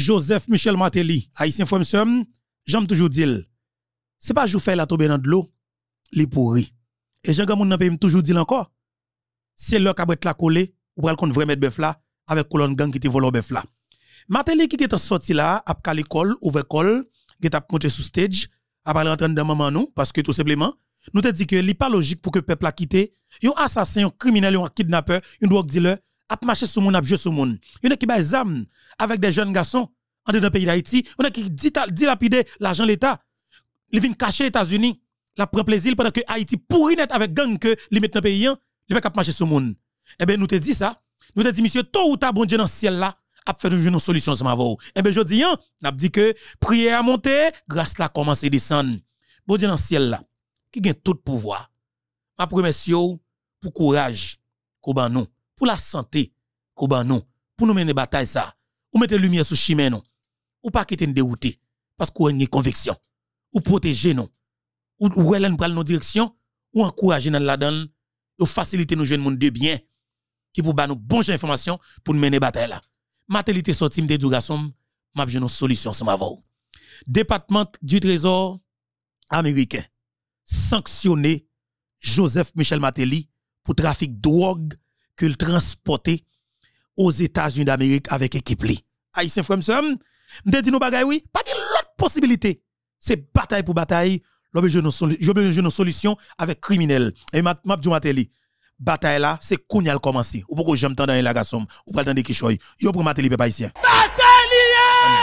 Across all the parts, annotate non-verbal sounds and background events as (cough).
Joseph Michel Martelly, haïtien frère j'aime toujours dire, c'est pas jou faire la tomber dans de l'eau, li pourri. Et Jean Gamoun nan toujours dire encore, c'est leur cabret la collé, ou pral kon vrai mettre bœuf là, avec colonne gang qui te vole bœuf là. Martelly qui est sorti là, ap ka l'école, ouvert école, qui est monté sous stage, a parler entendre dans maman nous, parce que tout simplement, nous te dit que n'est pas logique pour que le peuple a quitté, un assassin, un criminel, un kidnappeur, un drogue dealer, a marché sur moun, a joué sur moun. Yon qui ba zam avec des jeunes garçons en dedans pays d'Haïti, on a qui dilapide l'argent l'État. Il vient cacher États-Unis, la prend plaisir pendant que Haïti pourri net avec gang que li met dans pays, il va marcher sur. Eh bien nous te dit ça, nous te dit monsieur tôt ou tard bon Dieu dans ciel là a fait une solution voix. Eh bien je dis hein, n'a dit que prière à monter, grâce là commence à descendre. Bon Dieu dans ciel là qui a tout pouvoir. Ma promesse pour courage qu'on nous pour la santé, pour nous mener bataille ça, ou mettre lumière sur chemin non, ou pas quitter nous dérouter, parce qu'on a une conviction, ou protéger nous, ou ou nous pral nos direction, ou encourager dans la donne, ou faciliter nos jeunes monde de bien, qui pour nous bonnes informations pour nous mener bataille là. Matélité sorti de garçon, m'a une solution sur ma. Département du Trésor américain. Sanctionné Joseph Michel Matéli pour trafic de drogue qu'il transportait aux États-Unis d'Amérique avec équipe li. Haïtien frère m'sem, m'te dit nous bagay oui, pas de l'autre possibilité. C'est bataille pour bataille, l'objet une solution avec criminel. Et m'a m'a Mateli. Bataille là, c'est kounyal commencer. Ou pourquoi j'aime tendre la gasom, ou pas tendre kishoy. Yo pour Mateli papa haïtien. Bataille!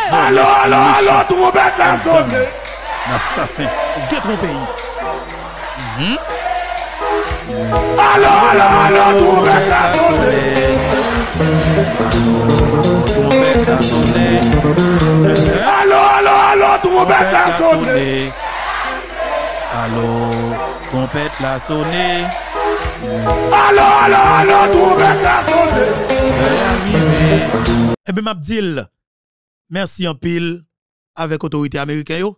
Allô, allô, allô, tout le monde la zone. Assassin, get ton pays. Allô, allô, allô, tout le monde la zone. Allô, allô, allô, tout le monde la zone. Allô, trompette la sonné. Allô, allô, allô, tout le monde la zone. Eh bien, Mabdil, merci en pile avec autorité américaine.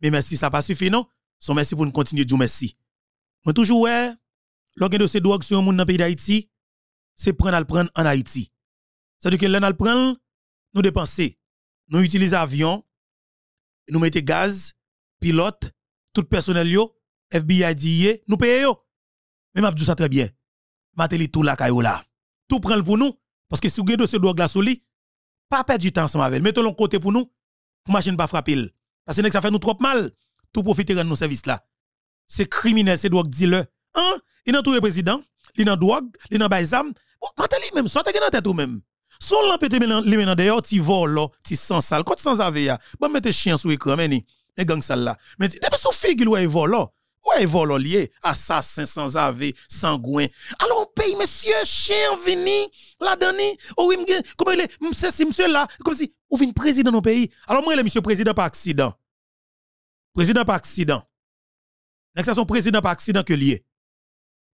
Mais merci, ça pas suffi, non? Son merci pour nous continuer de dire merci. Moi, toujours, ouais, lorsqu'un de ces drogues sur monde dans le pays d'Haïti, c'est prendre à prendre en Haïti. C'est-à-dire que l'on prendre, nous dépenser. Nous utilisons avion, nous mettons gaz, pilote, tout personnel FBI dit nous payons. Mais m'a dit ça très bien. Mateli tout la caillou là. Tout prend pour nous parce que si vous avez ce drogue là soli, pas perdre du temps ensemble avec. Mettons-le côté pour nous pour machine pas frapper. Parce que ça fait nous trop mal. Tout profiter de nos services là. C'est criminel, c'est drogue dealer. Hein? Il tout le président, il a drogue, il a bazam. Mateli même, soit t'es dans tête ou même. Son lampe te les menan d'ailleurs, tu voles, tu sens sale. Quand tu sens avec ya, bon mettez chien sur écran, mais ni, les gang sale là. Mais depuis son figure, ouais, vol, ouais, vol lié, assassin sans ave, sangouin. Alors, on paye, monsieur, chien, vini, la dani, oh oui, comment il est, monsieur, si monsieur là, comme si, ou vin président dans pays. Alors, moi, il est monsieur président par accident. Président par accident. Donc, c'est son président par accident que lié.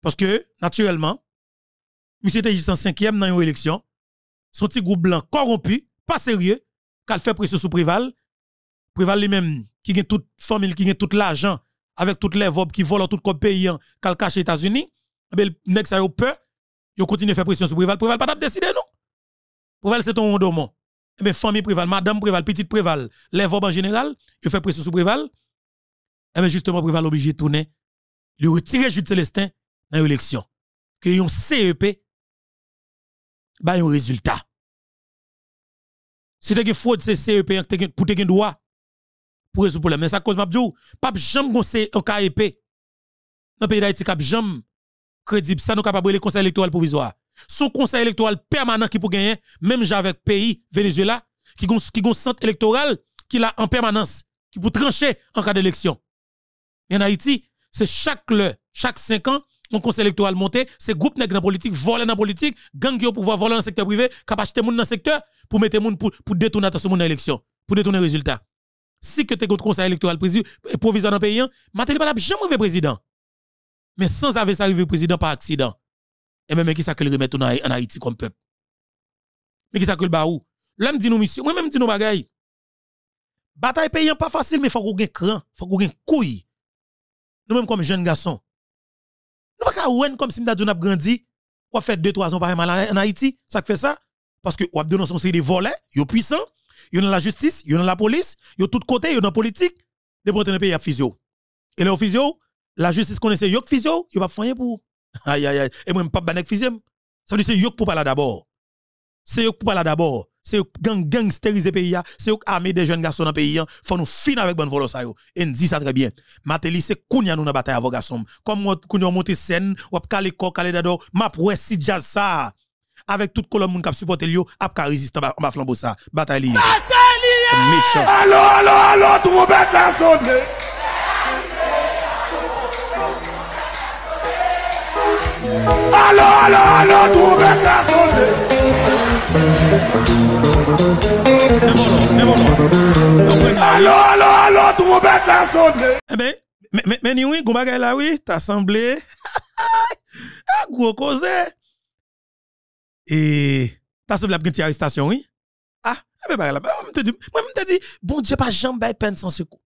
Parce que, naturellement, monsieur était en cinquième dans une élection, son petit groupe blanc corrompu, pas sérieux, qu'elle fait pression sous Prival. Prival lui-même, qui a toute famille, qui a tout l'argent, avec toutes les vobes qui volent tout le pays, qu'elle cache aux États-Unis, eh bien, le ça a peur, il continue à faire pression sur Prival. Prival, pas décider, non? Prival, c'est ton rondement. Eh bien, famille Prival, madame Prival, petite Prival, les vobes en général, il fait pression sur Prival. Eh bien, justement, Prival obligé de tourner, lui retirer Jude Célestin dans l'élection. Que yon CEP, bah, un résultat. Si tu as fraude, c'est CEP pour te droit pour résoudre le problème. Mais ça cause m'a dit, pas jamais conseil un KEP. Dans le pays d'Haïti, pas jamais crédible. Ça nous capable le conseil électoral provisoire. Son conseil électoral permanent qui pour gagner, même avec pays Venezuela, qui a qui centre électoral qui a en permanence, qui pour trancher en cas d'élection. En Haïti, c'est chaque le, chaque 5 ans, un conseil électoral monté, c'est groupe nègre dans la politique, voler dans la politique, gang qui au pouvoir voler dans le secteur privé, cap acheter moun dans le secteur pour mettre moun pour, pour détourner attention moun dans l'élection, pour détourner le résultat. Si que tu es conseil électoral provisoire dans le pays, Matéli pas jamais président. Mais sans avoir ça arrivé président par accident. Et même qui ça que le remettre en Haïti comme peuple? Mais qui ça que le baou. L'homme dit nous mission, moi même dit nous bagay. Bataille paysan pas facile mais faut qu'on ait cran, faut qu'on ait couille. Nous même comme jeunes garçons nous pas ouen comme si nous avons grandi, ou fait 2 3 ans par mal en Haïti, ça fait ça parce que ou donné son série de volets, yo puissant, Yo dans la justice, yo dans la police, yo tout côté, yo dans la politique, de pour le pays a physio. Et le physio, la justice connaissait yo physio, yo pas faire pour. Aïe aïe aïe. Et moi pas banek physio. Ça veut dire c'est yo pour parler d'abord. C'est yo pour parler d'abord. C'est gang gangsteriser pays c'est yo armé des jeunes garçons dans le pays faut nous finir avec bonne volonté ça yo. Et dit ça très bien. Mateli c'est kounya nous dans bataille avec garçon. Comme moi kounya monter scène, ou calé ko calé d'ado, m'a ouais si jazz ça. Avec tout colonne moun k'ap supporter yo ap ka résister en bas flambeau ça. Bataille Bataille méchant. Allô, allô, allô, monde est là, sonné. Allô, allô, allô, tout le monde Alo, alo, alo, troubet la sonne. Ebe, meni wè, gouba gè la wè, t'assemble. A gwo koze. E, t'assemble ap gen ti aristasyon wè. A, ebe bagè la, mwen mte di, bon diye pa jambay pen san sekou.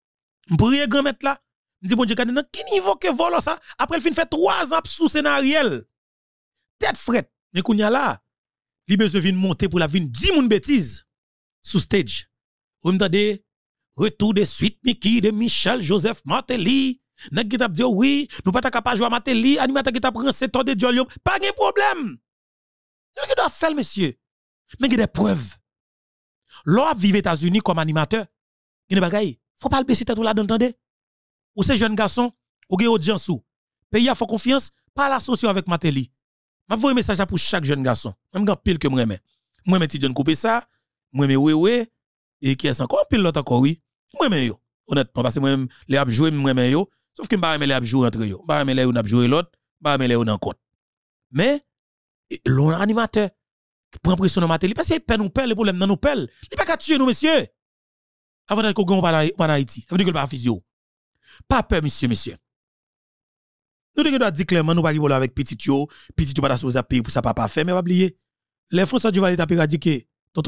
Mpriye gen met la. Mdi bon diye kade nan, ki nivou ke volo sa, apre l fin fè 3 ap sou senariel. Tet fret, mè koun ya la. Li besoin vin monter pour la vin 10 moun bêtises sous stage. Vous m'entendez? Retour de suite Mickey de Michel Joseph Martelly. Nèg qui t'a dit oui, nous pas capable jouer Martelly, animateur qui t'a pris ce temps de Jolio, pas de problème. Qu'est-ce que doit faire monsieur? Mais il des preuves. L'on vivre aux États-Unis comme animateur, il y a. Faut pas le baisser tête là. Ou ces jeunes garçons, ou gen audience ou. Pays a faut confiance, pas l'association avec Martelly. M'a un message pour chaque jeune garçon. Même grand pile que moi remets. Moi petits jeunes couper ça, moi oui oui et qui est encore? Pile l'autre encore oui. Moi yo. Honnêtement parce que moi même les ap jouer moi yo, sauf que m'pa aimer les ap jouer entre yo. M'pa aimer les ou n'a jouer l'autre, m'pa aimer les ou dans compte. Mais l'on animateur qui prend pression dans Martelly parce que peine nous pelle les problèmes dans nous pelle. Il pas qu'à tuer nous monsieur. Avant d'être qu'on pas en Haïti. Ça veut dire que le pas physio. Pas peur monsieur monsieur. Nous devons dire clairement, nous pas qui avec petit yo, petit yo pas pour ça papa fait, mais pas oublier. Les Français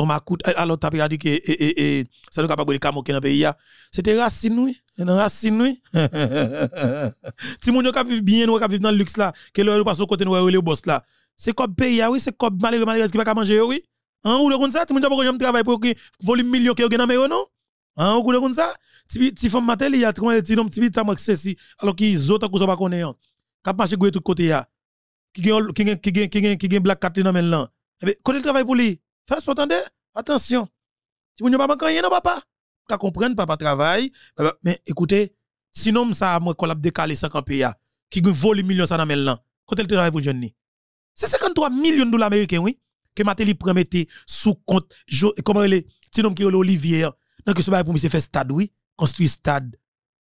Makout, alors et et et ça nous capable de dans le pays C'était racine oui, racine oui. (laughs) Si yo ka vivre bien, nous ka vivre dans le luxe là, que passe au nous le boss là. C'est comme pays oui, c'est comme malheureux malheureux qui pas manger oui. Hein, ou le comme ça, pas travail pour que volume million que yo dans non? Hein, ou le comme ça? Ti femme matel il y a moi ceci alors qu'ils pas connaît. Kap marché goué tout côté ya. Qui gen qui gen qui gen qui gen qui black cat dans men là. Eh ben, côté travail pour lui. Fais pas attendre. Attention. Si vous n'avez pas rien non papa. Ka comprendre papa travail. Eh ben, Mais écoutez, sinon ça moi collab décalé 50 pays. Qui gen vole millions ça dans men là. Côté le travail pour jeune. C'est 53 millions de dollars américains oui que Matéli promettait sous compte comment il est nom qui est Olivier. Donc ce bail pour monsieur faire stade oui, construire stade.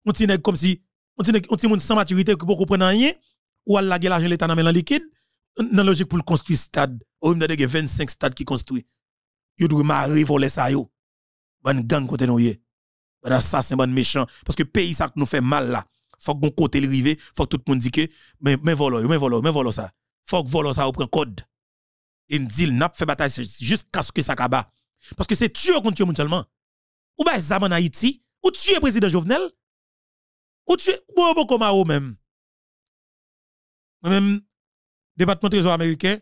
On comme si on ti moun sans maturité qui pour comprendre rien ou al laguer l'argent l'état dans liquide dans logique pour construire stade. Ou même de 25 stades qui construit. Yo doit marrer voler ça yo. Ban gang côté nou yé. Ban assassin ban méchant parce que pays ça nous fait mal là. Faut que côté le rivé, faut que tout le monde dit que mais mais volo, mais volo, mais volo ça. Faut que volo ça prend code. Et dit n'a fait bataille jusqu'à ce que ça kaba. Parce que c'est tuer contre tuer seulement. Ou ba zaman Haïti, ou tuer président Jovenel, ou tuer ou bon comme ou même? Même département trésor américain,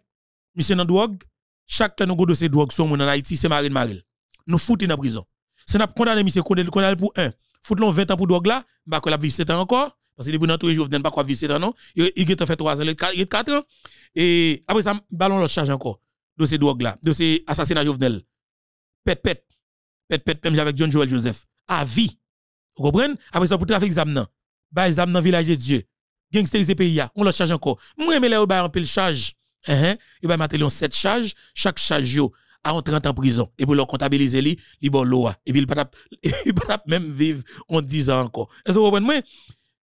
monsieur nan drogue, chaque nous go dossier drogue moun en Haïti, c'est Marine Maril. Nous foutons dans prison. C'est n'a condamné monsieur condamné pour un. Fout l'on 20 ans pour drogue là, bah la vivre 7 ans encore parce que depuis dans tous les jours pas quoi vivre 7 ans non? Il a fait 3 ans, il 4 ans et après ça ballon le charge encore. Dossier drogue là, dossier assassinat Jovenel. Pet pet. Pet pet même avec John Joel Joseph. À vie. Vous comprenez? Après ça pour trafic zam nan. Ba zam nan village de Dieu. Gangsteriser pays on le charge encore. Moi mais là un peu charge. Hein, il va mettre 7 charges, chaque charge yo a 30 ans en prison et pour leur comptabiliser li, li bon loi et puis il pas (laughs) même vivre en 10 ans encore. Est-ce que vous comprenez? Moi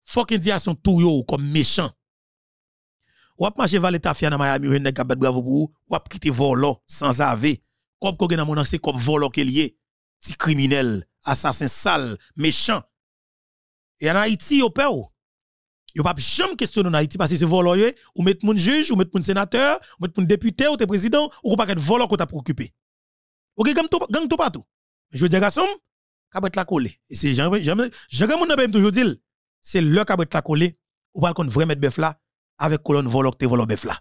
fucking dia son tout yo comme méchant. Ou ap marcher valet tafia dans Miami, ou nèg kapet bravo pour ou, ap quitter volo sans ave. Comme ko gen dans mon c'est comme volo que lié. Si criminel, assassin sale, méchant. Et en Haïti yo peur. Yo pas jamais questionner en Haïti parce que c'est volo yo, ou mettre mon juge, ou mettre mon sénateur, ou mettre mon député ou président, ou pas être volo qu'on t'a préoccupé. OK gang tout gang tout partout. Je veux dire garçon, kabet la coller. Et c'est jamais jamais jamais mon n'a toujours dit c'est le kabet la coller ou pas qu'on vrai mettre bœuf là avec colonne volo que te volo bœuf là.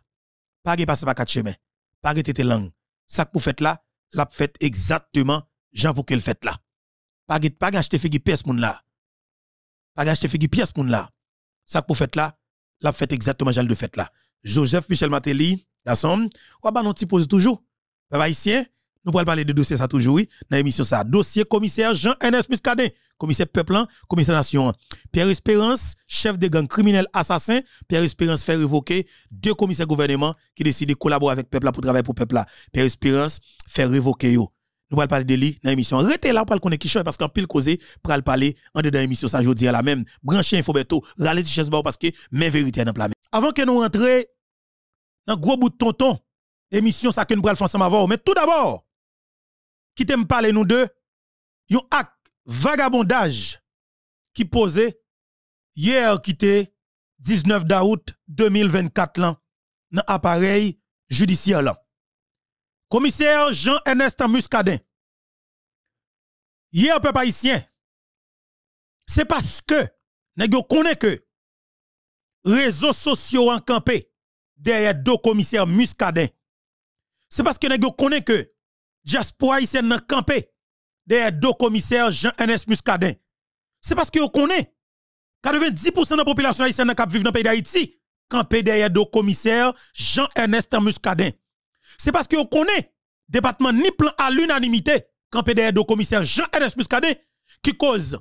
Pas que passe pas quatre chemins. Pas que te langue. Ça que vous faites là, l'a fait exactement Jean pour qu'elle fait là. Pas pas acheter figi pièce moun là. Pas acheter figi pièce moun là. Ça pour fait là, la fait exactement genre de fait là. Joseph Michel Matéli, somme, ou ba non pose toujours. Peuple haïtien, nous pourrons parler de dossier ça toujours, oui, dans l'émission ça. Dossier commissaire Jean-Ernest Muscadet, commissaire peuple, commissaire nation. Pierre Espérance, chef de gang criminel assassin. Pierre Espérance fait révoquer deux commissaires gouvernement qui décident de collaborer avec peuple pour travailler pour peuple. Pierre Espérance fait révoquer yo. Nous allons parler de lui dans l'émission. Restez là pour connaître qui choix parce qu'en pile causé pour parler en dedans l'émission ça je à la même. Branchez Infobeto, râlez chaise parce que mes vérités dans la Avant que nous rentrions dans gros bout de tonton, émission ça que nous allons faire ensemble mais tout d'abord qui t'aime parler nous deux, yon acte vagabondage qui posait hier qui était 19 août 2024 là, dans appareil judiciaire. Commissaire Jean-Ernest Muscadin. Hier, peuple haïtien, c'est parce que, nous connaît que réseaux sociaux en campé derrière deux commissaires Muscadin. C'est parce que nous connaît que diaspora haïtienne nan campé derrière deux commissaires Jean-Ernest Muscadin. C'est parce que vous connaissez 90% de la population haïtienne qui vit dans le pays d'Haïti campé derrière deux commissaires Jean-Ernest Muscadin. C'est parce que vous connaissez département ni plan à l'unanimité campé derrière deux commissaires Jean-Ernest Muscadin qui cause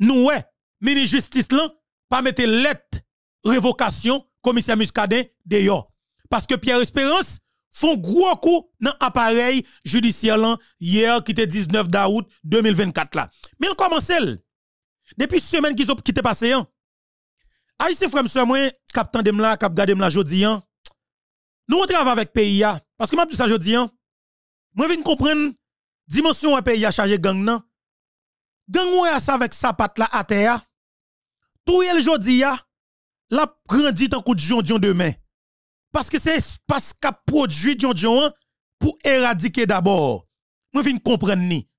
nous ouais mini justice là pas mettre lettre révocation commissaire Muscadin d'ailleurs parce que Pierre Espérance font gros coup dans appareil judiciaire hier qui était 19 août 2024 là. Mais il commence depuis semaine qui était passé hein. Aïe frère monsieur moi cap tandem là cap garder la jodi hein. Nous on travaille avec pays parce que m'a dit ça jodi hein. Moi viens comprendre dimension un pays a chargé gang nan. Gang ouais ça avec sa patte là à terre. Tout le jodi a la grandi tant coup de demain. Parce que c'est espace qu'a produit John John pour éradiquer d'abord. Moi, je comprendre ni.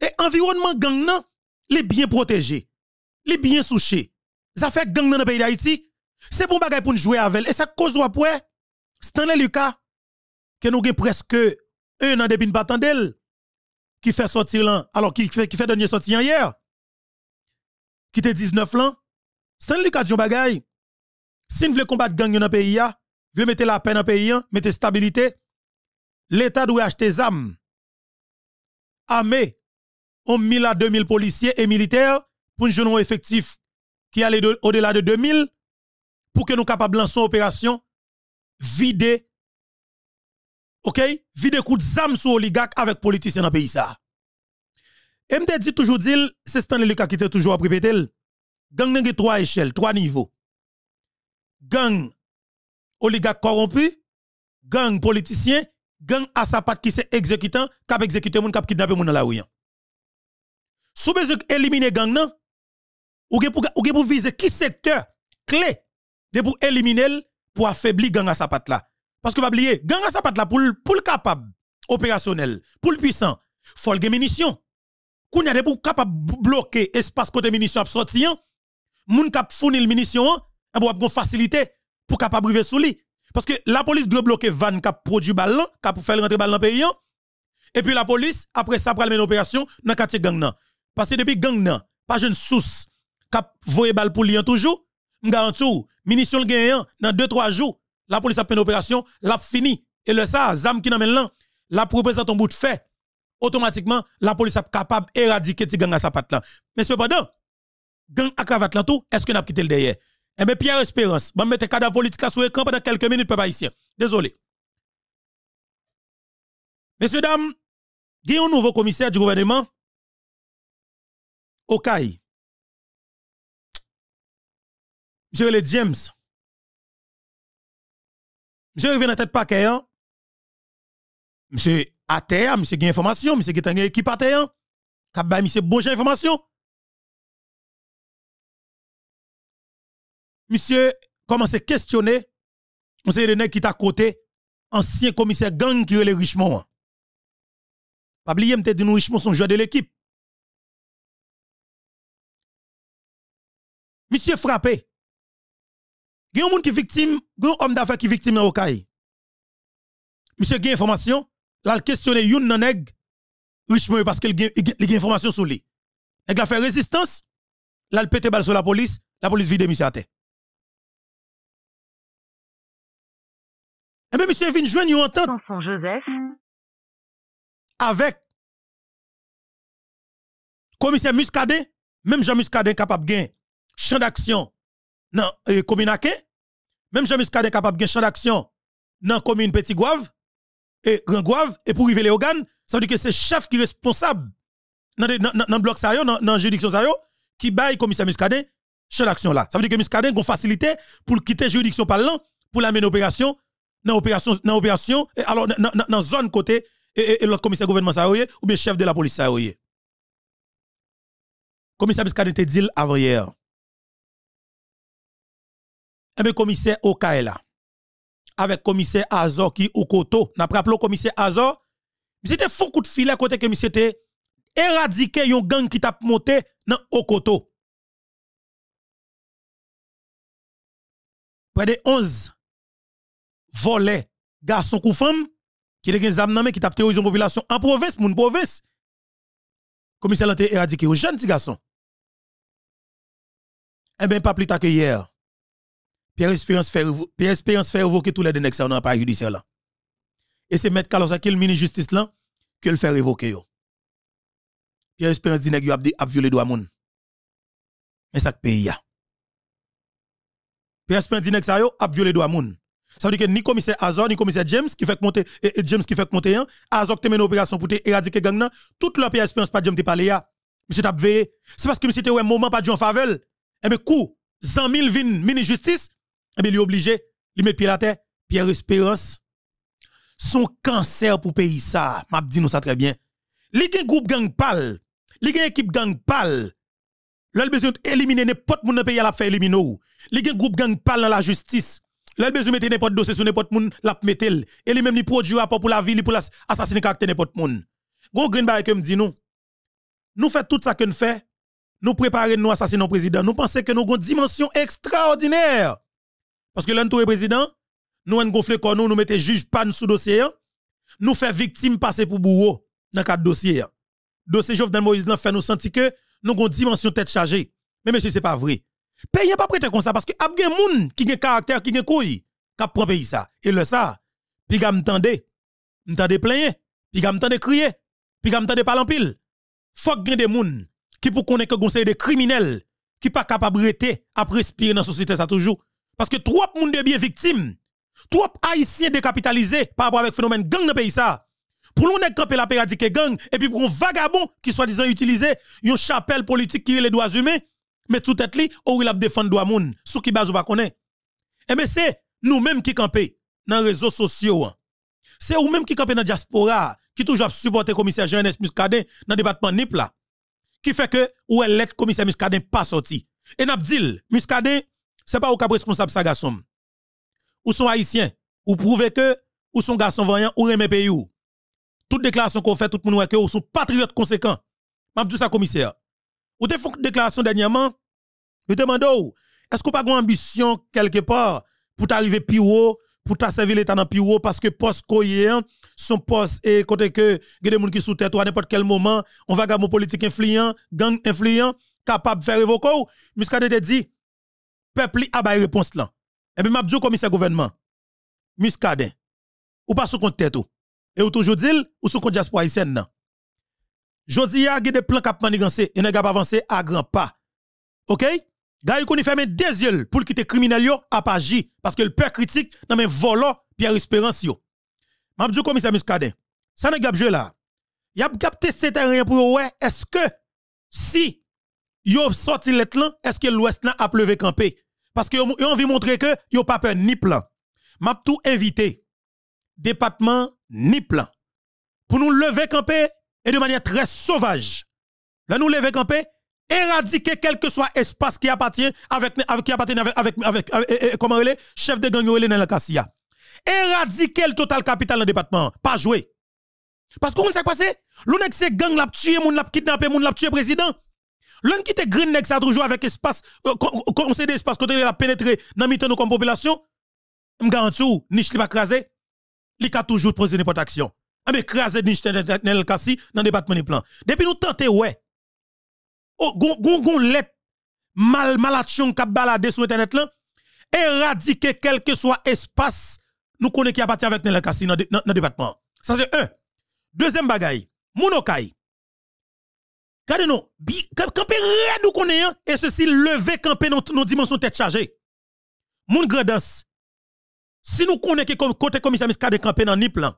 Et environnement gang nan, les bien protégé, les bien souché. Ça fait gang dans le pays d'Haïti. C'est bon bagay pour nous jouer avec. Et ça cause ou après, Stanley Lucas, que nous avons presque un an depuis une qui fait sortir là, alors qui fait, qui fait dernier sortir hier, qui était 19 ans. Stanley dit bagay. Si nous voulons combattre gang dans le pays, veut mettre la paix dans le pays, mettre stabilité, l'État doit acheter des armes. Armées, on 1000 à 2000 policiers et militaires pour un effectif qui allait au-delà de 2000 pour que nous capables de lancer opération vider OK? Vider coup de zam sur oligarque avec politiciens dans pays ça. Et dit toujours dit c'est Stanley Lucas qui était toujours à répéter gang n'a trois échelles, trois niveaux. Gang oligarque corrompu, gang politicien, gang à sa patte qui c'est exécutant, cap exécuté moun cap kidnapper moun dans la rue. Sous besoin éliminer gang nan, ou pour ou pour viser qui secteur clé de pour éliminer pour affaiblir gang à sa patte là. Parce que pas oublier, gang à sa patte là pour pour le capable opérationnel, pour le puissant, faut le munitions. Kounya de pour capable bloquer espace côté munitions absorti, moun cap fournir munitions, et pour facilité pour capable briver sous lui. Parce que la police doit bloquer van qui produit ballon, qui faire rentrer ballon pays. Et puis la police, après ça, prend une opération dans quartier gang. Parce que depuis gang nan, pas jeune source qui voye balle pour lui toujours, m'garantou, munition gagnant dans 2-3 jours, la police a fait une opération, l'a fini. Et le ça, zam qui nan là, la représente un bout de fait. Automatiquement, la police est capable d'éradiquer ti gang à sa patte là. Mais cependant, gang à cravate là tout, est-ce qu'on a quitté le derrière? Eh bien, Pierre Espérance, je vais mettre cadavre politique sur l'écran pendant quelques minutes, peuple haïtien. Désolé. Messieurs, dames, il y a un nouveau commissaire du gouvernement, Okaï. Monsieur le James. Monsieur revient dans tête paquet, hein? Monsieur à terre, monsieur a information, monsieur une équipe à terre, cap monsieur bon information. monsieur commence à questionner monsieur de qui t'a côté ancien commissaire gang qui est le Richemont. Pas oublier m'te dit nous Richemont sont joueurs de l'équipe. Monsieur frappé. Il y a un monde qui victime, un homme d'affaires qui victime dans Okaï. Monsieur a information, là questionné youn nan nèg richement parce qu'il a une information sur lui. Il a fait résistance, il pété balle sur la police, la police vide monsieur à terre. Eh bien, monsieur vient joindre une entente Joseph. avec commissaire Muscadet, même Jean Muscadet capable de gagner champ d'action dans la Aken, même Jean Muscadet capable de champ d'action dans la commune Petit Gouave et Grand Gouave, et pour arriver les organes, ça veut dire que c'est chef qui est responsable dans le bloc ça dans la juridiction qui baille commissaire Muscadet champ d'action là. Ça veut dire que Muscadet a facilité pour quitter juridiction par là pour la mener opération dans opération dans opération alors dans zone côté et, l'autre commissaire gouvernement ça ou bien chef de la police ça Commissaire Muscadet te dit avant hier. Eh bien, commissaire Okaela, avec commissaire Azor qui au koto, n'a pas appelé commissaire Azor, c'était fou coup de filet côté que monsieur était éradiqué yon gang qui t'a monté dans Okoto. Près de 11 volets garçons ou femmes qui ont des âmes qui t'a terrorisé la population en province, mon province. Commissaire l'a éradiqué aux jeunes petits garçons. Eh bien, pas plus tard que hier. Pierre Espérance fait, Pierre Espérance fait révoquer tous les dénexes dans l'appareil judiciaire là. Et c'est M. Carlos qui le ministre justice là, que le fait révoquer. Pierre Espérance dit qu'il a violé droit moun. Mais ça pays ya. Pierre Espérance dit que ça a violé droit moun. Ça veut dire que ni commissaire Azor, ni commissaire James qui fait monter, et, James qui fait monter, Azor qui mené opération pour éradiquer gang nan, toute leur Pierre Espérance pas James te parler ya. Monsieur t'a. C'est parce que monsieur était un moment pas de en faveur. Eh bien, coup, 100 000 vin mini justice, eh bien, il est obligé, il met pied la terre, Pierre Espérance, son cancer pour pays ça, m'a dit nous ça très bien. Gen groupe gang pal, gen équipe gang pal. Là, besoin d'éliminer n'importe moun dans pays la fait éliminer ou. Li gen groupe gang pal dans la justice. Là, besoin mettre n'importe dossier sur n'importe moun la mettel. Et li même li produit rapport pour la ville pour assassiner caractère n'importe moun. Gon green bay que me dit nous. Nous fait tout ça que nous fait nous préparer nous assassiner le président. Nous pensons que nous avons une dimension extraordinaire. Parce que l'un président, nous avons gonflé comme nous, nous mettons juge pan sous dossier, hein. nous faisons victime passer pour bourreau dans cadre dossier. Hein. Dossier Jovenel Moïse fait nous sentir que nous avons dimension tête chargée. Mais monsieur, ce n'est pas vrai. Pays pas prêté comme ça parce que y a des gens qui ont caractère, qui ont couille, qui prend pays ça. Et le ça, puis m'tende, m'tende plaigner, puis m'tende crier, puis m'tende parler en pile. Faut que des gens qui pour connaître que conseil des criminels qui pas capable de respirer dans la société ça toujours parce que trop de monde bien victime trop haïtiens décapitalisés par rapport avec phénomène gang dans le pays ça pour nous camper la péradique gang et puis pour un vagabond qui soit disant utiliser une chapelle politique qui est les droits humains mais tout être li ou il a défendre droit moun sous qui base ou pas connaît et eh mais c'est nous mêmes qui camper dans les réseaux sociaux hein. c'est nous mêmes qui camper dans diaspora qui toujours supporter commissaire Jean Muscadet dans le département NIP là qui fait que ou elle commissaire Muscadet pas sorti. Et n'a dit Muscadet c'est pas au cap responsable ça garçon. Ou sont haïtiens ou prouver que ou sont garçon voyant ou remet pays ou. Toute déclaration qu'on fait tout le monde que ou sont patriotes conséquents. M'a dit ça commissaire. Ou te font déclaration dernièrement, je demande est-ce qu'on pas une ambition quelque part pour t'arriver plus haut, pour ta servir l'état dans haut parce que poste koyen son poste et côté que il des gens qui sous tête à n'importe quel moment, on va garder politique influent, gang influent, capable de faire révoquer. Muscadet te dit, peuple a bail réponse là. Et puis m'a dit commissaire gouvernement, Muscadet, ou pas sous compte tête Et ou toujours dit, ou sous compte diaspora haïtienne nan. Jodi a des plans cap manigancé, et n'a pas avancé à grand pas. OK? Gars, il fermer des yeux pour quitter criminel yo a pas parce que le père critique dans mes volant Pierre Espérance yo. Mabdou commissaire Muscadet. Ça n'est pas là. Y a capté ce terrain pour ouais, est-ce que si yo sorti lettre là, est-ce que l'ouest là a pleuvé campé? Parce que yo envie montrer que yo pas peur ni plan. M'a tout invité département ni plan pour nous lever campé et de manière très sauvage. Là nous lever campé éradiquer quel que soit espace qui appartient avec, avec qui appartient avec avec, chef de gang dans la éradiquer le total capital dans le département. Pas jouer. Parce qu'on s'est passé, l'on c'est gang l'a tué, moun l'a kidnappé, moun l'a tué président. L'on qui te green nex a toujours avec espace, euh, conseil d'espace côté la pénétrer dans nous comme population. M'garantou, niche li pas crasé. Li ka toujours poser n'importe action. On écrasé Nel Kassi dans département des plans. Depuis nous tenter, ouais. Oh, gon, gon, gon let mal, malation qui balade sur Internet là, éradiquer quel que soit espace, nous connaissons qui a parti avec Nel Kassi dans département. Ça c'est un. Deuxième bagaille, Mounokay. Regardez nous, camper red ou connaît hein, et ceci lever camper dans nos dimensions tête chargée. Moun grandance. Si nous connaissons que côté commissaire Miskade camper dans ni plan.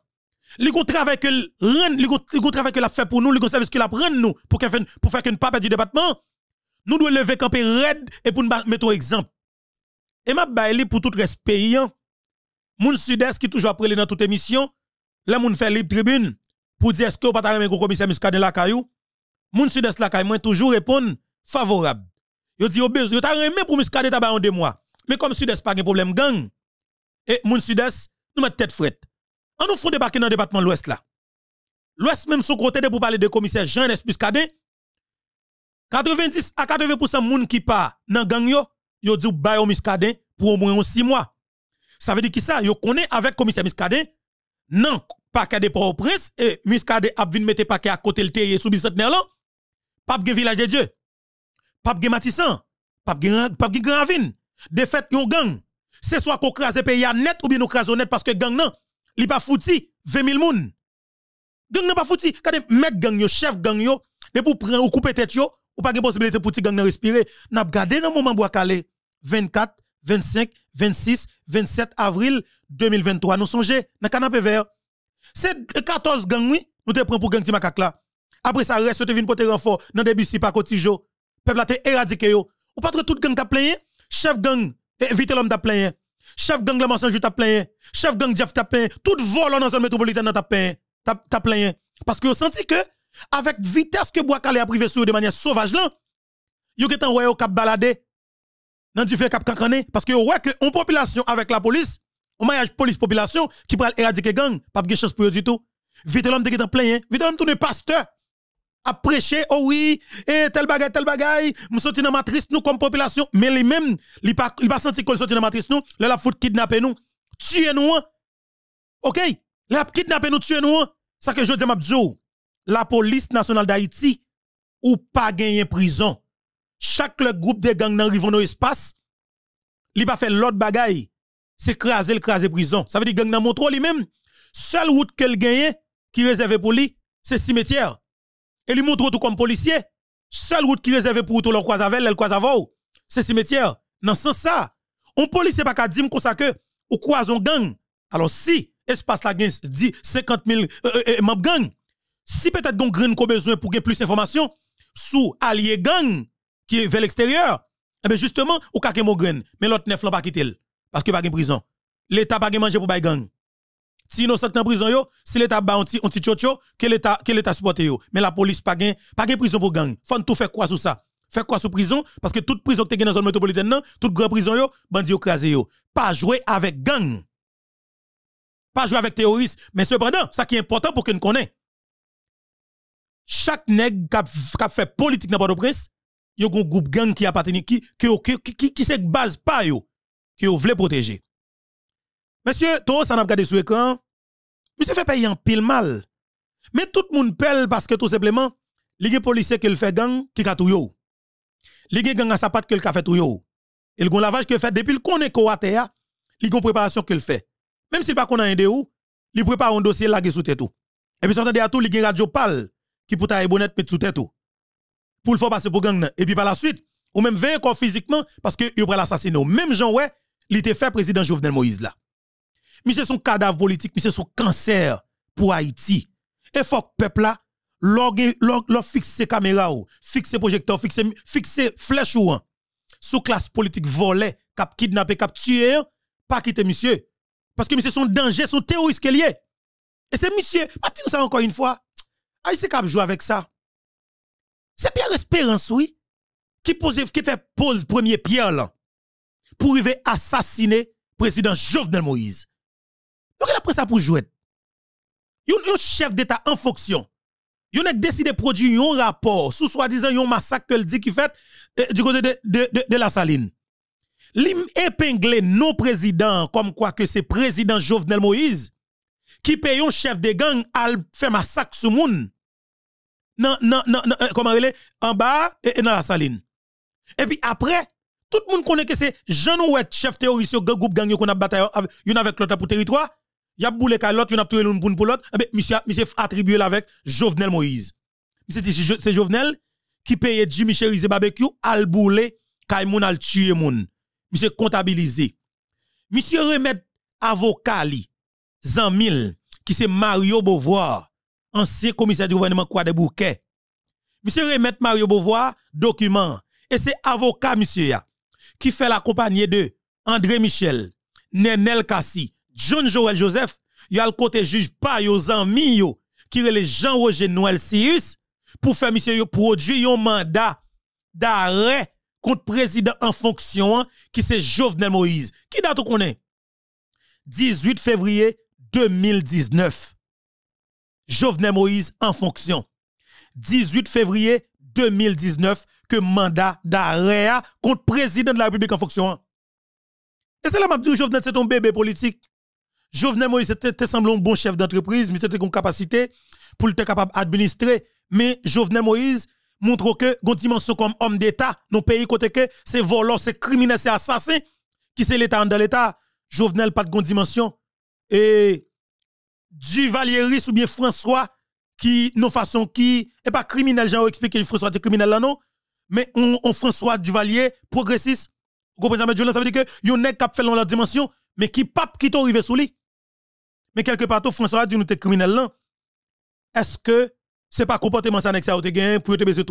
Li travail que ren, li travail que la fait pour nous, li gon service que la prend nous pour faire pour faire qu'une pas du département. Nous devons lever camper red et pour nous mettre exemple. Et m'a baili pour tout respect hein. Moun sud-est qui toujours après dans toute émission, là moun fait libre tribune pour dire est-ce que pas ta commissaire Miskade la caillou? Moun sud-est la kay moi toujours répondre favorable. Yo dit yo besoin, yo ta remè pour miskade ta en deux mois. Mais comme sud-est pas de problème gang. Et moun sud-est nous met tête frette. On nous font débarquer dans le département l'ouest là. L'ouest même son côté de pour parler de commissaire Jean Espiscade. 90 à 80% moun qui pas dans gang yo, yo dit ba yo miskade pour au moins 6 mois. Ça veut dire qui ça? Yo connaît avec commissaire miskade non paquet de Port-au-Prince et miskade a vinn mettre paquet à côté le terre sous bicentenaire là pape gen village de Dieu, pape gen Matissan, gen Gravine. De fait yon gang, c'est soit qu'on crase pays net ou bien nous crase net parce que gang nan, li pas fouti 20 000 moun. Gang nan pas fouti, kade mettre gang yo, chef gang yo, de pour prendre ou couper tête yo, ou pas de possibilité pour ti gang nan respirer. N'a gardé dans moment bois calé 24, 25, 26, 27 avril 2023 nous songe dans canapé vert. C'est 14 gang oui, nous te prend pour gang ti makak là. Après ça, reste te vin pour te renfort dans des bus pas cotijo. Peuple a te éradiqué. Ou pas tout gang t'a plaigné, chef gang, vite l'homme t'a plaigné. Chef gang le mensonge t'a plaigné. Chef gang Jeff t'a plaigné. Tout vol dans zone métropolitaine t'a plaigné. T'a plaigné. Parce que vous senti que avec vitesse que bois calé a privé sur de manière sauvage là, yo getan ouais au cap balader dans du fait cap kankané parce que ouais que on population avec la police, on maillage police population qui pral éradiquer gang, pas de chance pour eux du tout. Vite l'homme te getan plaigné. Vite l'homme tourne pasteur a prêché, oh oui, et tel bagay, tel bagay, nous sorti dans matrice nous comme population, mais lui même, il pas pas senti qu'on dans matrice nous, là la fout kidnapper nous, tuer nous. Hein. OK? La kidnapper nous, tuer nous. Hein. Ça que je dis m'a la police nationale d'Haïti ou pas gagner prison. Chaque groupe de gangs dans dans espace, il pas fait l'autre bagay, c'est craser le craser prison. Ça veut dire gang dans montre lui même, seule route qu'elle gagne qui réservé pour lui, c'est cimetière. Et il montre tout comme policier. Seule route qui est réservée pour tout le croise avec, le croise c'est cimetière. Dans ce sens ça, on policier pas qu'à dire comme ça que ou croise gang. Alors si espace la dit 50 000 euh, euh, euh, membres gang, si peut-être gon grain qu'on besoin pour gagner plus d'informations sous allié gang qui est vers l'extérieur, eh bien justement, ou ka mo grain, mais l'autre neuf pas quitter parce que pas de prison. L'état pas manger pour bay gang si innocent en prison si l'état ba un petit chocho, que l'état que l'état supporte. Mais la police pas pas gain prison pour gang. Faut faire quoi sur ça? Faire quoi sur prison? Parce que toute prison que tu dans la zone métropolitaine toute grande prison yo, bandi yo. Pas jouer avec gang. Pas jouer avec terroristes, mais cependant, ça qui est important pour que nous connaisse. Chaque nèg qui fait politique dans Port-au-Prince, yo un groupe gang qui appartient qui qui qui qui, qui, base pas yo, qui yo voulait protéger. Monsieur, toi, ça n'a pas regardé sur l'écran. Monsieur fait payer un pile mal. Mais tout le monde pèle parce que tout simplement, les policiers qui fait gang qui a tout yo. Les gang à sa patte qui a fait tout yo. Et le lavage qu'il fait depuis le connaît ko atea, li une préparation qu'il fait. Même s'il pas connaît un de ou, il prépare un dossier là sous tête. Et puis s'entendez à tout, li radio pal qui pour ta bonnet mettre sous tête. Pour le faire passer pour gang et puis par la suite, ou même veiller encore physiquement parce que il prend l'assassinat. Même Jean ouais, il était fait président Jovenel Moïse là c'est son cadavre politique, c'est son cancer pour Haïti. Et faut que peuple là, log fixe ses caméras fixe ses projecteurs, fixe fixe flèche ou sous classe politique volée, cap kidnappé, cap tué, pas quitter monsieur. Parce que monsieur son danger, son terroriste qu'il est. Et c'est monsieur, pas nous ça encore une fois. Haïti cap jouer avec ça. C'est Pierre Espérance, oui, qui pose, qui fait pose premier pierre là, pour arriver assassiner président Jovenel Moïse. Donc il a pris ça pour jouer? Un chef d'État en fonction. Il a décidé de produire un rapport sous soi-disant un massacre que dit qui fait euh, du côté de, de, la saline. Lim épinglé nos présidents comme quoi que c'est président Jovenel Moïse qui paye un chef de gang à faire massacre sur moun. Non, non, non, non, euh, comment elle En bas et, dans la saline. Et puis après, tout le monde connaît que c'est Jean Ouet, chef terroriste, groupe gang qu'on a bataille avec l'autre pour territoire. Y a boulé qu'à l'autre, y a tué l'un pour l'autre. Eh bien, monsieur, monsieur attribué avec Jovenel Moïse. C'est Jovenel qui paye Jimmy Cherise barbecue al boulé kay moun al tuer moun. Monsieur comptabilisé. Monsieur remet avocat li, Zanmil, qui c'est Mario Beauvoir, ancien commissaire du gouvernement quoi de Bouquet. Monsieur remet Mario Beauvoir document et c'est avocat monsieur ya qui fait la compagnie de André Michel, Nenel Kassi, John Joel Joseph, y a le côté juge pas yo zanmi yo qui Jean-Roger Noël Sirius pour faire monsieur produire un mandat d'arrêt contre président en fonction qui c'est Jovenel Moïse. Qui date qu'on est? 18 février 2019. Jovenel Moïse en fonction. 18 février 2019 que mandat d'arrêt contre président de la République en fonction. Et c'est là je dis Jovenel c'est ton bébé politique. Jovenel Moïse était semble un bon chef d'entreprise, mais c'était une capacité pour être capable d'administrer. Mais Jovenel Moïse montre que une dimension comme homme d'État, nos pays côté que c'est volant, c'est criminel, c'est assassin, qui c'est l'État dans l'État. Jovenel pas de dimension. Et Duvalier ou bien François, qui, non façon qui, est pas criminel, j'ai expliqué François est criminel là non, mais on, François Duvalier, progressiste, vous comprenez ça? Veut dire que yon nèg qui fait la dimension, mais qui pape qui t'arrive sous lui. Mais quelque part, François dit nous t'es criminel. Est-ce que c'est pas comportement ça que ça te gain pour te baiser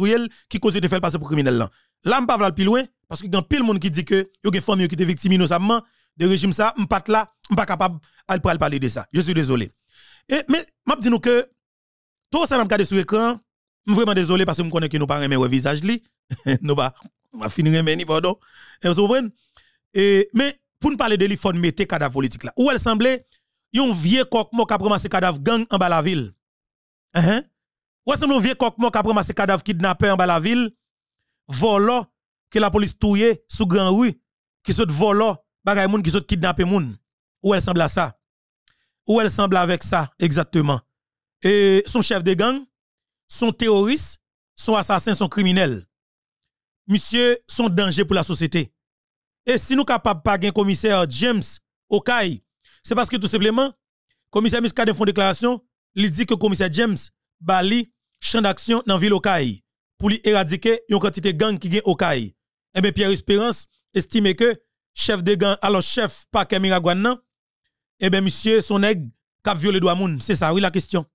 qui cause de faire passer pour criminel là? Là m'pa pas plus loin parce que y a pile monde qui dit que y a qui étaient victimes innocemment de régime ça, m'pas là, m'pas capable à parler de ça. Je suis désolé. Mais m'a dit nous que tout ça n'a pas sur écran, suis vraiment désolé parce que je connais que nous pas aimer visage li. (laughs) nous pas va finir aimer ni pardon. Et mais pour nous parler de faut mettre cadavre politique là. Où elle semblait un vieux coq qui a ramassé cadavre gang en bas la ville. Ou est-ce vieux coq qui a ramassé cadavre kidnappé en bas la ville, volant, que la police touye sous grand rue, qui sont volant, bagay moun qui sont kidnappé moun. Où elle semble à ça? Où elle semble avec ça, exactement? Et son chef de gang, son terroriste, son assassin, son criminel. Monsieur, son danger pour la société. Et si nous capable pas un commissaire James Okai, c'est parce que tout simplement, commissaire Miskade font déclaration, il dit que commissaire James Bali champ d'action dans ville Okaï pour lui éradiquer une quantité de gang qui gagne Okaï. Eh bien, Pierre Espérance estime que chef de gang, alors chef paquet Miragouane, eh bien, monsieur, son nègre, cap violé droit moun. C'est ça, oui, la question.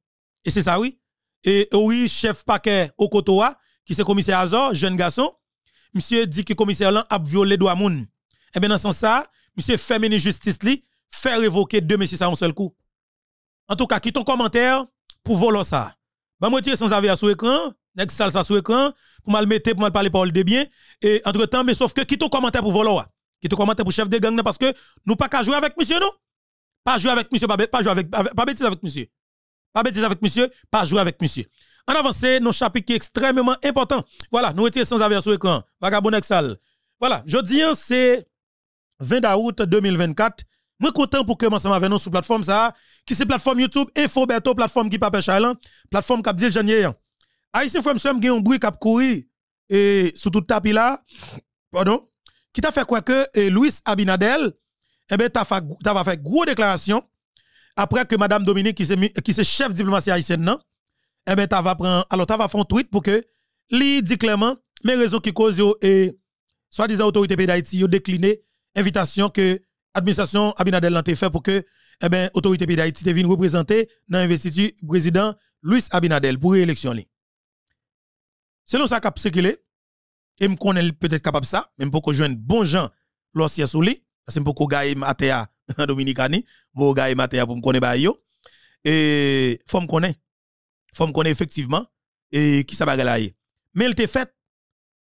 Et c'est ça, oui. Et oui, chef paquet Okotoa, qui c'est commissaire Azor, jeune garçon, monsieur dit que commissaire là a violé droit moun. Eh bien, dans ce sens monsieur fait mener justice li, faire révoquer deux messieurs ça en seul coup. En tout cas, quitte ton commentaire pour voler ça. Bah, moi, sans avis sur écran, nek sal sur écran, pour mal mettre, pour mal parler parole de bien. Et entre temps, mais sauf que qui ton commentaire pour voler, qui ton commentaire pour chef de gang, parce que nous pas qu'à jouer avec monsieur, non? Pas jouer avec monsieur, pas, jouer avec, pas bêtise avec monsieur. Pas bêtise avec monsieur, pas jouer avec monsieur. En avance, nos chapitre qui est extrêmement important. Voilà, nous étions sans avis sur écran. Vagabond sale. Voilà, je dis, c'est 20 août 2024. Moi content pour que ensemble avec nous sur plateforme ça qui c'est plateforme YouTube Infoberto plateforme qui pape Charlan plateforme cap dit janvier. Haïtien frère monsieur un bruit cap courir et sous tout tapis là pardon qui t'a fait quoi que et Louis Abinadel eh ben t'a fait t'a fait gros déclaration après que madame Dominique qui c'est qui c'est chef diplomatie haïtienne non eh ben t'a va prendre alors t'a va faire un tweet pour que li dit clairement mes raisons qui causent et autorités pays d'Haïti ont décliné invitation que administration Abinadel l'a fait pour que eh ben autorité pays d'Haïti vienne représenter dans l'investiture président Louis Abinadel pour l'élection Selon ça cap circulé et me connaît peut-être capable ça même pour joindre bon gens lorsqu'il sous lui parce que pour gagne matéa en (laughs) Dominicani pour gagne matéa pour me connaître ba yo et faut me connaître faut me connaître effectivement et qui ça là mais il était fait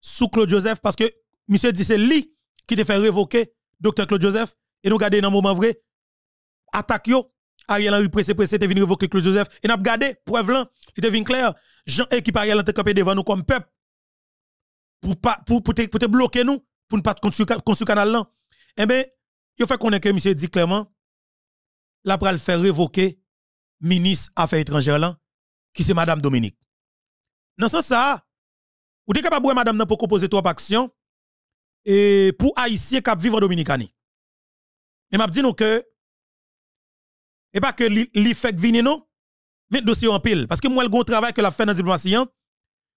sous Claude Joseph parce que monsieur dit c'est lui qui te fait révoquer docteur Claude Joseph et nous garder dans moment vrai. Attaque yo. Ariel Henry pressé pressé te venu révoquer Claude Joseph. Et n'a regardé preuve là il te venu clair. Jean équipe Ariel te campé devant nous comme peuple. Pour pas pour pour te, bloquer nous pour ne pas construire canal là. Eh ben il fait qu'on que monsieur dit clairement la pral faire révoquer ministre affaires étrangères là, qui c'est Madame Dominique. Dans ce ça, ou êtes capable de Madame pour proposer trois actions et pour Haïtiens qui vivent en. Et m'a dit nous que et pas que li fait venir non, mais dossier en pile parce que moi le gros travail que l'a fait dans la diplomatie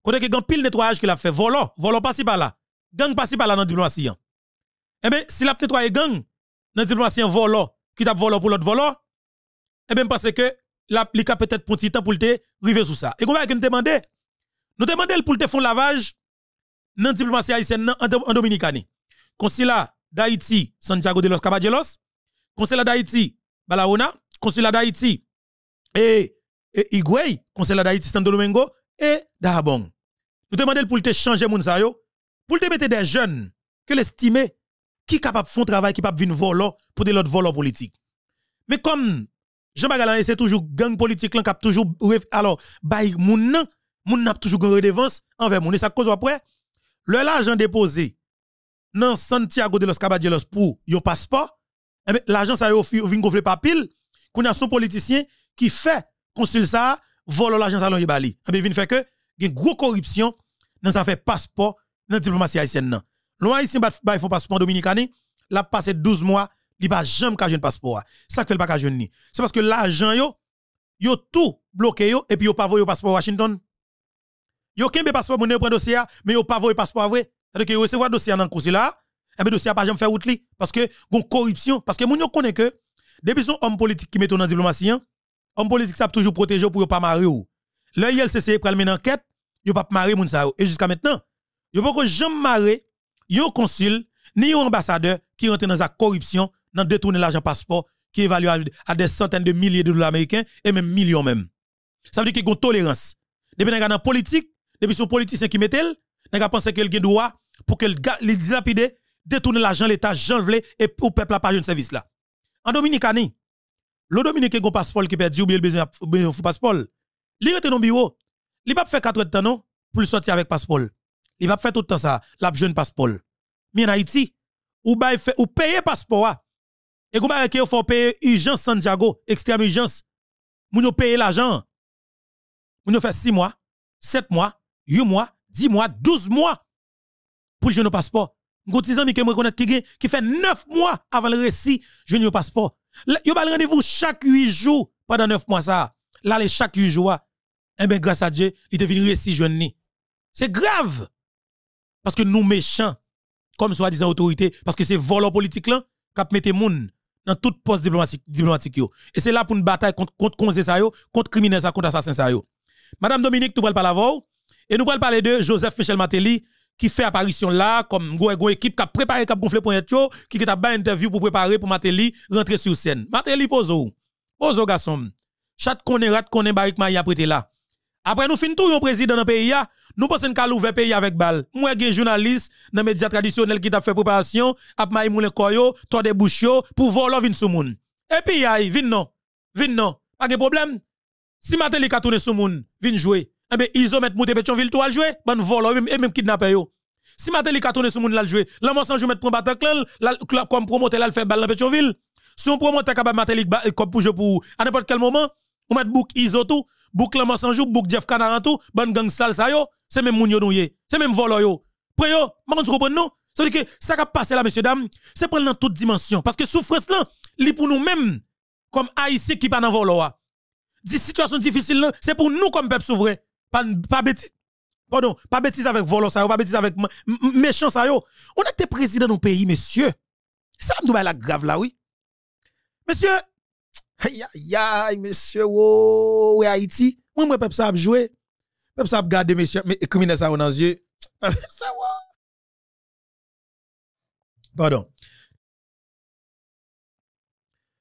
côté que grand pile nettoyage qu'il a fait volant, volant pas par là, gang pas par là dans la diplomatie. Eh bien si la nettoyer gang dans la diplomatie volant qui t'a volé pour l'autre volant, eh bien parce que l'applique peut-être pour petit temps pour te river sous ça. Et comment nous demander Nous demandons pour te faire lavage dans la diplomatie haïtienne en Dominicanie. Consulat d'Haïti, Santiago de los Caballeros, consulat d'Haïti, Balaona, consulat d'Haïti et, et consulat d'Haïti, Santo Domingo et Dahabong. Nous demandons pour te changer sa pour te mettre des jeunes que l'estimer qui capable de faire travail qui capable venir voler pour de l'autre voler politique. Mais comme Jean Bagalan c'est toujours gang politique qui a toujours alors bay moun nan, moun n'a toujours une redevance envers moun et ça cause après le l'argent déposé dans Santiago de los Caballeros pour yon passeport eh l'argent ça yo vinn gonfler pas pile qu'on a son politicien qui fait consul ça vole l'argent ça yon bali eh bien vinn fait que une gros corruption dans ça fait passeport dans diplomatie haïtienne loin ici ba font passeport dominicain l'a passé 12 mois il pas jamais ka jeune passeport ça fait pas ka jeune ni. C'est parce que l'argent yo yo tout bloqué et puis yo pas voyer passeport Washington. Yo kembe passeport mon prend dossier mais yo pas voyer passeport vrai c'est-à-dire que dossier dans cours là et bien dossier pas jamais faire route parce que gon corruption parce que moun yo connaît que depuis son homme politique qui met dans diplomatie homme politique ça toujours protéger pour pas marier ou le ILCC pral mener enquête yo pas marier moun ça et jusqu'à maintenant yo pas jamais marier yo consul ni un ambassadeur qui rentre dans la corruption, dans détourner l'argent passeport qui évalue à, des centaines de milliers de dollars américains et même millions même. Ça veut dire qu'il y a une tolérance. Depuis dans la politique, depuis son politicien qui met elle, n'a pensé qu'il a droit pour qu'il dilapide, détourner l'argent l'État, Jean et pour peuple pas un service là. En Dominicanie, le Dominicain qui a un passeport qui perdu ou bien le besoin de passeport, il rete dans le bureau. Il pas faire 4 temps pour sortir avec passeport. Il va faire tout le temps ça, l'a jeune passeport. Mais en Haïti, ou bay fait ou payer passeport et vous bay que faut payer urgence Santiago extrême urgence moun yo l'argent moun yo fait 6 mois 7 mois 8 mois 10 mois 12 mois pour jouer nos passeport. Gon ti zami que me connaître qui qui fait 9 mois avant le récit jouer nos passeport. Yo ba rendez-vous chaque 8 jours pendant 9 mois ça. Là les chaque 8 jours eh ben grâce à Dieu il devient récit jeune c'est grave. Parce que nous méchants comme soi-disant autorité, parce que c'est volant politique là, qui mette moun dans toute poste diplomatique, yo. Et c'est là pour une bataille contre contre ça yo, contre criminel ça, contre assassin ça yo. Madame Dominique, nous parlons la et nous parlons parler de Joseph Michel Matéli, qui fait apparition là, comme une équipe qui a préparé, qui a gonflé pour yo, qui a une interview pour préparer pour Matéli rentrer sur scène. Matéli pose où? Pose garçon. Chat connaît rat connaît barik maya prêté là. Après nous fin tout yon président dans le pays, nous pensons qu'à ouvrir pays avec balle. Moi, un journaliste dans les médias traditionnels qui t'a fait préparation, ap maï moule koyo, toi des bouchio, pour voler vin sou moun. Et puis, vin non. Vin non. Pas de problème. Si Matéli ka tourné sou moun, vin jouer. Eh bien, ils ont mettre Mouté Pétionville tout à jouer, ban voler et même kidnapper yo. Si Matéli ka tourné sou moun la jouer, la mon sanjou mettre pour Bataclan, comme promoteur la fait balle dans Pétionville. Si on promoteur capable Matéli comme pour jouer pour à n'importe quel moment, on met bouk iso tout, bouk la Sanjou, bouk Jeff Canaran tout, ban gang sal sa yo, c'est même moun yo nouye, c'est même volo yo. Pre yo, maman tu comprends non? Ça veut dire que ça qui passé là, messieurs, dames, c'est prendre dans toute dimension. Parce que souffrance là, li pour nous-mêmes, comme Haïti qui pas dans volo. Di situation difficile là, c'est pour nous comme peuple souverain. Pas, pas bêtise. Pardon, pas bêtise avec volo ça, pas bêtise avec méchant ça yo. On était président de nos pays, messieurs. Ça me la grave là, oui. Monsieur, Aïe, aïe, aïe, monsieur, oh, ouais, Haïti. Moi, moi, peuple, ça a joué. Peuple, ça a gardé, monsieur, mais criminel, ça dans les yeux. (laughs) Pardon.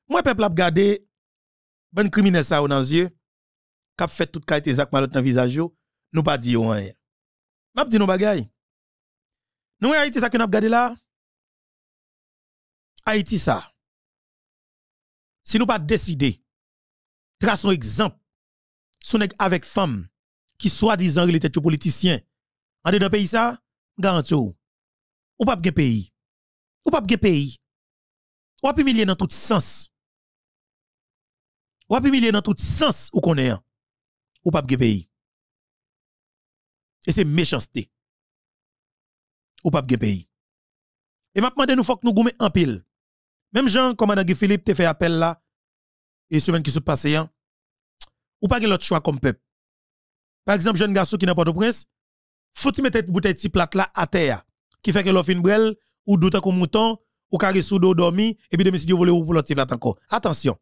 Moi, peuple, a gardé, bon criminel, ça dans les yeux. Cap fait toute qualité exact malot dans visage nous pas dit rien. M'a dit nous bagay. Nous Haïti ça que nous gardé là. Haïti ça si nous pas décider, traçons exemple, son avec femme qui soi-disant était politicien, en dedans pays ça, garantie ou, ou pas de pays. Ou pas de pays. Ou pas humilier dans tout sens. Ou pas humilié dans tout sens ou hein. Ou pas pays. Et c'est méchanceté. Ou pas pays. Et m'a demandé nous faut que nous goumer en pile. Même Jean, commandant Philippe, te fait appel là, et semaine qui se passe, hein, ou pas l'autre choix comme peuple. Par exemple, jeune garçon qui n'a pas de prince, faut-il mettre bouteille de plate là à terre, qui fait que l'offre une brelle, ou doute comme mouton, ou carré sous dos dormi, et puis de monsieur voler ou pour l'autre plate encore. Attention.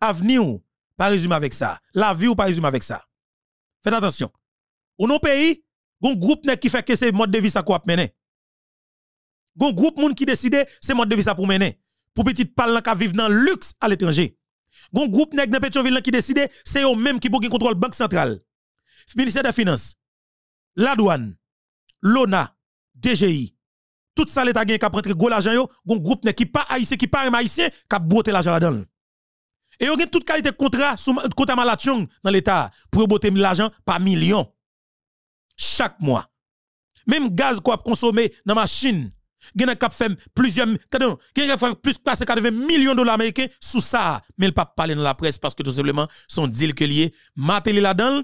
Avenir, pas résumer avec ça. La vie ou pas résumer avec ça. Faites attention. Ou non pays, un groupe qui fait que c'est mode de vie ça quoi mener. Un groupe qui décide c'est mode de vie ça pour mener. Pour petit parle qui vivre dans le luxe à l'étranger. Un groupe nèg dans qui décide c'est eux même qui pour contrôle banque centrale. Ministère des Finances, la douane, l'ONA, DGI, tout ça l'État gagne qui prendre gros l'argent yo, un groupe qui pas haïtien qui pas haïtien qui a boté l'argent là-dedans. Et yo toute qualité de contrat compte malachon dans l'État pour boter l'argent par millions chaque mois. Même gaz qu'on consommé dans machine, gen kap fait plusieurs plus passer 80 millions de dollars américains sous ça, mais il pas parler dans la presse parce que tout simplement son deal que lié, maté là-dedans,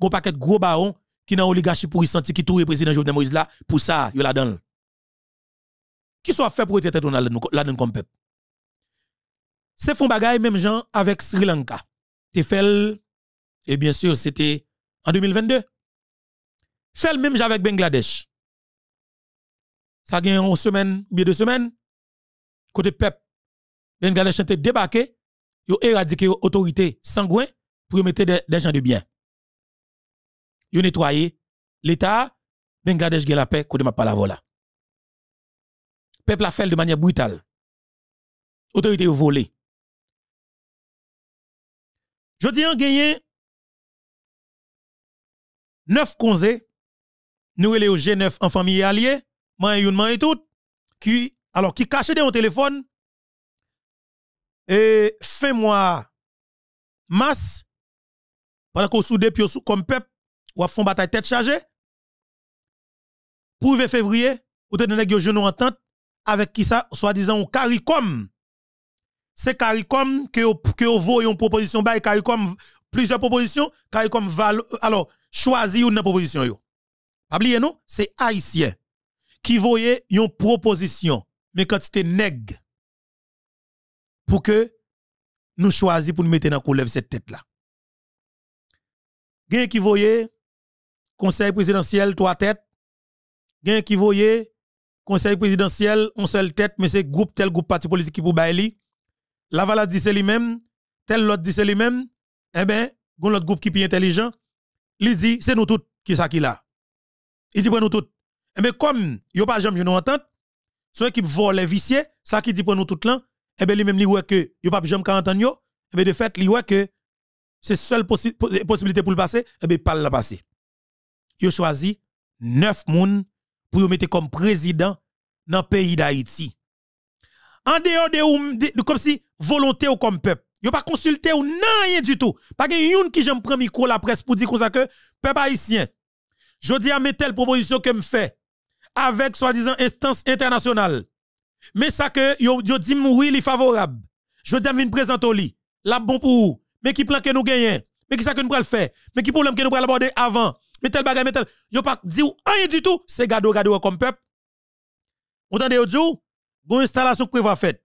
gon paquet gros baron qui dans oligarchie pour y sentir qui tout président Jovenel Moïse là pour ça, yo là-dedans. Qui soit fait pour être là-dedans comme peuple? C'est font bagaille même gens avec Sri Lanka. Te fait et bien sûr c'était en 2022. Fait le même avec Bangladesh. Ça a une semaine bien deux semaines côté peuple Bangladesh a débarqué, yo éradiqué autorité sanguin pour mettre des, gens de bien. Yo nettoyé l'état Bangladesh a la paix côté ma pas la. Peuple a fait de manière brutale. Autorité volé. Je dis en gagné 9 conseils, nous au G9 en famille alliée, man yon man et tout, qui, alors, qui cache dans téléphone, et fin mois, mars, pendant qu'on sous depuis comme peuple, ou a font bataille tête chargée, pour février, ou te donne genou entente, avec qui ça, soi-disant, ou CARICOM, c'est CARICOM que vous une proposition bay CARICOM plusieurs propositions CARICOM val alors choisi une proposition yo. Pas non? C'est haïtien qui voyait une proposition mais quantité nèg pour que nous choisissons pour nous mettre dans coulève cette tête là gen qui voyait conseil présidentiel trois têtes. Gen qui voyait conseil présidentiel on seule tête mais c'est groupe tel groupe parti politique qui pour bailler la valade dit c'est lui-même, tel l'autre dit c'est lui-même, eh ben, gon l'autre groupe qui est intelligent, il dit c'est nous tous qui ça qui là. Il dit pour nous tous. Eh ben comme yo pas jamais nous entente, son équipe vole les vicieux, ça qui dit pour nous tous là, eh ben lui même li ouais que yo pas jamais entendre yo, eh ben de fait li ouais que c'est seule possi possibilité pour le passer, eh ben pas le passer. Yo choisi neuf moun pour yo mettre comme président dans le pays d'Haïti en dehors de, comme si volonté ou comme peuple. Yo pas consulté ou non rien du tout. Pas gen yon qui j'aime prendre micro la presse pour dire comme ça que peuple haïtien. Je dis à mettre telle proposition que me fait avec soi-disant instance internationale. Mais ça que yo, yo dit oui, li favorable. Je dis à venir présenter lit. La bon pour vous. Mais qui plan que nous gagnons? Mais qui ça que nous le faire? Mais qui problème que nous pral aborder avant? Mais tel bagage, mais tel. Yo pas dit rien du tout. C'est gado gado comme peuple. Vous entendez yo Gon installation prévoit faite.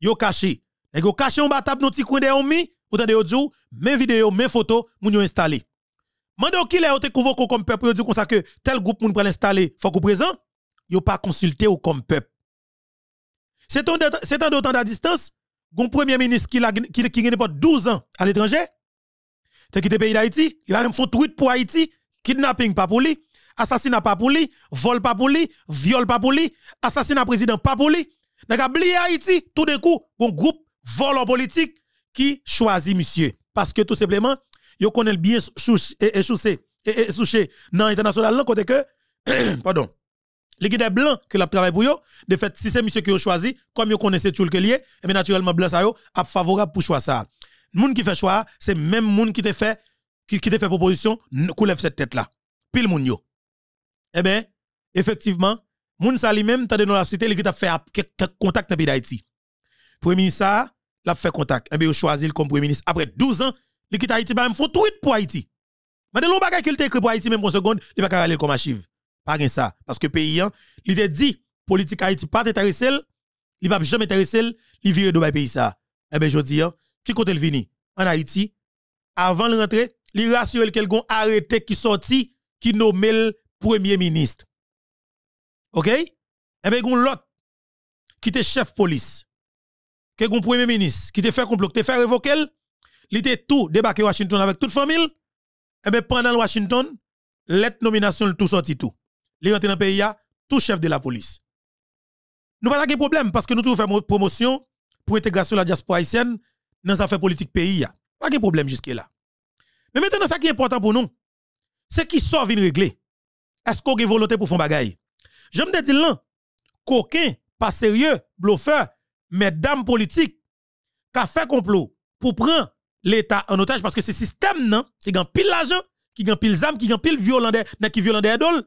Yo caché. Et yo caché on batap nou ti coin de mi, ou tande yo djou, mes vidéo, mes photos, moun yo installé. Ki le yo te convoqué comme peuple yo dit comme ça que tel groupe moun pral installer, faut qu'on présent, yo pas consulté ou comme peuple. C'est un d'autant à distance, gon premier ministre qui la qui qui pas 12 ans à l'étranger. Te quitté pays d'Haïti, il va faire tweet pour Haïti, kidnapping pas pour lui, assassinat pas pour lui, vol pas pour lui, viol pas pour lui, assassinat président pas pour lui. N'a oublié Haïti, tout d'un coup, un groupe volant politique qui choisit monsieur. Parce que tout simplement, yo connaît bien et choussé et souché dans l'international côté que (clears throat) pardon les guides blancs que la pour yo de fait si c'est monsieur qui a choisi comme yo connaissez tout le lié et eh bien naturellement blanc ça yo a favorable pour choix ça. Moun qui fait choix c'est même moun qui te fait qui, qui te fait proposition cette tête là pile moun yo. Eh bien effectivement Moun sa li même tande dans la cité, il a fait contact dans pays d'Haïti. Premier ministre l'a fait contact. Et bien, choisi comme premier ministre. Après 12 ans, il quitte Haïti, il faut tweet pour Haïti. Mais de l'on bagay qu'il écrit pour Haïti, même pour seconde, il va pas aller comme archive. Pas rien ça. Parce que pays, il a dit, politique Haïti pas intéressé, il va jamais intéressé, il vire de pays ça. Eh bien, je dis, qui côté le vini? En Haïti, avant de rentrer, il rassure quelqu'un arrêté qui sorti, qui nomme le premier ministre. OK? Eh bien, l'autre qui était chef police, qui est premier ministre, qui te fait complot, qui te fait révoquer, il était tout débarqué Washington avec toute famille. Eh bien, pendant Washington, lettre nomination, tout sorti tout. Il rentre dans le pays, tout chef de la police. Nous pas de problème parce que nous faisons promotion pour l'intégration de la diaspora haïtienne dans les affaires politiques pays. Pas de problème jusque-là. Mais maintenant, ce qui est important pour nous, c'est qui sort vient régler. Est-ce qu'on a volonté pour faire bagaille? Je me dis là, coquin, pas sérieux, bluffeur, mesdames politiques, qui fait complot pour prendre l'État en otage? Parce que ce système, non, qui gagne pile l'argent, qui gagne pile zam, qui gagne pile violent, qui violent des idoles.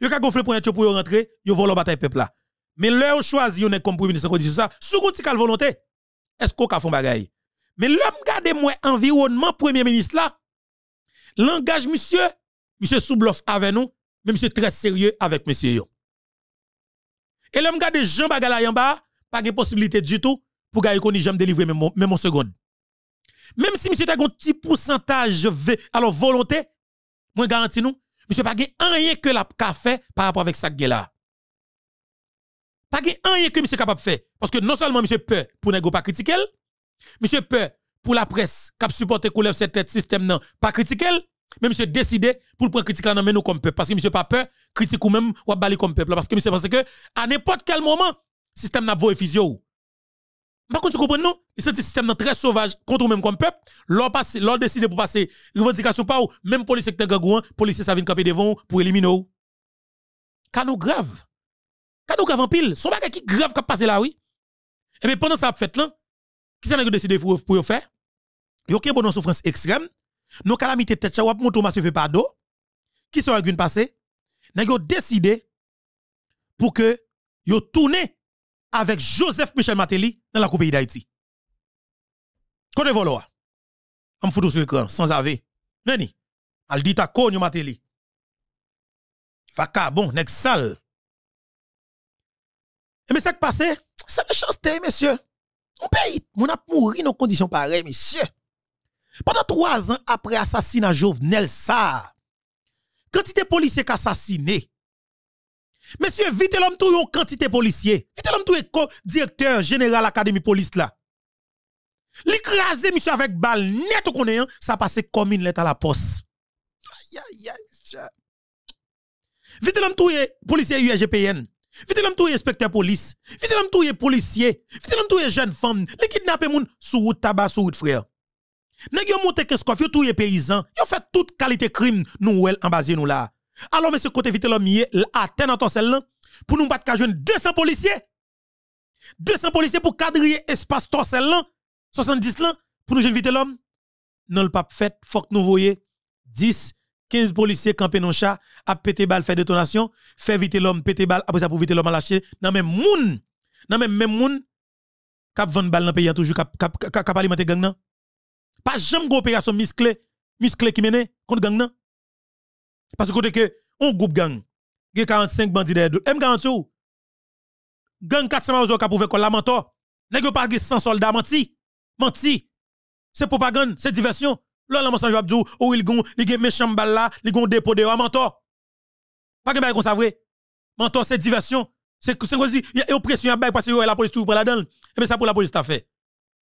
Yo ka gonfler pour pour rentrer, yo vole bataille peuple là. Mais là, choisi yon comme premier ministre dit ça, sous konti kal volonté. Est-ce qu'on ka font bagaille? Mais l'homme gade moi environnement premier ministre là. Langage monsieur, monsieur sous avec nous, mais monsieur très sérieux avec monsieur Et l'homme gade Jean Bagala en bas, pas de possibilité du tout pour gagner qu'on jamais délivrer même même en seconde. Même si monsieur a un petit pourcentage alors volonté, moi garantis nous, monsieur pas rien que la fait par rapport avec ça là. Pas rien que monsieur capable de faire parce que non seulement monsieur peur pour ne pas critiquer, monsieur peur pour la presse qui supporter couleur cette système non pas critiquer, mais monsieur décidé pour prendre critique là nous comme peuple parce que monsieur pas peur critique ou même ou bali comme peuple parce que monsieur pense que à n'importe quel moment système n'a voie physio par contre, tu comprends non? C'est un système très sauvage contre même comme peuple. L'on passe, l'on décide pour passer revendication par où, même police secteur gagouan, police ça vient camper devant pour éliminer ou. Canou grave. Canou grave en pile. Son bagage qui grave qui passé là, oui. Et eh bien pendant ça fait là, qui s'en a décidé pour, pour faire? Yo qui bon souffrance extrême. Nos calamités tête chawap mon Thomas se fait pas d'eau. Qui sont passé? N'a décidé pour que yo tourne avec Joseph Michel Matéli dans la Coupe d'Haïti. Côté volo, on fout sur l'écran, sans ave. Nani, al dit à Konyo Matéli. Faka, bon, nek sale. Et mais ça qui passe, c'est méchanceté, monsieur. On paye, on a mouru dans conditions pareilles, monsieur. Pendant trois ans après assassinat Jovenel Sarr, quantité policiers qui assassiné, Monsieur, vite l'homme tout yon quantité policier. Vite l'homme tout est directeur général académie police là. L'écraser monsieur avec balle net qu'on est, hein, ça passe comme une lettre à la poste. Aïe aïe aïe. Vite l'homme tout est policier UGPN. Vite l'homme tout est inspecteur police. Vite l'homme tout est policier. Vite l'homme tout est jeune femme. Les kidnapper moun sous route tabac sous route frère. Nèg yo monte fait tout est paysan. Yo fait toute qualité crime nous en basé nous là. Alors, monsieur côté vite l'homme atteint ton celle pour nous battre 200 policiers. 200 policiers pour cadrer espace ton celle 70 là, pour nous jeune vite l'homme. Non, le pape fait, faut que nous voyons 10, 15 policiers campés dans chat, à péter balle, faire détonation, faire vite l'homme, péter balle, après ça pour vite l'homme lâcher. Dans même moun, dans même même moun, cap vendre balle dans pays toujours, cap alimenter gang nan. Pas jamais opération musclé, musclé qui mène contre gang nan. Parce que que on groupe gang, il y a 45 bandits derrière. M40 gang 400 euros pour faire la mentor. N'est pas 100 soldats menti. Menti. C'est propagande, c'est diversion. Là la mensonge abdou ou il gon, il gen méchant balle là, il gon dépôt de mentor. Pas que comme ça vrai. Mentor c'est diversion. C'est c'est quoi il y a oppression à parce que la police tout pour la donne. Et mais ça pour la police t'a fait.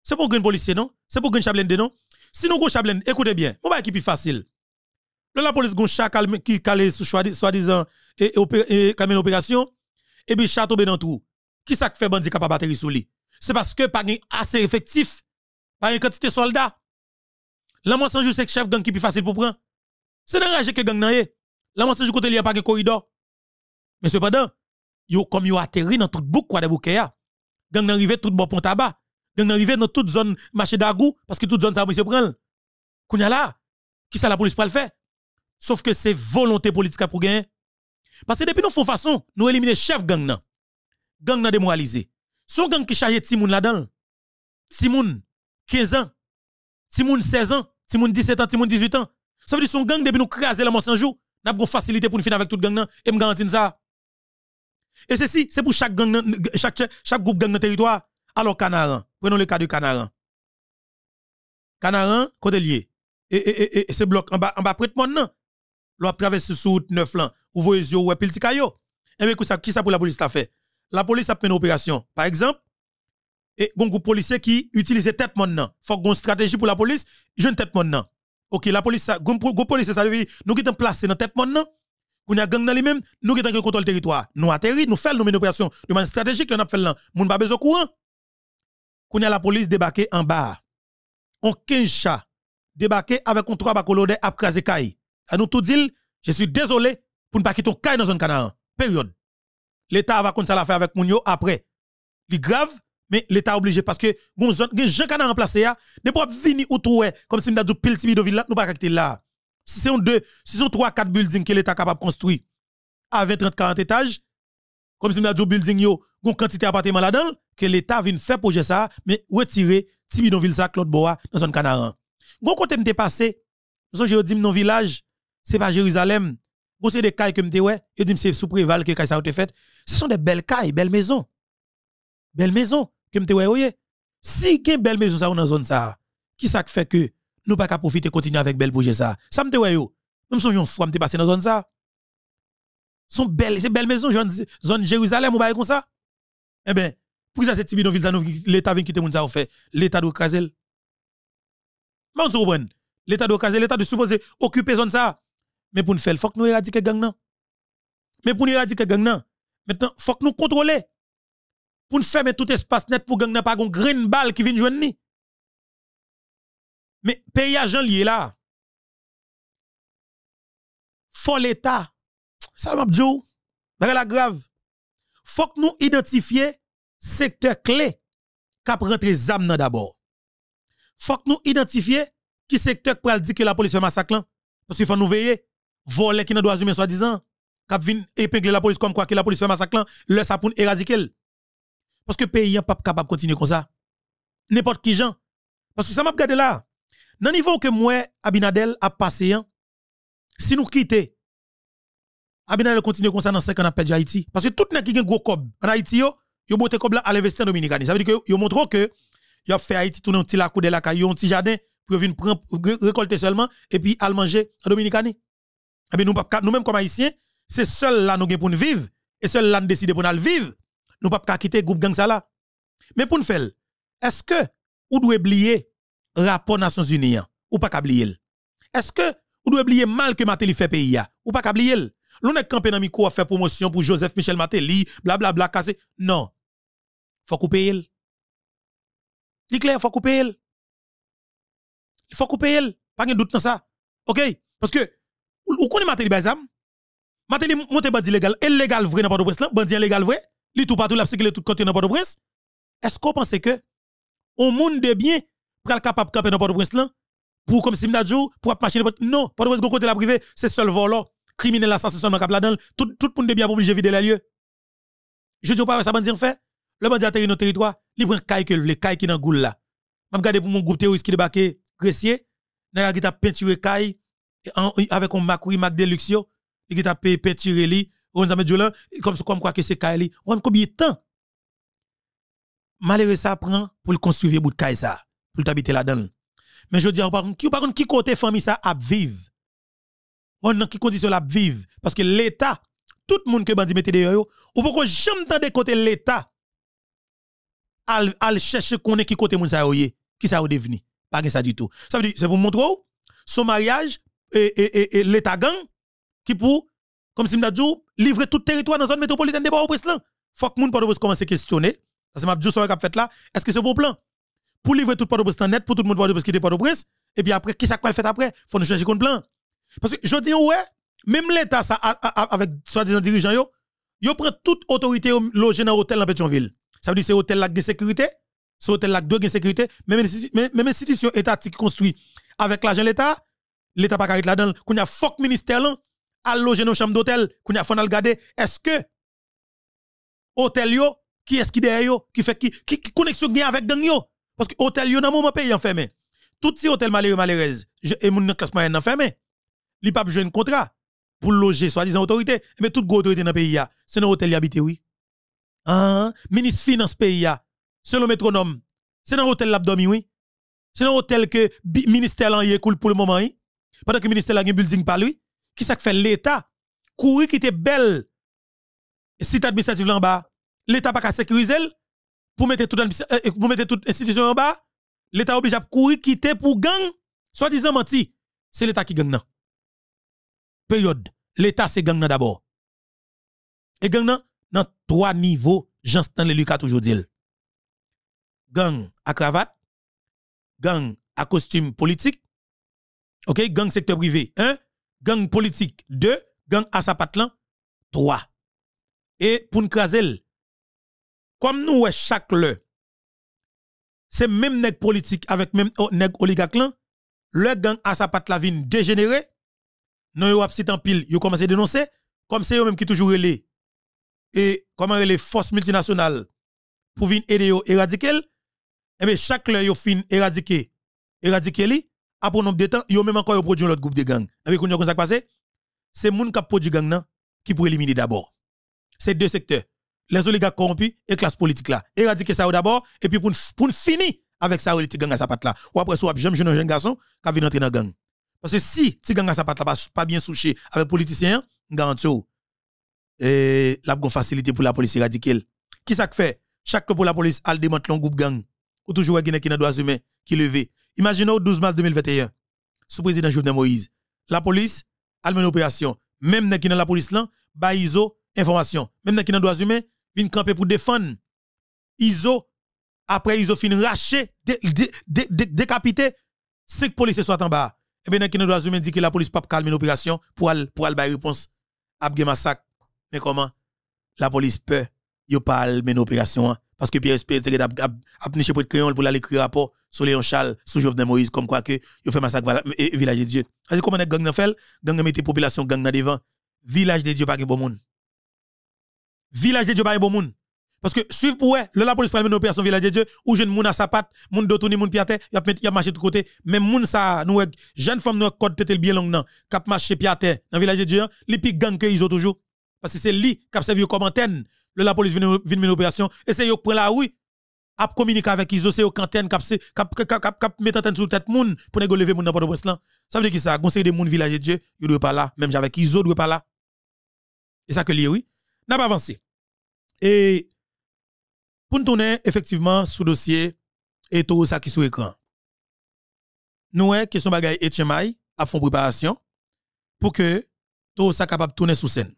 C'est pour un policier non? C'est pour un chablende non? Sinon go chablende, écoutez bien. Mon ba qui plus facile. La police gon chat qui calé soi-disant et, et, opération et puis chat tombé dans tout. Qui ça fait bandi capable batterie sous lui? C'est parce que pas assez effectif, pas une quantité de soldats. Là moi sans c'est que chef gang qui plus facile pour prendre. C'est d'enrager que gang nan Là moi sans côté il y a pas de corridor. Mais cependant, yo comme yo atterri dans toute boucle quoi de bouquet Gang nan arrivé tout bon pont tabac. Gang arrivé dans toute zone marché d'agou parce que toute zone ça se prendre. Kounya là, qui ça la police pas le faire? Sauf que c'est volonté politique pour gagner. Parce que depuis nous faisons façon, nous éliminer chef gang nan. Gang nan démoralisé. Son gang qui charge Timoun là-dedans. Timoun 15 ans, Timoun 16 ans, Timoun 17 ans, Timoun 18 ans. Ça veut dire son gang depuis nous craser la mort sans jour, n'a pas facilité pour nous finir avec tout gang nan et me garantir ça. Et ceci, c'est pour chaque gang chaque chaque groupe gang dans territoire. Alors Canaran, prenons le cas de Canaran. Canaran, côté lié. Et, et, et, et ce bloc en bas, en bas près de mon nan. L'on traverse sous route 9 lan. Ou voyez yeux ou pile kayo. Et bien, ça, qui ça pour la police fait? La police a fait une opération. Par exemple, et un groupe policier qui utilise tête mon nan. Faut une stratégie pour la police, jeune tête mon nan. OK, la police ça groupe policier ça veut dire nous qui sommes placés dans tête mon nan. Qu'on a gang dans lui même, nous qui sommes contrôle territoire. Nous atterri, nous faisons une opération de manière stratégique, nous avons fait là. Moun pas besoin courant. Qu'on a la police débarqué en bas. On 15 chats débarqué avec un 3 bacolodé à craser caille. À nous tout dire, je suis désolé pour ne pas quitter caille dans zone Canaan. Période. L'État va continuer à faire avec Mounio après. C'est grave, mais l'État obligé parce que bon zone, gen gens Canaan remplacé ya, ne pas venir ou trouver comme si nous avons pile Tibidoville là, nous pas quitter là. Si c'est deux, si sont trois quatre buildings que l'État capable de construire à 20 30 40 étages, comme si nous building yo, gon quantité d'appartements là-dedans que l'État vient faire projet ça, mais retirer Tibidoville ça Claude Boa dans zone Canaan. Gon côté m'te passé, so je dis non village, c'est pas Jérusalem. C'est des cailles que m'te ouais, je dis c'est sous préval que ça a été fait. Ce sont des belles cailles, belles maisons. Belles maisons que m'te ouais oye. Si gen belle maison ça dans zone ça, qui ça fait que nous pas qu'à profiter continuer avec belle projet ça? Ça m'te ouais yo. Même son une fois m'te passé dans zone ça. Sont belles, c'est belles maisons zone, Jérusalem ou pas comme ça. Eh ben, pour ça c'est Tibidonville l'état vient quitter moun ça fait, l'état doit craser. Mais on L'État doit caser, l'État doit supposer occuper zone ça. Mais pour nous faire, il faut que nous éradiquions gang nan. Mais pour nous éradiquer gang nan, maintenant, il faut que nous contrôler. Pour nous fermer tout espace net pour gang nan pas une green balle qui vient joindre ni. Mais pays agent lié là. Faut l'État. Ça m'a dit, la grave. Faut que nous identifier secteur clé qui rentre zam d'abord. Faut que nous identifier qui secteur pour dire que la police fait massacre parce qu'il faut nous veiller. Voler qui ne doit assumer soi-disant. Cap vinn épingler la police comme quoi que la police fait massacre le ça pour éradiquer parce que pays n'est pas capable de continuer comme ça. N'importe qui gens parce que ça m'a regardé là. Dans niveau que moi Abinadel a passé hein, si nous quittons Abinadel continue comme ça dans 5 ans à Haïti parce que tout le qui a gros cob en Haïti yo yo boté cob là à l'investir en Dominicanie ça veut dire que yo montre que yo fait Haïti tourner un petit lac de la caillou un petit jardin pour venir récolter seulement et puis aller manger en Dominicanie. Et bien nous nous même comme haïtiens, c'est seul là nous pour nous vivre et seul là nous décider pour nous vivre. Nous pas quitter groupe gang ça là. Mais pour nous faire, est-ce que ou doit oublier rapport Nations Unies ou pas oublier Est-ce que ou doit oublier mal que Matéli fait pays ou pas oublier L'on est campé dans micro à faire promotion pour Joseph Michel Matéli, blablabla bla, casser. Non. Faut couper il. Dit clair, faut couper il il faut couper elle. Pas de doute dans ça. OK? Parce que ou connaît Matéli Bazam? Matéli monte bandi légal, illégal vrai dans Port-au-Prince bandi illégal vrai, li tout partout la circuler tout côté dans Port-au-Prince. Est-ce qu'on pense que au monde de bien pour être capable de camper dans Port-au-Prince pour comme si m'dadjou pour machine non, Port-au-Prince côté la privé, c'est seul volant, criminel assassin seulement cap là-dedans, tout tout monde de bien obligé vider les lieux. Je dis pas ça bandi en fait? Le bandi atterri dans territoire, il prend caille que le caille qui dans goule là. M'a regardé pour mon groupe terroriste qui débarqué Grecier, n'a qui t'a peinturé caille avec un Macri Mac Deluxe yo, qui t'a peinturé li, on a mis là comme comme quoi que c'est caille On combien de temps Malheureux ça prend pour le construire bout de caille ça, pour t'habiter là-dedans. Mais je dis par contre qui par contre qui côté famille ça a vivre? On dans qui condition la vivre parce que l'état tout le monde que bandi mette dehors ou pourquoi jamais tande côté l'état al al chercher connaît qui côté moun ça qui ça devenu pas ça du tout. Ça veut dire, c'est pour montrer son mariage et, l'État gang qui pour, comme si m'a livrer tout territoire dans zone métropolitaine de Port-au-Prince. Faut que moun Port-au-Prince à questionner. Parce que m'a dit, ce qu'a fait là, est-ce que c'est bon plan? Pour livrer tout Port-au-Prince net, pour tout le monde Port-au-Prince qui est Port-au-Prince, et puis après, qui ça quoi fait après? Faut nous changer un plan. Parce que je dis, ouais, même l'État, avec soi-disant dirigeants, yo, yo prend toute autorité logée dans l'hôtel dans Pétionville. Ça veut dire c'est hôtel de sécurité, ce hôtel de sécurité, même même institution étatique construit avec l'argent de l'État, l'État pas carré là-dedans. Qu'on a fuck ministère à loger nos chambres d'hôtel, qu'on a faut regarder est-ce que hôtel yo qui est-ce qui derrière yo qui fait qui qui, connexion avec gang yo? Parce que hôtel yo dans moment pays enfermé. Tout si hôtel malheureux malheureuse et mon classe moyenne enfermé. Li pas besoin de contrat pour loger soi-disant autorité, mais toute autorité dans le pays c'est dans hôtel y habite oui. Ah, ministre finance pays le métronome. C'est dans hôtel l'abdomi oui. C'est dans hôtel que ministère là cool pour le moment oui. Pendant que ministère là un building par lui, qui ça fait l'état courir qui était belle site administratif là en bas, l'état pas qu'à sécuriser pour mettre toute euh, pour mettre toute institution en bas, l'état obligé à courir quitter pour gang, soit disant menti, c'est l'état qui gagne Période, l'état c'est gang d'abord. Et gang dans trois niveaux, Jean Stanley Lucas toujours dit. Gang à cravate, gang à costume politique, OK, gang secteur privé 1, gang politique 2, gang à sa patlan 3. Et pour nous craser, comme nous, chaque le, c'est même nèg politique avec même nèg oligarque le gang à sa patte la vine dégénéré, non yo ap en pile, yo commencé à dénoncer, comme c'est eux même qui toujours relé, et comment les forces multinationales pour venir aider yo éradiquer, et eh bien chaque le yo fin éradiquer, éradiquer li, après nombre de temps, yo même encore yo produit l'autre groupe de gang. Et bien, qu'on ça passé, c'est moun qui produit gang qui pour éliminer d'abord. C'est deux secteurs les oligarques corrompus et classe politique là. Éradiquer ça d'abord et puis pour pour finir avec ça les gang à sa patte là. Ou après soit j'aime jeune garçon qui vient entrer dans gang. Parce que si ti gang à sa patte là pas bien souché avec politiciens, garantie et la bonne facilité pour la police éradiquer. Qui ça fait? Chaque pour la police al démanteler un groupe gang ou toujours un qui n'a droits humains qui levé. Imaginez au 12 mars 2021 sous président Jovenel Moïse, la police a mené opération. Même qui dans la police là, ba ISO information, même qui dans droits humains vin camper pour défendre. ISO après ISO fin raché décapité cinq policiers sont en bas et bien qui nous doit dit que la police pas calmer l'opération pour aller pour aller réponse. À massacre. Mais comment? La police peut yo pas l'opération hein? parce que Pierre Esprit a niché pour crayon pour aller écrire rapport sur Léon Charles sur Jovenel Moïse comme quoi que yo fait massacre et village de Dieu. C'est comment gang nan fait? Gang mette population gang nan devant. Village de Dieu pas bon monde. Village de Dieu pas bon monde. Parce que suivre pour le la police prend une opération village de Dieu ou jeune moun à sa patte, moun d'autouni moun piate, y a marché de côté, même moun ça nous jeune femme nous code tête bien long nan, cap marché piate dans village de Dieu, li pi gang que ils ont toujours parce que c'est lui qui a servi comme antenne. Le la police vient une opération et c'est yo prend la rue a communiquer avec Iso, c'est yo antenne cap cap cap cap mettre antenne sur tête moun pour négo lever moun dans port de là. Ça veut dire que ça? Conseil de moun village de Dieu, yo doit pas là, même avec Iso doit pas là. Et ça que li oui n'a pas avancé. Et pour nous tourner effectivement sous dossier et tout ça qui est sur écran. Nous, question et chemay à fond préparation pour que tout ça capable de tourner sous scène.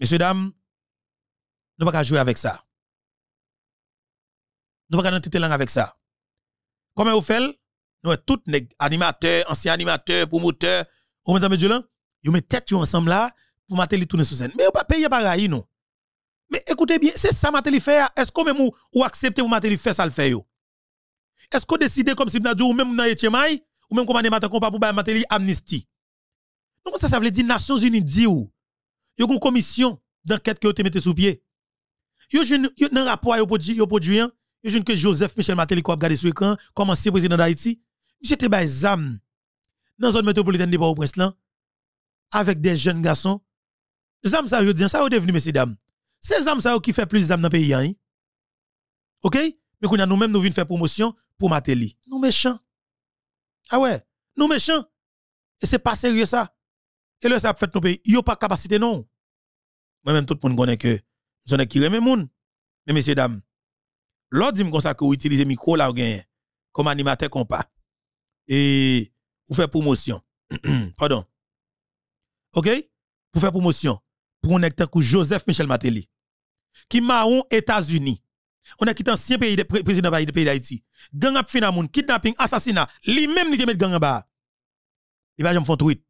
Messieurs, dames, nous ne pas jouer avec ça. Nous ne pas tenter langue avec ça. Comment vous faites? Nous, tous les animateurs, anciens animateurs, promoteurs, vous mettez tête ensemble là, pour Matéli tourner sous scène. Mais vous pas payer non. Mais écoutez bien, c'est ça Matéli fait. Est-ce que même ou, acceptez pour Matéli faire ça le fait? Est-ce que décidez comme si vous ou même dans Etiemay, ou même comme animateur compas pour Matéli amnistie? Donc ça, ça veut dire Nations Unies dit ou? Yo une commission d'enquête que vous mettez sous pied. Yo yo dans rapport yo produit yo produit yo jeune que Joseph Michel Matéli ko regarder sur écran comme ancien président d'Haïti. J'étais bay zam dans zone métropolitaine de Port-au-Prince avec des jeunes garçons Zam ça, je dis, ça, est devenu, messieurs, dames. C'est zam ça qui fait plus zam dans le pays. Hein? OK? Mais a nous-mêmes, nous venons faire promotion pour Matéli. Nous méchants. Ah ouais? Nous méchants. Et c'est pas sérieux ça. Et là, ça fait nos pays. Yo pas capacité, non. Moi-même, tout le monde connaît que nous sommes qui remet moun. Mais messieurs, dames, l'autre dit que vous utilisez micro là, comme animateur compas. Et vous faites promotion. (clears throat) Pardon. OK? Pour faire promotion pour un acteur Joseph Michel Matéli, qui marron États-Unis. On a quitté ancien pays de président de pays d'Haïti. Gang ap moun, kidnapping, assassinat, li même ni te met gang en bas. Il va jamais faire tweet.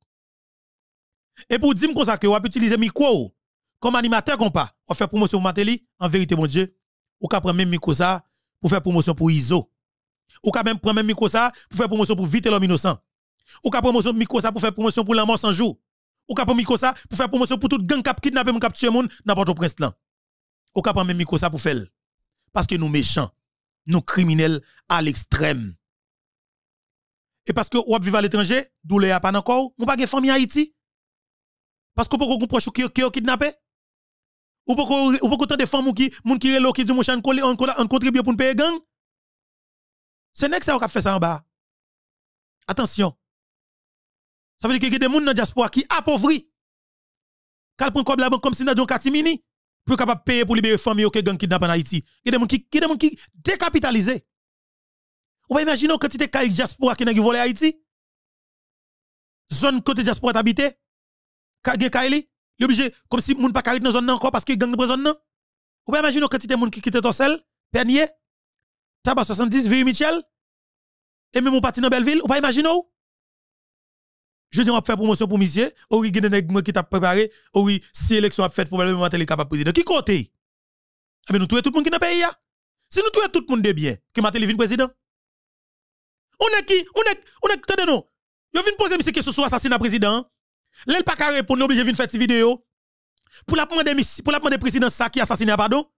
Et pour dire comme ça que on utiliser micro comme animateur comme pas, on fait promotion pour Matéli, en vérité mon Dieu, ou ka prendre même micro ça pour faire promotion pour ISO. Ou ka même prendre même micro ça pour faire promotion pour vite l'homme innocent. Ou ka promotion micro ça pour faire promotion pour la mort sans jour ou ka prendre micro ça pour faire promotion pour tout gang cap kidnapper mon cap tuer monde n'importe prince là ou ka prendre micro ça pour faire parce que nous méchants nous criminels à l'extrême. Et parce que ou vivre à l'étranger, a pas encore, ou pas de famille Haïti? Parce que pourquoi proche qui qui kidnappé? Ou pourquoi ou pourquoi de femmes qui moun qui relo qui dit mon chan on contribue pour payer gang? C'est que ça qui fait ça en bas? Attention. Ça veut dire qu'il y a des gens dans la diaspora qui appauvrit. Quand prend comme la banque comme si dans un catimini pour capable payer pour libérer famille qui gang kidnappé en Haïti. Il y a des gens qui des décapitalisés. Ou pas imaginer une quantité de diaspora qui n'a volé Haïti. Zone côté diaspora habité. Kage Kaili, il obligé comme si dans zone encore parce que gang de non. Ou pas imaginer une quantité de qui quitte Torsel, Pernier, Tabac 70, Vieux Michel et même mon parti dans Belleville, ou pas imaginer je dis, on faire promotion pour monsieur. Oui, il qui t'a préparé. Oui, si l'élection a fait pour le moment, capable président. Qui côté? Ah, mais nous tuons tout le monde qui n'a pays. Si nous tuons tout le monde de bien, que Matéli vienne président. On est qui? On est, on est, attendez nous. Yo vient poser monsieur question sur assassinat président. L'el pas pour nous obligé de faire cette vidéo. Pour la demander, pour la président ça qui assassiné pardon?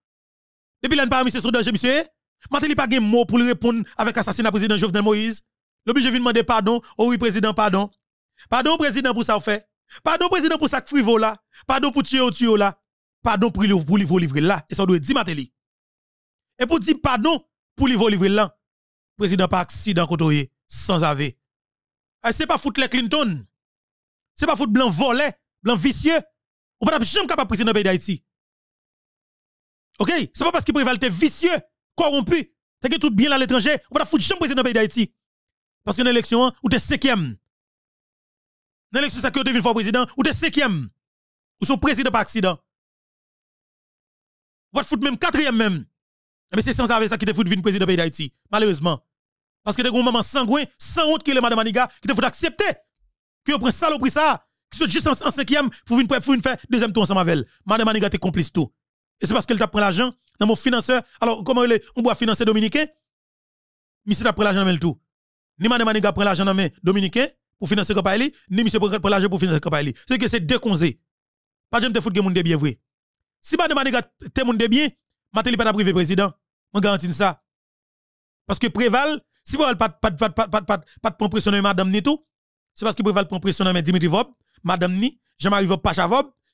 Depuis l'en pas monsieur sur danger monsieur. Matéli pas gen mot pour répondre avec assassinat président Jovenel Moïse. L'obligé de demander pardon. Oui président pardon. Pardon président pour ça fait. Pardon président pour ça frivole là. Pardon pour tuer tuer là. Pardon pour livre pour livre livrer là. Et ça doit dire Matéli. Et pour dire pardon pour livre livrer là. Président pas accident côté sans ave. Ah, c'est pas foutre les Clinton. C'est pas foutre blanc volé, blanc vicieux. Ou pas jamais capable président pays d'Haïti. OK, c'est pas parce qu'il prévalent vicieux, corrompu, t'es tout bien à l'étranger, ou pas foutre jamais président pays d'Haïti. Parce que dans l'élection, ou t'es cinquième. Dans l'élection, ça que devine fois président, ou t'es cinquième. Ou son président par accident. Ou foutre même quatrième même. Mais c'est sans avec ça qui te fout de président pays d'Haïti. Malheureusement. Parce que des gros maman sangouin, sans honte que les madame Maniga, qui te faut accepter que vous prenez saloperie ça, qui sont juste en, cinquième pour venir faire deuxième tour ensemble avec. Madame Maniga te complice tout. Et c'est parce qu'elle t'a pris l'argent dans mon financeur. Alors, comment elle est, on doit financer Dominicain? Mais c'est pris l'argent dans le tout. Ni Madame Maniga prend l'argent dans le Dominicain pour financer la campagne, ni monsieur pour l'argent pour financer la campagne. C'est que c'est deux. Pas de foutre que monde bien vrai. Si pas de manière te monde bien, Matéli pas privé président. Je garantis ça. Parce que Préval, si vous pas pas pas pas pas pas pression madame ni tout, c'est parce que Préval prend pression de Dimitri Vob, madame ni, Jean-Marie Vob Pacha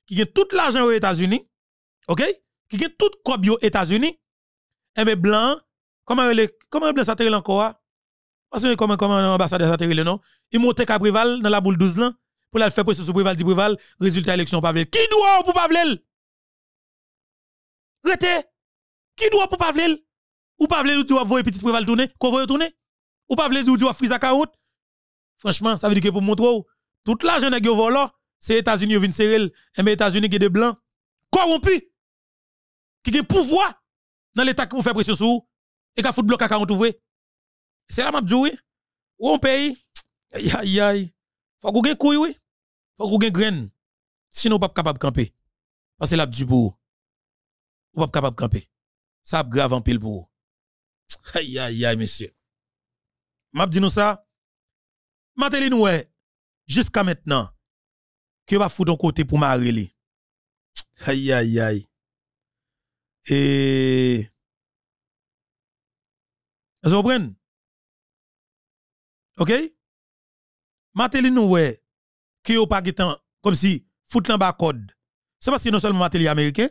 qui gagne tout l'argent aux États-Unis. OK? Qui gagne tout cob aux États-Unis. Et mais blanc, comment les comment blanc ça encore ah? Parce que comment comment ambassadeur ça non? Il monte à Préval dans la boule 12 là pour la faire pression sur Préval dit Préval, résultat élection Pavel. Qui doit pour Pavel Rete! Qui doit pour Pavel Ou Pavel ou doit voir petit Préval tourner, qu'on va tourner ou pas vle ou tu frise à carotte franchement ça veut dire que pour montrer toute l'argent yo volant c'est États-Unis vinn serrer et mais États-Unis qui des blancs. Corrompus qui ont pouvoir dans l'état qui fait pression sur et qui fout bloc à 40 ouvriers. C'est là m'a dit oui. Ou on pays aïe aïe aïe faut qu'on gagne couille oui. Faut qu'on gagne graine. Sinon pas capable de camper. Parce que là du pour ou pas capable de camper. Ça grave en pile pour aïe aïe aïe monsieur. M'a dit nous ça. Mateli nous jusqu'à maintenant que va foutre ton côté pour m'arrêter aïe aïe aïe et vous comprenez? OK? Mateli nous ouais que yo pas comme si fout en bas code c'est parce que non seulement Mateli américain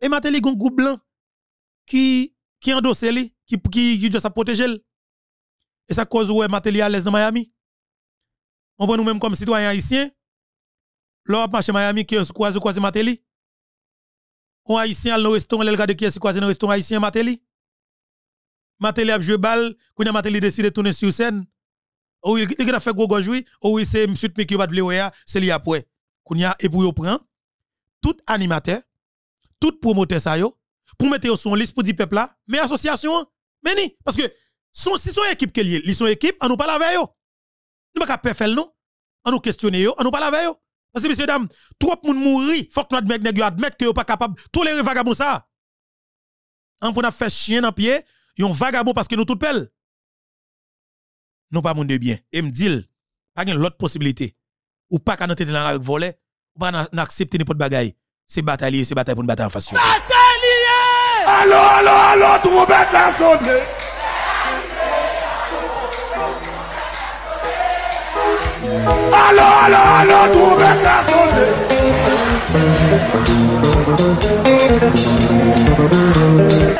et Mateli un groupe blanc qui qui endosse qui qui qui doit sa protéger et ça cause ouais Matéli à l'aise dans Miami. On prend nous-mêmes comme citoyens haïtiens. L'on marché Miami qui est croisé croisé Matéli. On haïtien le restaurant, le regarde qui est croisé dans haïtien Matéli. Matéli a joué balle, quand Matéli décide de tourner sur scène. Oh, il a fait gros gauche oui. Oh oui, c'est monsieur qui va de c'est lui après. Kounya et pour yo prend tout animateur, tout promoteur ça yo pour mettre sur liste pour dire peuple là, mais association, mais ni parce que son, si son équipe qui est, son équipe, on nous parle avec eux. Nous pas faire non? On nous questionner yo, on nous parle avec eux. Parce que messieurs dames, trop moun mouri, faut que nous admettre admettre que yo pas capable tolérer vagabond ça. On pour faire chien dans pied, yon vagabond parce que nous tout pelle non pas mon de bien. Et me dit, pas une l'autre possibilité. Ou pas qu'à nous tête avec volet, ou pas n'accepter n'importe bagaille. C'est batailler, c'est bataille pour une bataille en face. Batailler! Allô, allô, allô, trompette la sonne! Allô, allô, allô, trompette la sonne!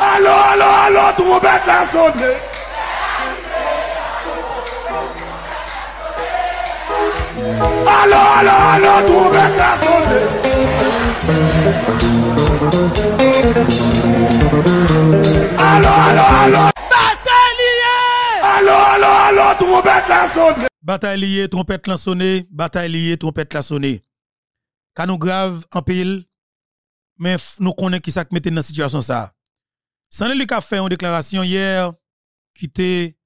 Allô, allô, allô, trompette la sonne! Allo, allo, allo, trompette la sonné. Allo, allo, allo. Allo, allo, allo, trompette la sonné. Bataille liée, trompette lan sonné, bataille liée, trompette la sonné. Canou grave en pile, mais nous connaissons qui ça qui mette dans la situation ça. Sanle Luc a fait une déclaration hier qui était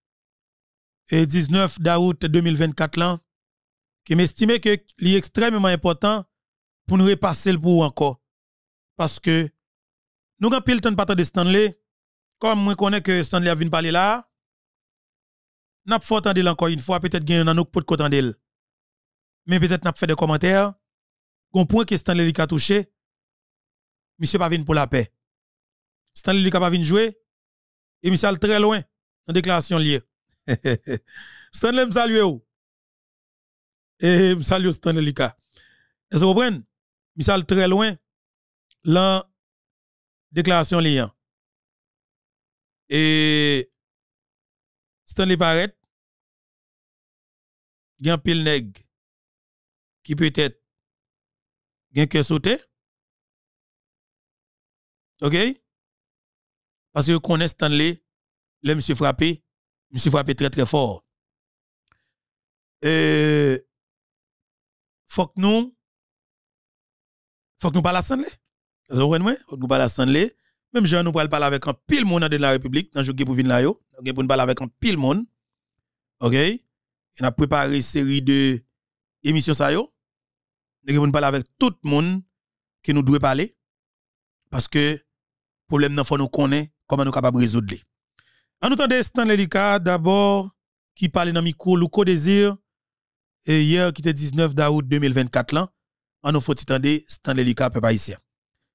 eh, 19 d'août 2024 là, qui m'estime que c'est extrêmement important pour nous repasser le pour encore. Parce que nous avons pile temps de Stanley, comme moi connais que Stanley a venu parler là, n'a pas fort encore une fois, peut-être gagner un autre pot de côté. Mais peut-être n'a pas fait des commentaires. Gon point que Stanley a touché, monsieur pas venu pour la paix. Stanley a pas venu jouer, et monsieur al très loin dans déclaration liée. (laughs) Stanley me salue. Et me salue Stanley Luc. Est-ce que vous comprenez? Monsieur al très loin dans déclaration liée. Et Stanley paraît, gen pile nèg qui peut-être gen que sauté. OK? Parce que connaît Stanley, le monsieur frappé, monsieur frappé très très fort. Euh faut que nous faut que nous parlons à comprenez? Faut que nous parlons à Stanley. Même Jean nous parler avec un pile monde de la République dans jour pour venir là. Donc pour nous parler avec un pile monde. OK? On a préparé une série de émissions. Donc pour nous parler avec tout le monde qui nous doit parler parce que problème nan faut nous connaître comment nous capable résoudre. les. En nous tendez Stanley Lika d'abord qui parle dans micro Louko Désir et hier, qui était 19 d'août 2024, là, on nous faut attendre Stanley Lika, peuple haïtien.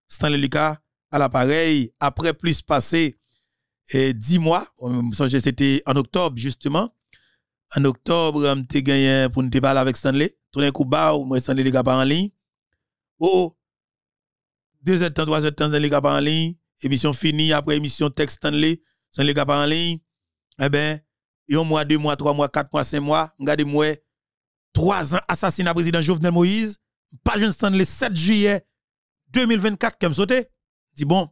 Stanley Lika, à l'appareil, après plus passé et 10 mois, c'était en octobre, justement. En octobre, on a gagné pour nous parler avec Stanley. Tout d'un coup, moi, Stanley Lika pas en ligne. Oh, 2 heures de temps, 3 heures de temps, Stanley Lika pas en ligne. Émission finie, après émission, texte Stanley, Stanley Lika pas en ligne. Eh bien, un mois, deux mois, trois mois, quatre mois, cinq mois, regardez-moi 3 ans assassinat président Jovenel Moïse, pas jeune stand 7 juillet 2024 comme sauté. Dit bon,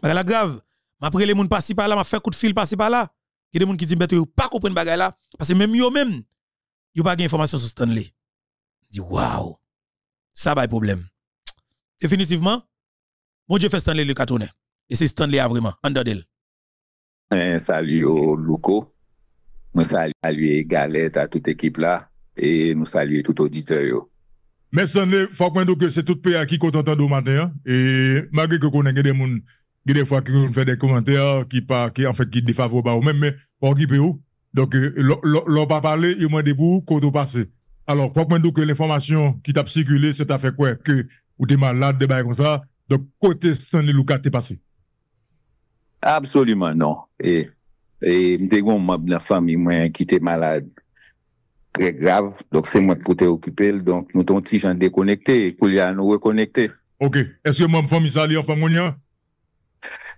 la grave, m'a les moun passer par là, m'a fait coup de fil passer par là. Il y a des gens qui disent, mais pas comprendre bagay là, parce que même yo même, yo pas d'informations sur Stanley. Dit, waouh, ça bah, va problème. Définitivement, mon Dieu fait Stanley le cartonnet. Et c'est Stanley a vraiment, en d'elle. Eh, salut, oh, Louko. Je salue Galette à toute équipe là et nous saluons tout auditeur. Mais Stanley, faut qu'on que c'est tout pays qui content au matin. hein. Et malgré que connaît des gens, des fois qui fait des commentaires qui pas, qui en fait qui défavorables ou même, mais pour qui. Donc, euh, l'on- pas parlé, il m'a dit pour qu'on passé. Alors, faut qu'on que l'information qui t'a circulé, c'est à fait quoi? Que, ou t'es malade, des bails comme ça. Donc, côté Stanley Lucas, t'es passé. Absolument non. Et, et m'te gon membre de la famille moi qui était malade très grave. Donc c'est moi qui t'ai occupé. Donc nous t'ont petit gens déconnecté et qu'il y a nous reconnecter. Ok. Est-ce que moi, famille sali en famille,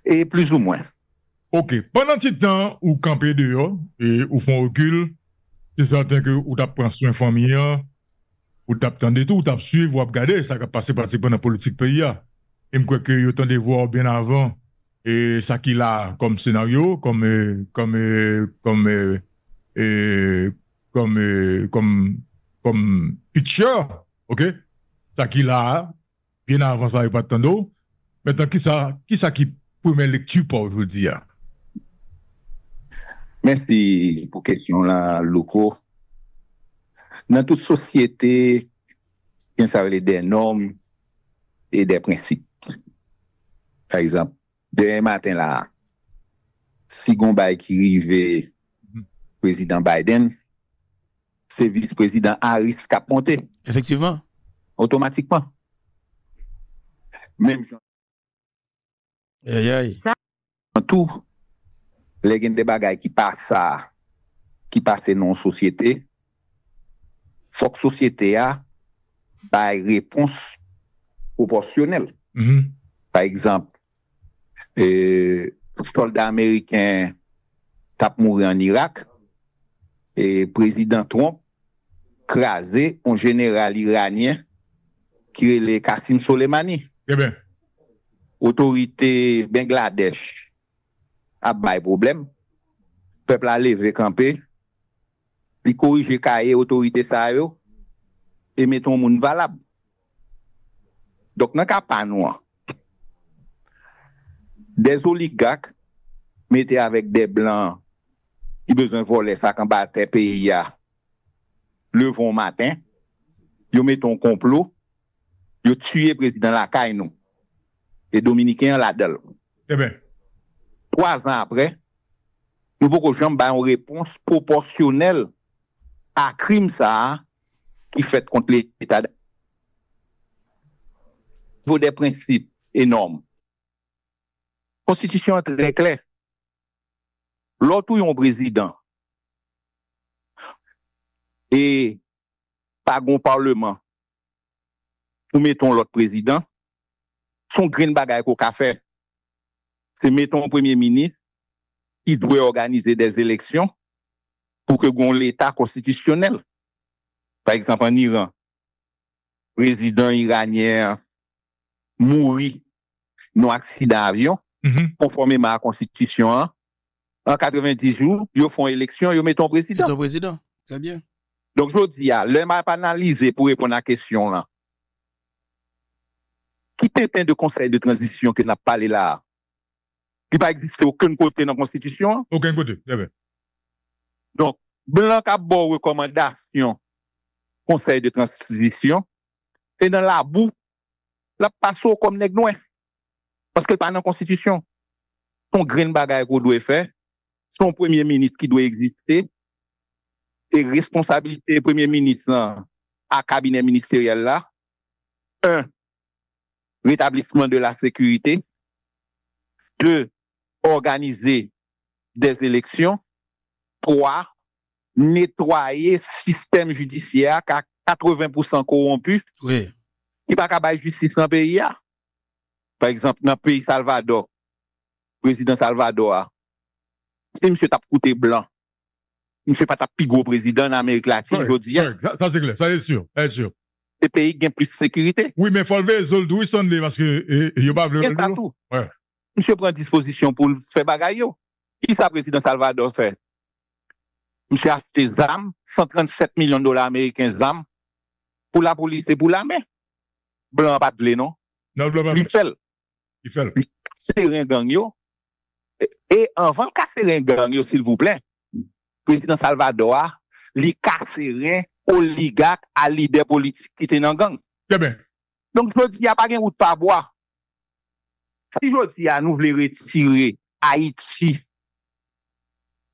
Et plus ou moins. Ok. Pendant ce temps, ou camper dehors, et ou font recul, c'est certain que ou t'as pris soin famille, ou t'as attendu tout, ou t'as suivre, ou regarder ça qui a passé par pendant la politique pays. là. Et me crois que vous de voir bien avant, et ça qu'il a comme scénario, comme, euh, comme, euh, comme, euh, comme, euh, comme, comme picture, ok? Ça qu'il a, bien avant ça, il n'y a pas de temps d'eau. Maintenant, qui ça, qui ça qui première lecture pour aujourd'hui? hein? Merci pour question là, Louko. Dans toute société, il y a des normes et des principes. Par exemple, demain matin là, si bay qui rive Mhm. président Biden, c'est vice-président Harris qui a monté Effectivement. automatiquement. Même Aïe aïe. dans tout, les gen des bagages qui passent ça, qui passent dans la société, faut que société a une réponse proportionnelle. Mhm. Par exemple, euh, soldat américain tap mouru en Irak et président Trump crasé un général iranien qui est le Kassim Soleimani. Eh bien, Autorité Bangladesh a bay problème. Peuple a levé campé. Li corrige kaye autorité sa yo et mettons moun valable. Donc, nan ka pa nou an, des oligarques mettaient avec des blancs qui besoin voler ça quand battait pays a le bon matin, yo mettent un complot, yo tué président la caille nous. Et Dominicain la dedans eh bien, trois ans après, nous pouvons jamais une réponse proportionnelle à crime ça qui fait contre l'État. Il faut des principes énormes. Constitution est très claire. L'autre un président et pas un parlement, nous mettons l'autre président, son green bagay qu'on a fait c'est mettons un premier ministre qui doit organiser des élections pour que gon l'État constitutionnel. Par exemple, en Iran, président iranien mourit dans accident d'avion, Mhm. conformément à la constitution. hein. En 90 jours, ils font élection, ils mettent un C'est président. ton président. Très bien. Donc, je dis, ah, le m'a pas analysé pour répondre à la question là. Qui t'éteint de conseil de transition que n'a pas parlé là? Qui pas existé aucun côté dans la constitution? aucun côté. Eh bien, Donc, blanc a bon recommandation conseil de transition et dans la boue, la passe comme nèg noir. Parce que pas dans la constitution. Son grain bagay qu'on doit faire, son premier ministre qui doit exister, et responsabilité premier ministre là, à cabinet ministériel là, un, rétablissement de la sécurité, deux, organiser des élections, trois, nettoyer système judiciaire qui a 80% corrompu, Oui. qui pas capable justice dans le pays. a. Par exemple, dans le pays Salvador, président Salvador, si monsieur t'a coûté blanc, monsieur pas t'a plus gros président en Amérique latine, je dis, ouais, ça, c'est clair, ça c'est sûr, c'est sûr. ces pays ont plus de sécurité. Oui, mais il faut lever les autres, oui, parce que, il n'y a pas ça tout. Ouais. Monsieur prend disposition pour faire bagaille. Qui ça, président Salvador fait? Monsieur a acheté ZAM, 137 millions de dollars américains ZAM, pour la police et pour l'armée. Blanc pas de blé, non? Non, blanc, Lui fait, il fait. le- c'est un gang yo. Et- avant de casser un gang yo, s'il vous plaît, président Salvador, li casser un oligarque à leader politique qui était dans gang. Bien, Donc, je dis, il n'y a pas de route pas boire. Si je dis, à nous voulons retirer Haïti,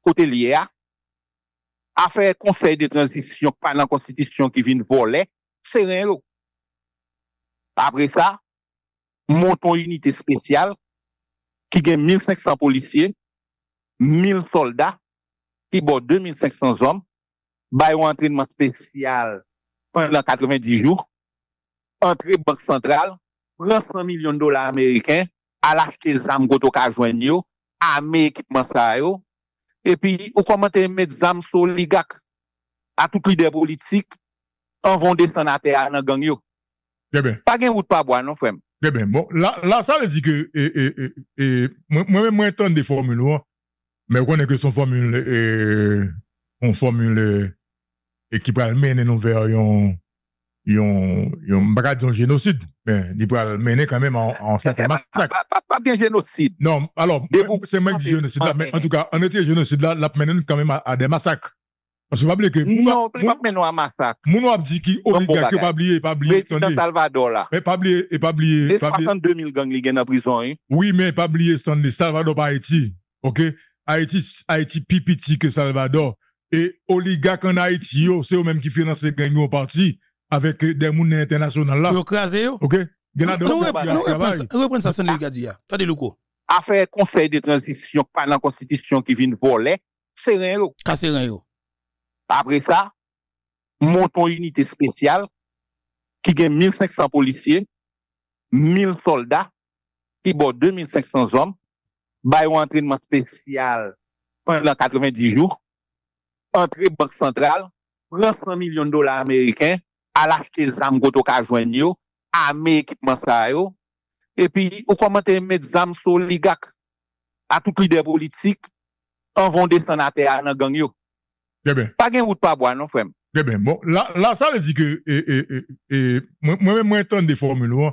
côté à conseil de transition par la constitution qui vient voler, c'est rien. Après ça, montons une unité spéciale qui gagne 1500 policiers, 1000 soldats, qui bat 2500 hommes, bah, un entraînement spécial pendant 90 jours, entrer banque centrale, prend 100 millions de dollars américains, à l'acheter les armes qu'on a joindre armer équipement ça et puis, ou comment te mettre des armes sur l'oligarque, à tout leader politique, en vont descendre à terre dans gang yo. bien. Pas gain route pas boire, non, frère. Eh bien, bon, là, là, ça veut dire que, et, et, et, et, moi, moi-même, moi, entends des formules, hein, mais on connaît que son formule, euh, on formule, euh, et qui peut mener nous vers un, un génocide, mais il peut mener quand même en, en certain Pas, massacre. pas, bien génocide. Non, alors, c'est moi qui dis génocide là, mais en tout cas, en été génocide là, la mène quand même à, à des massacres. Parce que vous oubliez que, Non, pas maintenant un massacre. mon a dit qui oligarque, bagage. pas oublier, pas Président. Salvador là. mais pas oublier, et pas oublier, Les pas oublier. 62 000 gangs qui sont en prison, hein. Oui, mais pas Stanley, Salvador pas Haïti. OK? Haïti, Haïti plus petit que Salvador. Et oligarques en Haïti, yo, c'est eux même qui financent les gangs au parti avec des monnaies internationales là. Pour écraser, yo. OK? Nous reprenons- ça, c'est dit. Attendez, Louko. À faire conseil de transition par la constitution qui vient voler, c'est rien. Casser rien, yo. Après ça, monton unité spéciale qui gagne 1500 policiers, 1000 soldats, qui bon 2500 hommes, bay un entraînement spécial pendant 90 jours, entrer banque centrale, prend 100 millions de dollars américains, à l'acheter des armes qu'on a joindre armer équipement ça et puis, ou comment mettre des armes sur à tout leader politique, en vont à terre dans gang. Pas gain route pas boire, non, frère? Très bien. Bon, là, là ça veut dire que et, et, et, et, moi, moi-même, moi, entends des formules, hein.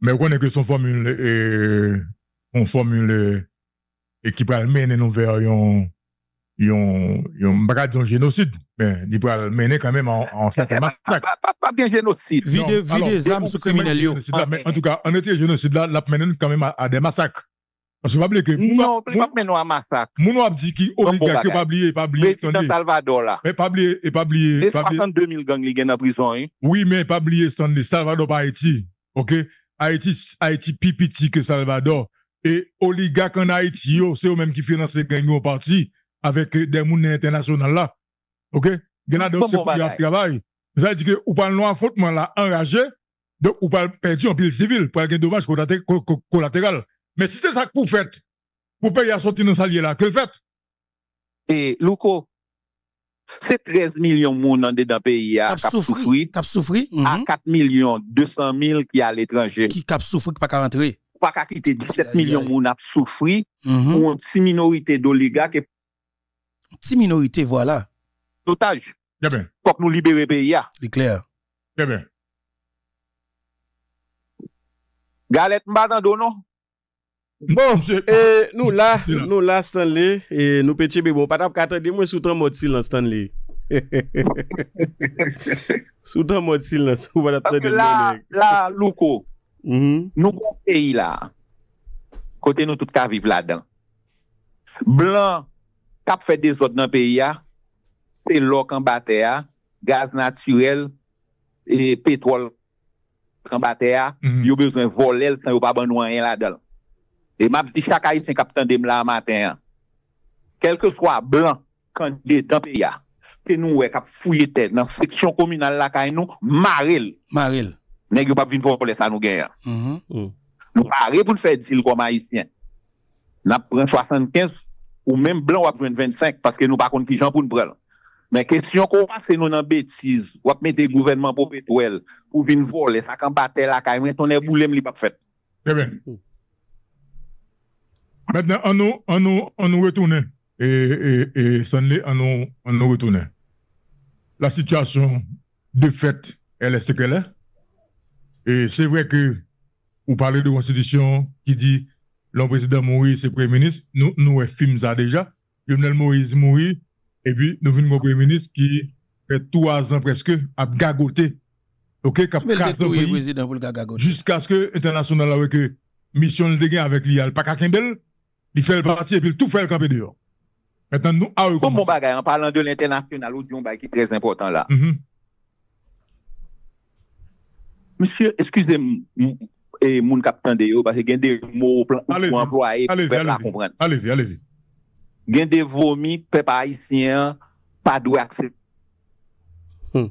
mais on connaît que son formule, et, on formule, et qui peut mener nous vers un, un, un, génocide, mais il peut mener quand même en, en certain Pas, massacre. pas, bien génocide. Vide, vide des armes sous criminels en tout cas, en été génocide là, la mène quand même à, à des massacres. Parce que vous que, Non, pas maintenant un massacre. mon a dit qui oligarque, pas oublier, pas oublier, Président. Salvador là. mais pas oublier, et pas oublier, Les pas oublier. 62 000 gangs qui sont en prison, hein. Oui, mais pas oublier Stanley, Salvador pas Haïti. OK? Haïti, Haïti plus petit que Salvador. Et oligarque en Haïti, c'est eux-mêmes qui financent les gangs au parti avec des monnaies internationales là. OK? Gana donc Bon, c'est pour bagage. travail. Ça veut dire que ou pas non affrontement là enragé, donc ou pas perdu en pile civil pour un dommage collaté- co- co- collatéral. Mais si c'est ça que vous faites, pour payer à sortir dans salier là, que le faites? Et, Louko, c'est 13 millions de monde dans le pays à Cap cap souffri. souffri, souffri. à mhm. 4 millions 200 000 qui à l'étranger. Qui cap souffri, qui pas qu'à rentrer. Pas qu'à quitter 17 Aïe, aïe, millions de monde à souffrir, Mhm. ou une petite minorité d'oligarques et Petite minorité, voilà. bien, Pour que nous libérer le pays. C'est clair. bien. Galette Mbadando, non? Bon, eh, nou la, nou la Stanley, eh, nou peti bebo, patap kata di mwen soutan mod sil nan Stanley. soutan mod sil nan, sou patap kata di mwen. La, la, louko, mm -hmm. nou kon peyi la, kote nou tout ka vive la dan. Blan, kap fè desot nan peyi ya, se lò kan bate ya, gaz naturel, e petrol kan bate ya, mm -hmm. yo bezwen volel san yo pa ban wanyen la dan. E map di chak ayisyen kapitan dem la maten, kelke swa blan kande dampe ya, te nou we kap fouye tel nan seksyon komunal la kay nou, maril. Maril. Neg yo pap vin pou les anou gen ya. Mm -hmm. mm. Nou maril pou l'fè dil kom ayisyen. Nap pren 75 ou men blan wap pren 25 paske nou pa kon ki jan pou n'pren. Men kesyon kon pase nou nan betiz, wap mette gouvenman pou petwel, pou vin vole, sa kan bate la kay, men tonen boulem li pap fèt. Très bien. Mm. Maintenant, on nous, on nous, on nous retourne. Et, et, et Stanley, on nous, on nous retourne. La situation de fait, elle est ce qu'elle est. Et c'est vrai que, vous parlez de constitution qui dit, le président Moïse, c'est premier ministre. Nous, nous, ça déjà. Lionel Moïse mourit. Et puis, nous venons au premier ministre qui fait trois ans presque à gagoter. OK? Cap Mais le 15 ans détruire pays président pour le gagagote. jusqu'à ce que international avec que mission le dégain avec lui, il pas qu'à Kimbel, il fait le parti et puis il tout fait le camper dehors. Maintenant, nous, à eux, commencer. bagay, en parlant de l'international, bagay qui est très important là. Mhm. Monsieur, excusez-moi, et mon capitaine de yo, parce que gen des mots pour Allez-y. pour employer, pour Allez-y, allez-y. comprendre. Allez-y, allez-y. Gen des vomis, peuple haïtien, pas doit accepter. Hmm.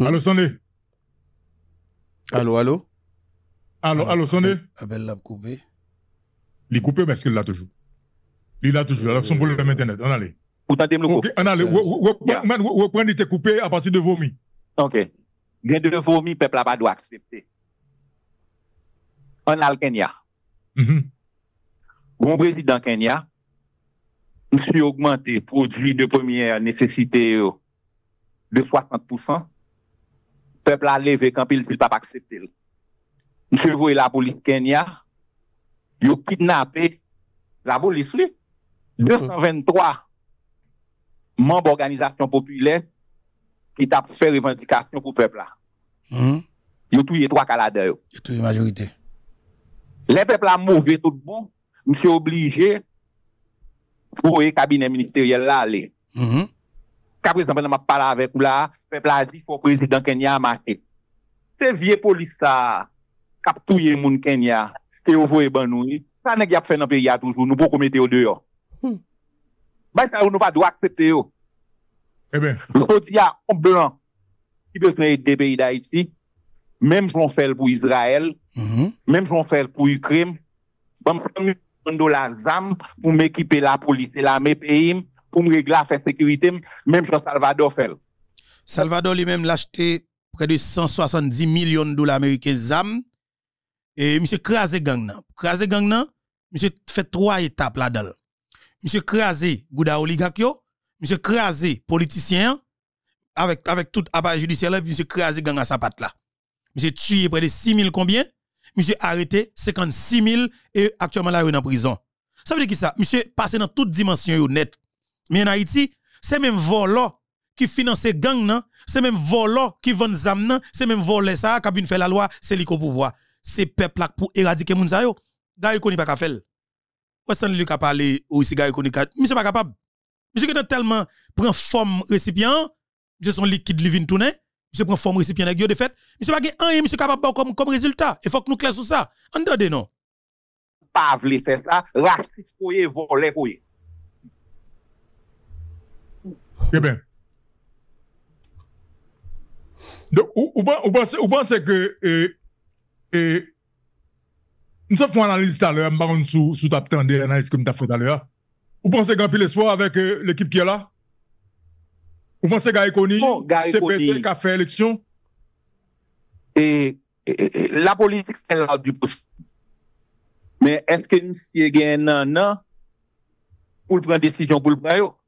Allô, Sonné? Alo, alo? Allô, allô, Sonné? Abel l'a coupé. Il est coupé parce qu'il l'a toujours? Il l'a toujours. Alors, son problème Internet. On allait. Ou tentez me Ok, on allait. Yeah. Reprendre, il était coupé à partir de vomi. Ok. Gen de vomi, peuple a pas doit accepter. En al Kenya. Mhm. Bon président Kenya, monsieur augmenté produits de première nécessité yo, de 60%. Peuple a levé quand il ne pas accepter. Monsieur voyez la police Kenya, yo kidnappé la police lui. 223 membres organisation populaire qui t'a fait revendication pour peuple là. Mhm. Yo touye trois calades yo. Et toute majorité. Les peuples a mauvais tout bon, monsieur obligé pour le cabinet ministériel là aller. Quand président m'a parlé avec vous là, peuple a dit faut président Kenya marcher. C'est vieux police ça cap touyer moun Kenya que vous voyez ban nous. Ça y a fait dans pays a toujours nous beaucoup mettre au dehors. Hmm. Bah ça nous pas doit accepter yo. Eh ben, Jodi a un blanc qui peut aider des pays d'Haïti, même si on fait le pour Israël, Mhm. même si on fait le pour Ukraine, bon, million de dollars ZAM pour m'équiper la police et l'armée pays, pour me régler la sécurité, même si Salvador fait. le. Salvador lui-même l'a acheté près de 170 millions de dollars américains ZAM. Et monsieur crasé gang nan. Crasé gang nan, monsieur fait trois étapes là-dedans. Monsieur crasé Gouda oligarque yo, monsieur crasé politicien avec avec tout appareil judiciaire là, monsieur crasé gang à sa patte là. Monsieur tué près de 6 000 combien? Monsieur arrêté 56 000 et actuellement là est en prison. Ça veut dire qui ça? Monsieur passé dans toute dimension yo net. Mais en Haïti, c'est même volant qui finance gang nan, c'est même volant qui vend zam nan, c'est même voler ça qui vient faire la loi, c'est au pouvoir. C'est peuple là pour éradiquer moun sa yo. Gars ko ni pas faire. Weston lui ka parler ou si gars ko ni ka, monsieur pas capable. Monsieur qui tellement prend forme récipient, monsieur son liquide li vinn tourner, monsieur prend forme récipient yo de fait, monsieur pas gen rien monsieur capable comme comme résultat. Il faut que nous clair sur ça. Entendez non? Pas vle faire ça, raciste koye, volé koye. eh ben. Donc, ou, ou, pen- ou pensez, que, eh, nous avons fait une analyse tout à l'heure, contre, sous, sous tap tendé, analyse comme tu as fait tout à l'heure. Vous pensez qu'il y a espoir avec euh, l'équipe qui est là? Vous pensez a Gary Koni- CPT qui a fait élection? Et, et- et la politique, c'est là du possible. Mais est-ce que monsieur gen nan nan pour prendre décision pour le prendre?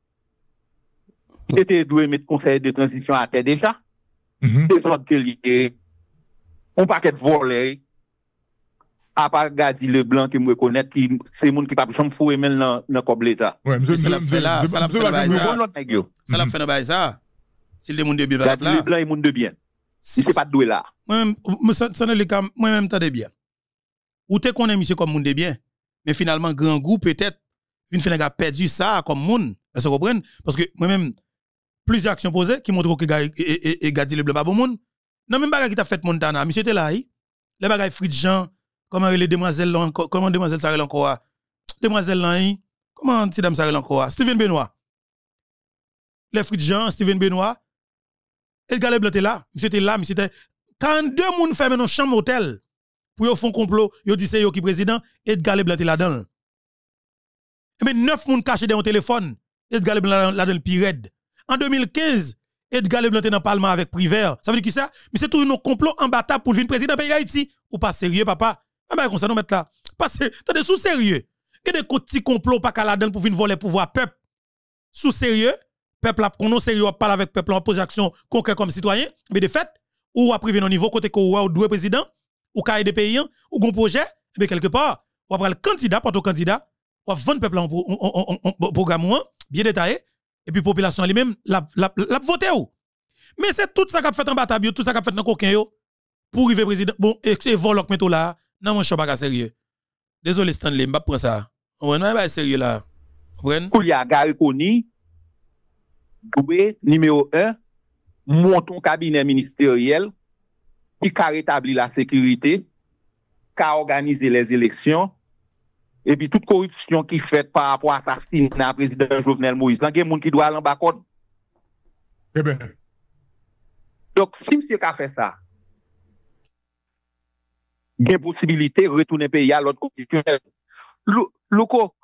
C'était doué mettre conseil de transition à terre déjà. Mhm. C'est ça que. On paquet de volets. À part Gadi Leblanc qui me reconnaît, qui, c'est moun qui pas chambre foué même dans, dans comme l'État. Ouais, monsieur, ça l'a fait là, ça l'a fait là, monsieur, ça. L'a fait dans ça. S'il demande de bien Gadi là. Leblanc est moun de bien. Si C'est pas doué là. moi-même, moi, ça, ça ne le cas, moi-même, t'as bien. Ou te connais monsieur comme monde de bien. Mais finalement, grand goût, peut-être, une fois a perdu ça comme monde. Vous comprenez? Parce que moi-même, plusieurs actions posées qui montrent que Gadi et, et, et Gadi le blanc pas bon monde. Non, même bagay qui t'a fait Montana. Monsieur était là. Les bagay Fritz Jean, comment les demoiselles comment demoiselles ça encore? ah? Demoiselles là. Comment ti dame ça encore? ah? Steven Benoît. Les Fritz Jean, Steven Benoît. Edgar Leblanc était là. Monsieur était là, monsieur était. Quand deux moun ferment dans chambre hôtel pour yo font complot, yo dit c'est yo qui président, Edgar Leblanc était là-dedans. Mais neuf moun cachés dans un téléphone, Edgar Leblanc là-dedans le pire. En 2015, Edgar Leblanc dans le Parlement avec Privert. Ça veut dire qui ça? Mais c'est tout un complot imbattable pour venir président pays d'Haïti. Ou pas sérieux, papa? Ah ben, comme ça, nous mettre là. Parce que, t'as sous sérieux. Il y a des petits complots pas là-dedans pour venir voler pouvoir peuple. Sous sérieux, peuple a qu'on sérieux, parle avec peuple en pose action concrète comme citoyen. Mais de fait, ou à privé au niveau côté que ou doué président, ou cahier des pays, ou gon projet, mais quelque part, ou après le candidat, pour ton candidat, ou 20 peuple en, programme un, bien détaillé, et puis population elle-même, la, la, la, voté ou. Mais c'est tout ça qu'a fait en bataille, tout ça qu'a fait dans coquin yo, pour arriver président. Bon, et c'est vol que mettons là, non, mon pas sérieux. Désolé Stanley, m'pas prendre ça. Ouais, non, pas sérieux là. Kou y a Gary Koni, doué, numéro un, monton cabinet ministériel qui a rétabli la sécurité, qui a organisé les élections, et puis toute corruption qui fait par rapport à l'assassinat président Jovenel Moïse. Là, il y a des gens qui doivent aller en bas. Eh ben, Donc, si monsieur a fait ça, il y a une possibilité de retourner pays à l'autre constitutionnel. Lou- Louko,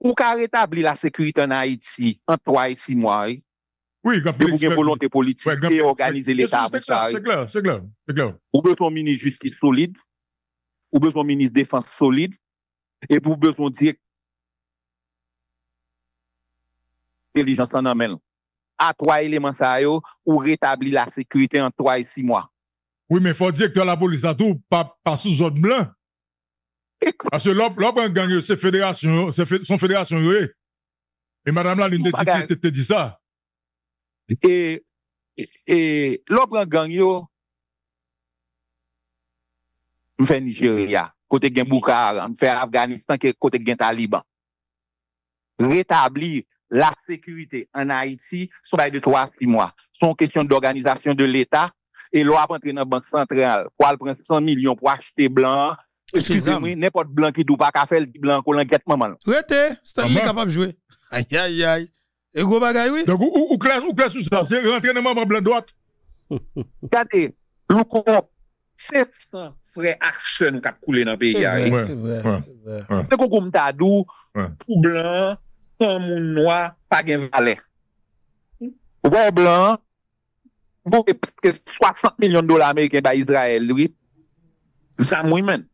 ou qu'a rétabli la sécurité en Haïti en 3 et 6 mois, oui, oui, il y a une volonté politique et organiser l'État C'est clair, c'est clair, c'est clair. Ou besoin de ministre justice solide, ou besoin de ministre défense solide, et pour besoin de dire intelligence en amène. À trois éléments ça ou rétablir la sécurité en 3 et 6 mois. Oui, mais il faut dire que la police a tout, pas, pas sous ordre blanc. Parce que l'homme, l'homme gang, c'est fédération, c'est fé- son fédération, oui. Et madame la ligne Bagay. te dit ça. Et, et, l'autre gang yo, m'fait Nigeria, côté gen Boukhara, m'fait Afghanistan, côté gen Taliban. Rétablir la sécurité en Haïti, son bail de 3 6 mois. Son question d'organisation de l'État, et l'on a entrer dans la banque centrale, pour aller prendre 100 millions pour acheter blanc, excusez-moi, n'importe blanc qui doit pas qu'à faire le blanc qu'on l'enquête maman. Rete, Stanley capable de jouer. Aïe, aïe, aïe. Et gros bagay, oui? Donc, ou, ou, ou clair, ou ça, c'est rentrer dans le blanc droite. Regardez, nous comptons 700 frères actions qui ont coulé dans le pays. C'est hein. vrai, Ouais, c'est vrai. ouais. c'est vrai. C'est comme t'as dit, Ouais. pour blanc, sans moun noir, pas gen valet. Ouais, blanc, bon, et presque 60 millions de dollars américains par Israël, oui. Ça, moi, même.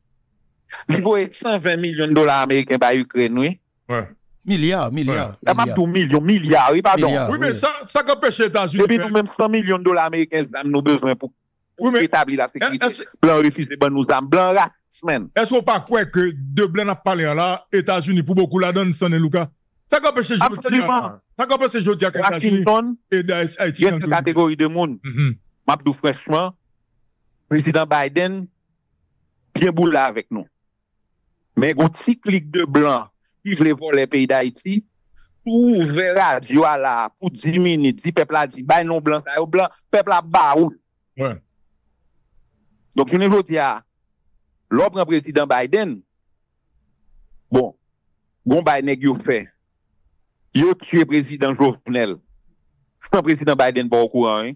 Il faut 120 millions de dollars américains par Ukraine, oui. Ouais. Milliards, milliards. Milliards. dit millions, milliards, oui, pardon. Ah, oui, mais oui. ça, ça qu'empêche les États-Unis. Et puis, de nous, faire- même 100 millions de dollars américains, ça nous besoin pour, Oui, établir la sécurité. Est-ce Blanc refuse de nous âmes. Blanc racisme. est-ce qu'on pas quoi que de blanc n'a parlé là, États-Unis, pour beaucoup la donne, San et Lucas? Ça qu'empêche les Absolument. Ça qu'empêche les États-Unis, Washington, et d'Haïti. il y a une catégorie de monde. Mhm. Mabdou franchement, président Biden, bien boule là avec nous. Mais un petit clic de blanc qui voulait voler le pays d'Haïti, tout ouvert radio à la pour 10 minutes, si peuple a dit, bah non blanc, ça blanc, peuple a baoul. Ouais. Donc, je ne veux dire, président Biden, bon, bon, Biden, yo fait, yo tué président Jovenel. Sans président Biden pas au courant, hein.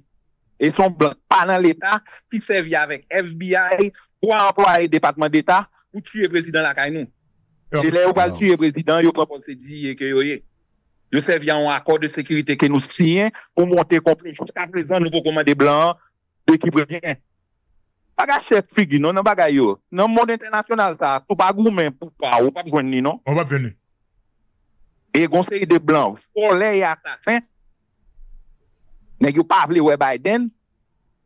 Et son blanc, pas dans l'État, qui servait avec FBI, pour employer département d'État, pour tuer président la caille nous. Et là, pas Non. tuer président, yo propose dit que yo. Yo servi un accord de sécurité que nous signons pour monter complet. Jusqu'à présent, nous pouvons commander blanc, de qui prévient. Baga chef figi non, nan baga yo. Nan moun internasyonal sa, sou bagou men pou pa, ou pa pjwen ni non. Ou pa pjwen ni. E gonseri de blan, fole ya sa fin. Nèk yo pa vle wè Biden.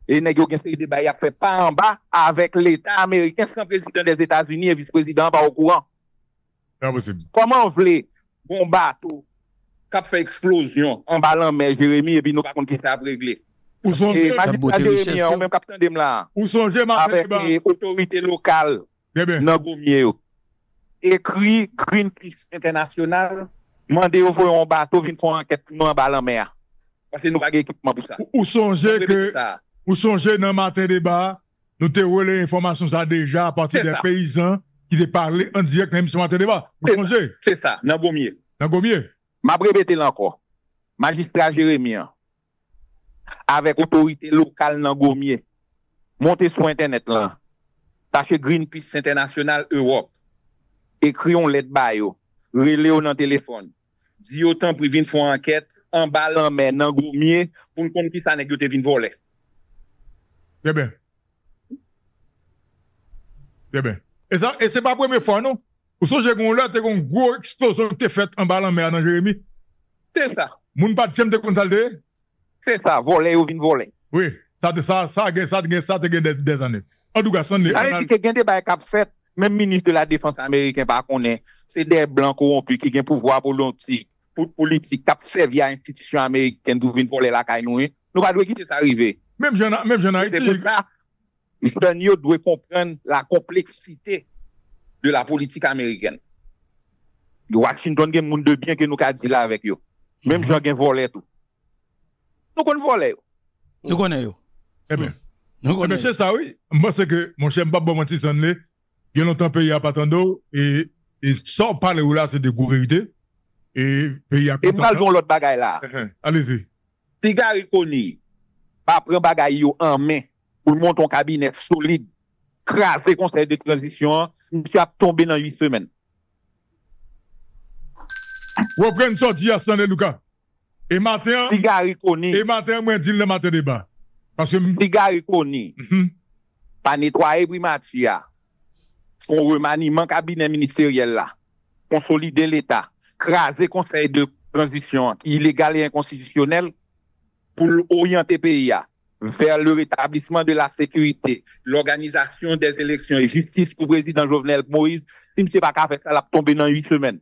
E nèk yo gonseri de baga fe pa an ba avèk l'Etat Ameriken san prezident des Etats-Unis e vice-prezident pa ou kouan. Koman vle bon bato kap fe eksplosyon an balan men Jeremie e bi nou pa konti sa ap regle? On yo. même capitaine là avec les autorités locales yo. Écrit Greenpeace International, mandé yo voyon bateau enquête pour nous en bas en mer. Parce que nous pas gen équipement pour ça. Où songez que, où songez dans matin débat, nous te relais l'information ça déjà à partir des paysans qui te parlé en direct dans l'émission matin débat. C'est songez? C'est ça. Dans combien? M'a répété là encore. Magistrat Jérémy, avèk otorite lokal nan gomye. Monte sou internet lan. Tache Greenpeace International Europe. Ekri yon let bayo. Rele yo nan telefon. Di yo tan pri vin fon anket, an balan men nan gomye, pou m kon ki sa negyo te vin vole. Debe. Debe. E sa, e se pa preme fwa nou? Ou so jegon la, te kon gwo eksplosyon te fet an balan men nan Jeremie? Te sa. Moun pat jem te kontalde? Ça, voler ou vin voler. Oui. Ça, te- ça, ça, ça, ça, ça, ça, te gagne des, des années. En tout cas, ça, dire que gen débat kap fait, même ministre de la Défense américain pas connaît, c'est des blancs corrompus qui gen pouvoir politique, pour politique, kap servi à institution américaine pour venir voler la caille nous. hein. Nous pas quitter ça arriver. même même jeune C'est Haïti, pour ça, les États-Unis doivent comprendre la complexité de la politique américaine. Washington gen moun de bien que nous ka dit là avec yo. Même gens gen volé tout. Nous volé. yo. Nous connaissons. eh bien. Nous Eh bien, connaissons. c'est ça, oui. Moi, c'est que mon cher Mbaba Manti Sanlé, il y a longtemps pays à Patando, et, et sans parler où là, c'est des goûts vérités. Et pays à Et m'al don l'autre bagay là. Allez-y. Si Gary Koni pa pren bagay yo en main pour monter un cabinet solide, craser conseil de transition, monsieur a tombé dans 8 semaines. Vous prenez une sortie à Sanlé Lucas. Et matin, et matin, moi, dis le matin débat. Parce que, si Gary Koni Mhm. pa nettoyer primatia, son remaniement cabinet ministériel là, consolider l'État, craser conseil de transition illégal et inconstitutionnel pour orienter pays à vers le rétablissement de la sécurité, l'organisation des élections et justice pour le président Jovenel Moïse, si monsieur pas qu'à faire ça, la tomber dans 8 semaines.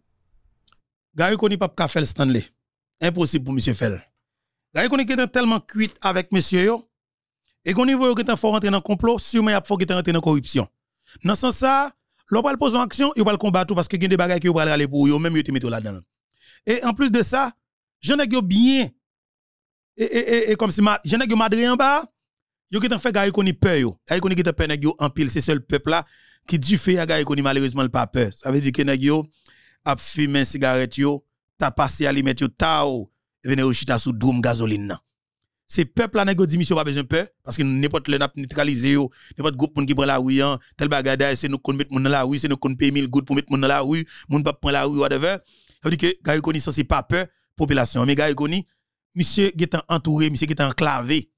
Gary Koni pas ka faire Stanley. Impossible pour monsieur Fel. Gary Koni qui est tellement cuit avec monsieur yo et qu'on niveau yo est fort rentrer dans complot, sûrement y a fort est rentrer dans corruption. Dans sens ça, l'on va poser en action, il va le combattre parce que y a des bagages qui va aller pour yo même yo te mettre là-dedans. Et en plus de ça, j'en ai bien et, et, et, comme si ma, j'en ai madré en bas, yo qui t'en fait Gary Koni peur yo. Koni qui t'en peur nèg yo en pile, c'est seul peuple là qui du fait Gary Koni malheureusement le pas peur. Ça veut dire que nèg yo a fumé cigarette yo, t'a passé à li mettre tao et bien, chita sous doum gasoline. nan. C'est peuple là, nèg dit mission pas besoin de peur, parce que n'importe le n'a neutralisé yo, n'importe groupe qui prend la rue, tel bagada, c'est nous qu'on mettre moun la rue, c'est nous qu'on paye 1000 gouttes pour mettre moun dans la rue, moun pas prendre la rue, whatever. Ça veut dire que Gary Koni, ça c'est pas peur, population. Mais Gary Koni, monsieur qui est entouré, monsieur qui est enclavé.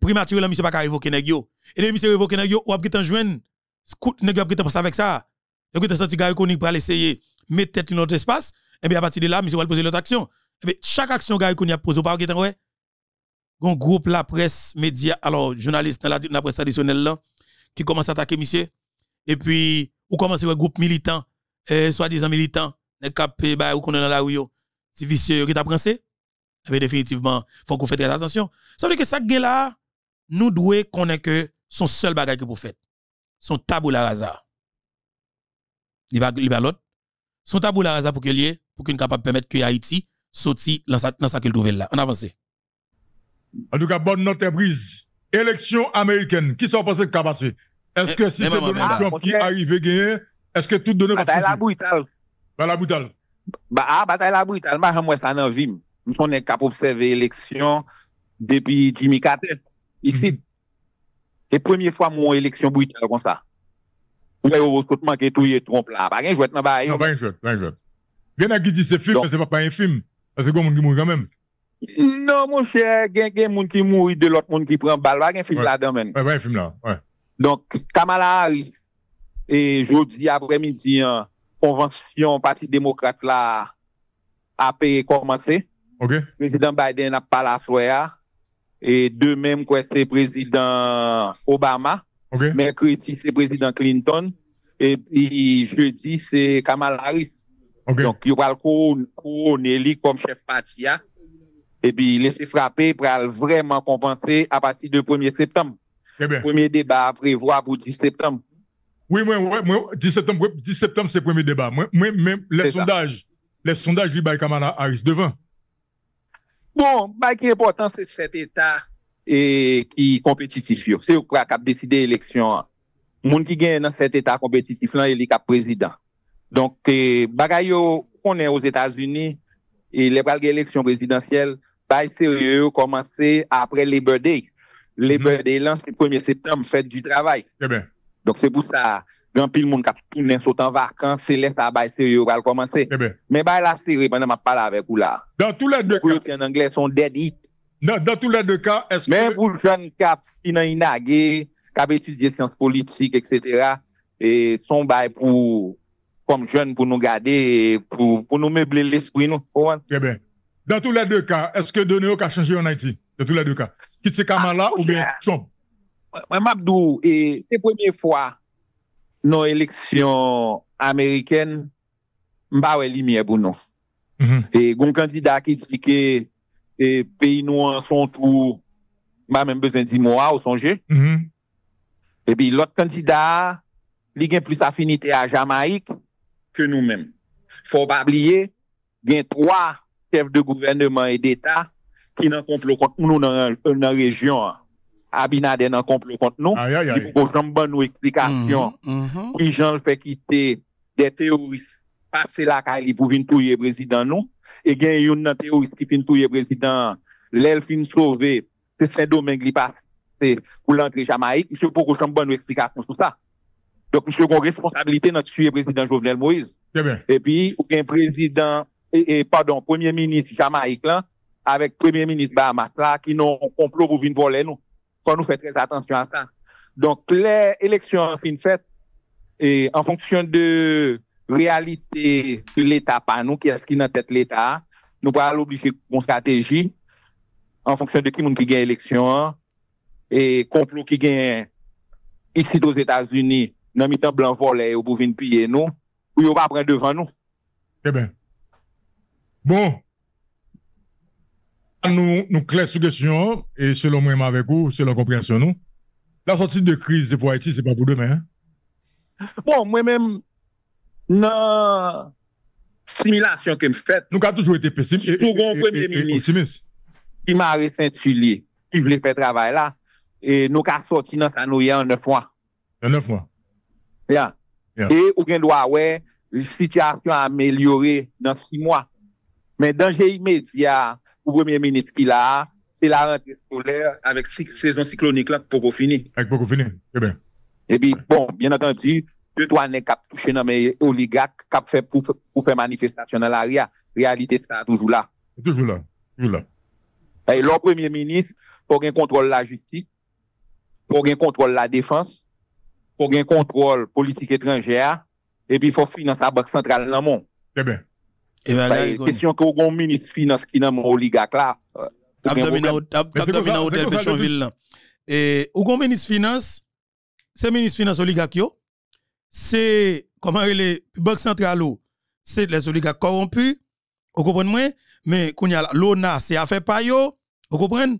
Primature là, monsieur pas qu'à révoquer nèg yo. Et le monsieur révoquer nèg yo, ou ap qui joindre, scout nèg ap qui passer avec ça. Et que senti Gary Koni pour aller essayer mettre tête dans notre espace, et bien à partir de là, monsieur va poser l'autre action. Et bien chaque action Koni a posé par qui ouais. Gon groupe la presse, média, alors journaliste dans la, la presse traditionnelle là, qui commence à attaquer monsieur. Et puis, ou commence un groupe militant, euh, soi-disant militant, ne capé bah ou qu'on est dans la rue. Si vicieux qui t'a pensé, eh bien définitivement, faut qu'on fasse très attention. Ça veut dire que ça là, nous devons connaître que son seul bagage que pour faire. Son tabou la rasa. Il va l'autre. Son tabou la rasa pour que lié pour qu'il capable permettre que Haïti sorti dans sa trouve là. On avance. En tout cas, bonne note est brise. Élection américaine, qui s'en pense que passer? Est-ce que si mais c'est maman, Donald Trump qui arrive à gagner, est-ce que tout donné va Bataille la brutale. Bah, la boutale. Ba, ah, bataille la brutale, ma moi ça nan vim. Nous on est capable d'observer l'élection depuis Jimmy Carter. Ici. Mhm. C'est la première fois mon élection brutale comme ça. Ou qui est tout, il est trompe là. Pas jouet Non, pas un jeu, pas un jeu. Il y en a qui disent c'est film, Donc- mais c'est pas, pas un film. Parce que comme on dit mourir quand même. Non, mon cher, gen gen moun ki mouri de l'autre moun qui prend balle, pas gen film Ouais. là-dedans, men. Ouais, pas un film là. Ouais. Donc, Kamala Harris, et jeudi après-midi, hein, convention Parti démocrate là, a payé commencé. OK? Président Biden a pas la soya. Et de même, quoi, c'est président Obama. OK? Mercredi, c'est président Clinton. Et puis, jeudi, c'est Kamala Harris. Donc, il va le couronner lui comme chef parti. hein. Et puis, laisser frapper pour vraiment compenser à partir du 1er septembre. Bien. Premier débat à prévoir pour 10 septembre. Oui, moi, ouais, moi, 10 septembre, 10 septembre, c'est le premier débat. Moi, moi, même les ça. sondages, les sondages, baillent Kamala Harris devant. Bon, bah, qui est important, c'est cet État et qui est compétitif. C'est eux qui a décidé l'élection. Moun qui gagne dans cet État compétitif là, il est cap président. Donc, eh, bagay yo, on est aux États-Unis et les balgues élections présidentielles, bah, sérieux, commencer après Labor Day. Labor Day là, c'est 1er septembre, fête du travail. Très bien. Donc, c'est pour ça, grand pile moun kap tourner saute en vacances, c'est là ça bah, sérieux, va commencer. Très bien. Mais bah, la série, pendant ma parle avec vous là. Dans tous les deux Pour cas, eux qui en anglais sont dead hit. dans, dans tous les deux cas, est-ce Même que, pour le jeune cap, qui n'a inagé, cap étudié sciences politiques, etc., et son bail pour, comme jeune, pour nous garder, et pour, pour nous meubler l'esprit, nous. Très bien. Dans tous les deux cas, est-ce que Donio a changé en Haïti? Dans tous les deux cas. Quitte c'est Kamala Ah, ou bien. Trump? Moi, Mabdou, c'est la première fois, nos élections américaines, ouais lumière pour nous. Mhm. Et gon candidat qui dit que, et pays noirs sont tout, m'a même besoin de 10 mois, ou songez. Mhm. Et puis l'autre candidat, il a plus affinité à Jamaïque que nous-mêmes. Faut pas oublier, il y a trois chefs de gouvernement et d'État qui n'ont complot contre nous dans la région. Abinader dans complot contre nous. Il faut donne nous explication. Mhm. Puis Jean le fait quitter des terroristes passer la caille pour venir touyer président nous. Et il y a une nan terroriste qui vient touyer président, l'elle fin sauver, c'est Saint-Domingue qui passe pour l'entrée Jamaïque. Monsieur, pour qu'on bonne explication sur ça. Donc, monsieur, qu'on responsabilité dans tuer président Jovenel Moïse. Bien. Et puis, ou un président, et, et, pardon, premier ministre Jamaïque là, avec premier ministre Bahamas là, qui n'ont un complot pour venir voler nous. Faut nous faire très attention à ça. Donc, les élections fin faites, et en fonction de réalité de l'État par nous, qui est-ce qui est dans tête l'État, nous pourrons l'obliger une stratégie en fonction de qui moun qui gagne l'élection et complot qui gagne ici aux États-Unis, dans mi-temps blanc volé ou pour venir piller nous, ou ils va prendre devant nous. Très bien. Bon. Nous, nous clair sur question, et selon moi, avec vous, selon compréhension, nous, la sortie de crise pour Haïti, c'est pas pour demain. hein. Bon, moi-même, dans simulation que me fait, Nous avons toujours été pessimistes et, Pour un et- premier et- et ministre. optimistes. qui m'a Saint-Tulier, qui voulait faire travail là, et nous avons sorti dans ça nous y a en neuf mois. A neuf mois. Yeah. Et ou gen ouais, la situation a amélioré dans six mois. Mais danger immédiat, pour premier ministre qui là, c'est la rentrée scolaire avec six saison cyclonique là pour finisse. Avec beaucoup fini. Eh bien. Et puis, bon, bien entendu, deux, trois nègres qui touché dans mes oligarques, qui ont fait pour, faire manifestation dans l'arrière. Réalité, ça toujours là. C'est toujours là. Toujours là. Et le premier ministre, pour qu'il contrôle la justice, pour qu'il contrôle la défense, pour qu'il contrôle politique étrangère, et puis il faut financer la Banque centrale dans le monde. Eh bien. Et ben, question que vous ministre finance qui dans mon oligarque là. Cap aucun domina problème. cap Mais cap c'est domina comme ça, hôtel Pétionville là. Et ou gon ministre finance, c'est ministre finance oligarque yo. C'est comment les banque centrale ou, c'est les oligarques corrompus. Vous comprenez? Mais qu'on y a l'ONA c'est affaire pa yo, vous comprenez?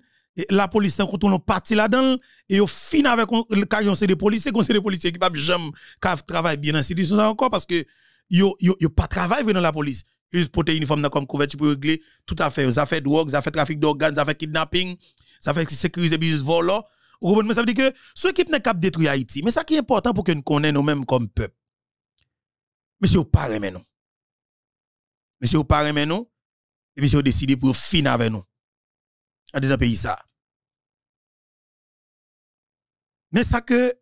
La police en retourne parti là-dedans et au fin avec le camion c'est des policiers, qu'on c'est des policiers qui pas jamais travaillent bien dans l'institution ça encore parce que yo yo yo pas travail dans la police. Ils porter uniforme dans comme couverture pour régler tout à fait, ça fait drogue, fait trafic d'organes, fait kidnapping, fait sécuriser business vol. Vous comprenez? Mais ça veut dire que ceux qui n'a cap détruire Haïti, mais ça qui est important pour que nous connaissions nous-mêmes comme peuple. Monsieur ou pas aimer nous. Monsieur ou pas aimer nous et monsieur ou décidé pour finir avec nous. Dans pays ça. Mais ça que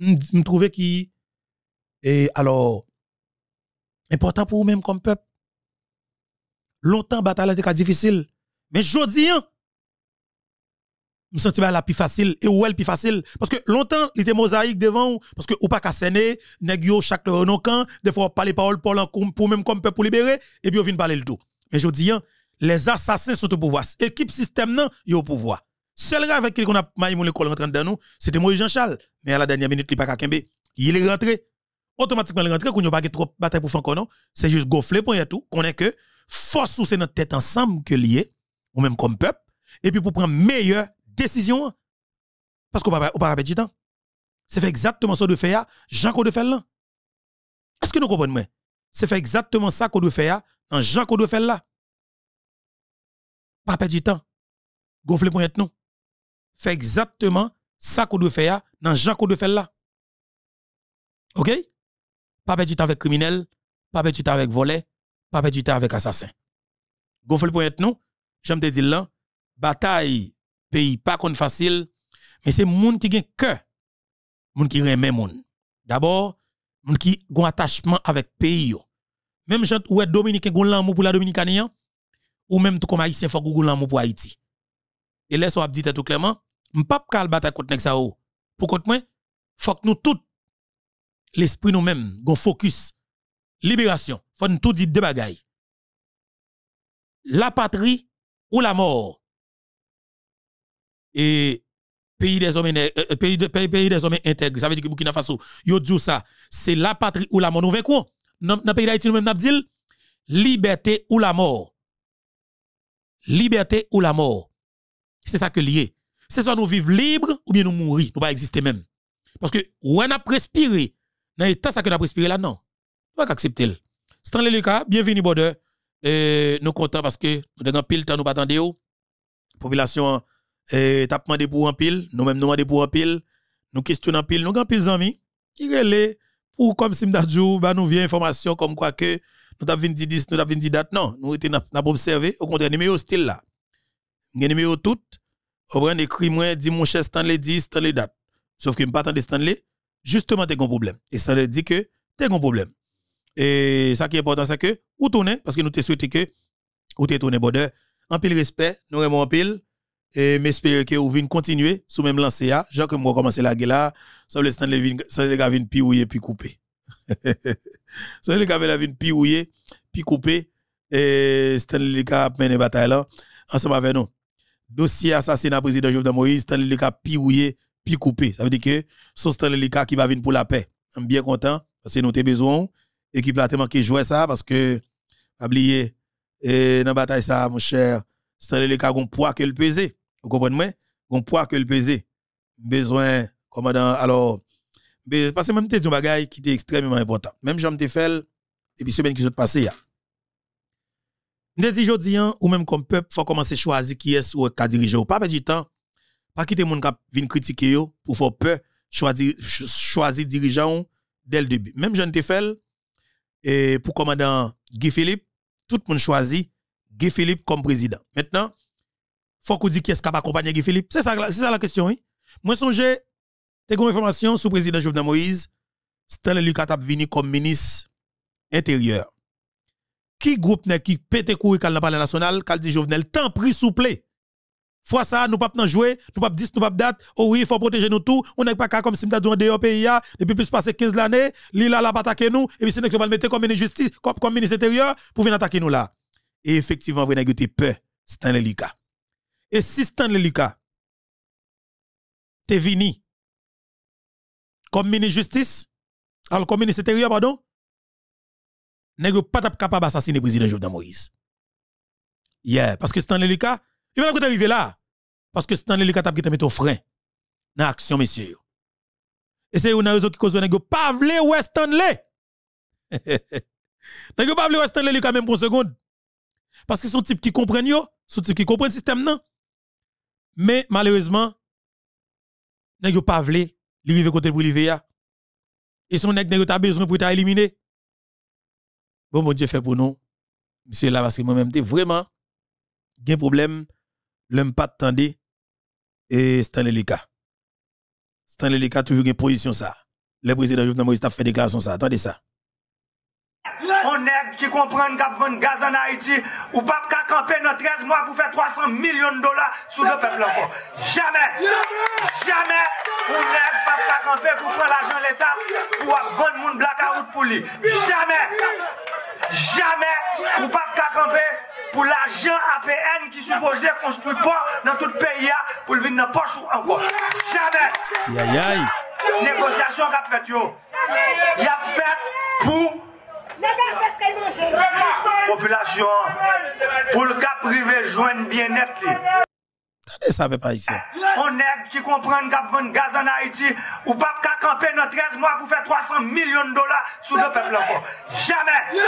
me trouve qui et alors important pour vous-même comme peuple. Longtemps bataille était difficile, mais jodi hein, me senti la plus facile et où elle plus facile? Parce que longtemps il était mosaïque devant parce que ou pas nèg yo chaque non des fois parler parole pour pour même comme peuple pour libérer et puis on vient parler le tout mais je dis les assassins sont au pouvoir équipe système non yo au pouvoir seul avec qui on a maïmou l'école rentrant dans nous c'était Moïse Jean-Charles mais à la dernière minute il pas qu'à kembe il est rentré automatiquement il est rentré qu'on n'y a pas trop bataille pour faire non c'est juste gonfler pour y tout qu'on est que force ou c'est notre tête ensemble que lié ou même comme peuple et puis pour prendre meilleure décision. Parce qu'on va pas perdre du temps. C'est fait exactement ça de faire, Jean qu'on faire là. Est-ce que nous comprenons? C'est fait exactement ça qu'on doit faire Jean qu'on doit faire là. Pas perdre du temps. Gonfler pour être nous. Fait exactement ça qu'on doit faire dans Jean qu'on doit faire là. OK? Pas perdre du temps avec criminel, pas perdre du temps avec volé, pas perdre du temps avec assassin. Gonfler pour être nous, j'aime te dire là, bataille pays pas qu'on facile mais c'est moun qui gen cœur moun qui remet moun d'abord moun qui gon attachement avec pays même gens ou est dominicain gon l'amour pour la dominicaine ou même tout comme haïtien faut gon l'amour pour Haïti. Et laisse on dit tout clairement m'pap kal bataille contre ça ou. Pour contre moi faut que nous tout l'esprit nous mêmes gon focus libération faut nous tout dire deux bagailles. La patrie ou la mort. Et pays des hommes euh, euh, pays, pays, pays des hommes intègres ça veut dire que Burkina Faso yo dit ça c'est la patrie ou la mort. Nous vainquons dans pays d'Haïti nous même n'a dit liberté ou la mort liberté ou la mort. C'est ça que lié. C'est soit nous vivre libre ou bien nous mourir. Nous pas exister même. Parce que on a respiré dans l'état ça que nous respiré là non. On va accepter Stanley Lucas bienvenue border euh, nous contents parce que nous avons pile temps nous pas attendre population et t'as demandé un pile, nous même nous demandé pour un pile, nous questionnons pile, nous avons pile amis qui relè pour comme si m'dadjou bah nous vient information comme quoi que nous t'avons dit 10, nous t'avons dit date non, nous n'a observé. Au contraire numéro style là. Gen numéro tout, prend écrit moi dit mon cher Stanley dit Stanley date. Sauf que m'pas attendre Stanley, justement t'es un problème. Et Stanley dit que t'es un problème. Et ça qui est important c'est que ou tourner parce que nous te souhaité que ou te tourner border en pile respect, nous aimons en pile. Et m'espérer que vous venez continuer sous même lancé là genre que commencer la guerre là. Ça le viennent piouiller puis couper (laughs) ça les gars viennent piouiller puis couper et Stanley les gars mener bataille ensemble avec nous. Dossier assassinat président Jovenel Moïse Stanley les gars piouiller puis couper ça veut dire que son Stanley gars qui va venir pour la paix. Je suis bien content parce que nous avons besoin. Équipe là tellement qui jouer ça parce que pas oublier et dans bataille ça mon cher Stanley les gars gon poids que le peser vous comprenez? Gon poids que le besoin commandant alors parce que même t'es un bagage qui était extrêmement important même j'aime te fait et puis semaine qui s'est passé ya M'te dit jodi an, ou même comme peuple faut commencer choisir qui est ou diriger ou pas perdre du temps pas quitter moun k'ap vinn critiquer yo pour faire peur choisir ch- choisir dirigeant dès le début même j'en te fait et pour commandant Guy Philippe tout le monde choisit Guy Philippe comme président. Maintenant, faut qu'on dise qui est-ce qui a accompagné Guy Philippe. C'est ça, la question, oui. Moi, songe, t'es une information sous président Jovenel Moïse, Stanley Lucas a venu comme ministre intérieur. Qui groupe n'est qui pète courir dans le palais national, quand dit Jovenel, tant pris souple. Fois ça, nous pas pas jouer, nous pas 10, nous pas date. Oh oui, il faut protéger nous tout. On n'est pas comme si nous avons dehors pays depuis plus passé 15 l'année, l'île a attaquer nous et puis c'est nous va le mettre comme ministre justice, comme, comme ministre intérieur pour venir attaquer nous là. Et effectivement, vous n'avez peur, Stanley Lucas. Et si Stanley Lucas t'es venu comme ministre justice, alors comme ministre intérieur, pardon, n'est pas capable d'assassiner le président Jovenel Moïse? Yeah, parce que Stanley Lucas, il va arriver là. Parce que Stanley Lucas t'a mis au frein dans l'action, messieurs. Et c'est une raison qui cause que pas vle ou Stanley. N'est pas vle ou Stanley Lucas même pour une seconde? Parce que son type qui comprennent yo, son type qui comprend le système non? Mais malheureusement, n'est pas li rive côté pour l'IVA. Et son nèg n'a besoin pour t'éliminer. Bon, mon Dieu fait pour nous. Monsieur là, parce que moi-même, vraiment, un problème, l'homme pas attendre et Stanley Lika. Stanley Lika toujours une position ça. Le président Jovenel Moïse a fait déclaration ça. Attendez ça. On nèg qui comprend qu'à vendre gaz en Haïti ou pas qu'à camper dans 13 mois pour faire 300 millions de dollars sous le peuple encore. Jamais. Jamais. On nèg pas qu'à camper pour prendre l'argent de l'État pour vendre moun blackout pour lui. Jamais. Jamais. Ou pas qu'à camper pour l'argent APN qui supposé construire pas dans tout le pays pour venir dans poche encore. Jamais. Négociation qu'a fait yo. Il a fait pour population pour le cas privé joindre bien-être. Pas ici. On est qui comprend qu'à vendre gaz en Haïti ou pas qu'à camper dans 13 mois pour faire 300 millions de dollars sous le peuple encore. Jamais.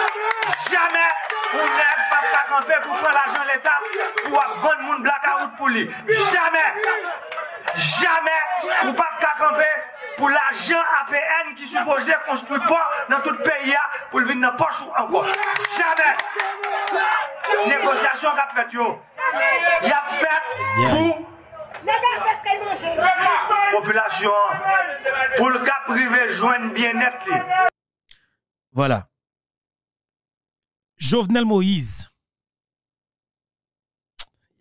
Jamais. On est pas qu'à camper pour prendre l'argent de l'État pour vendre mon blackout pour lui. Jamais. Jamais. Ou pas camper pour l'argent APN qui supposé construire pas dans tout le pays pour le venir dans poche encore. Jamais. Négociation qu'a fait yo. Il a fait pour population pour le cas privé joindre bien-être. Voilà. Jovenel Moïse.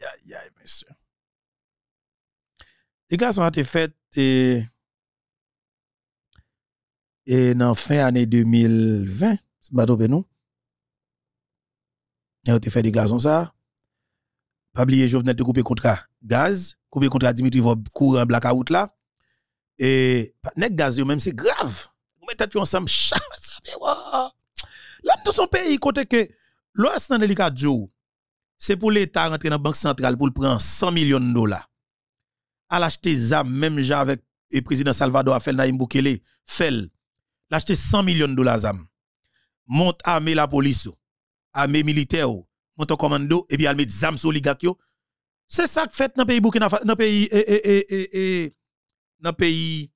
Aïe, aïe, monsieur. Déclaration a été faite et, et fin année 2020, c'est pas trop nous. Il a été fait déclaration ça. Pas oublier Jovenel de couper contrat gaz, couper contrat Dimitri Vob courant blackout là. Et net gaz même c'est grave. Vous mettez ensemble Là, dans son pays, côté que l'Ouest dans délicat c'est pour l'État rentrer dans la Banque centrale pour prendre 100 millions de dollars. À l'acheter ZAM, même j'ai avec le président Salvador Afel Naïm Boukele, fait l'acheter 100 millions de dollars ZAM. Monte armée la police, armée militaire, monte commando, et puis elle met ZAM sur l'oligarque. C'est ça que fait dans le pays Burkina Faso, dans le pays, et, et, et, et, dans le pays,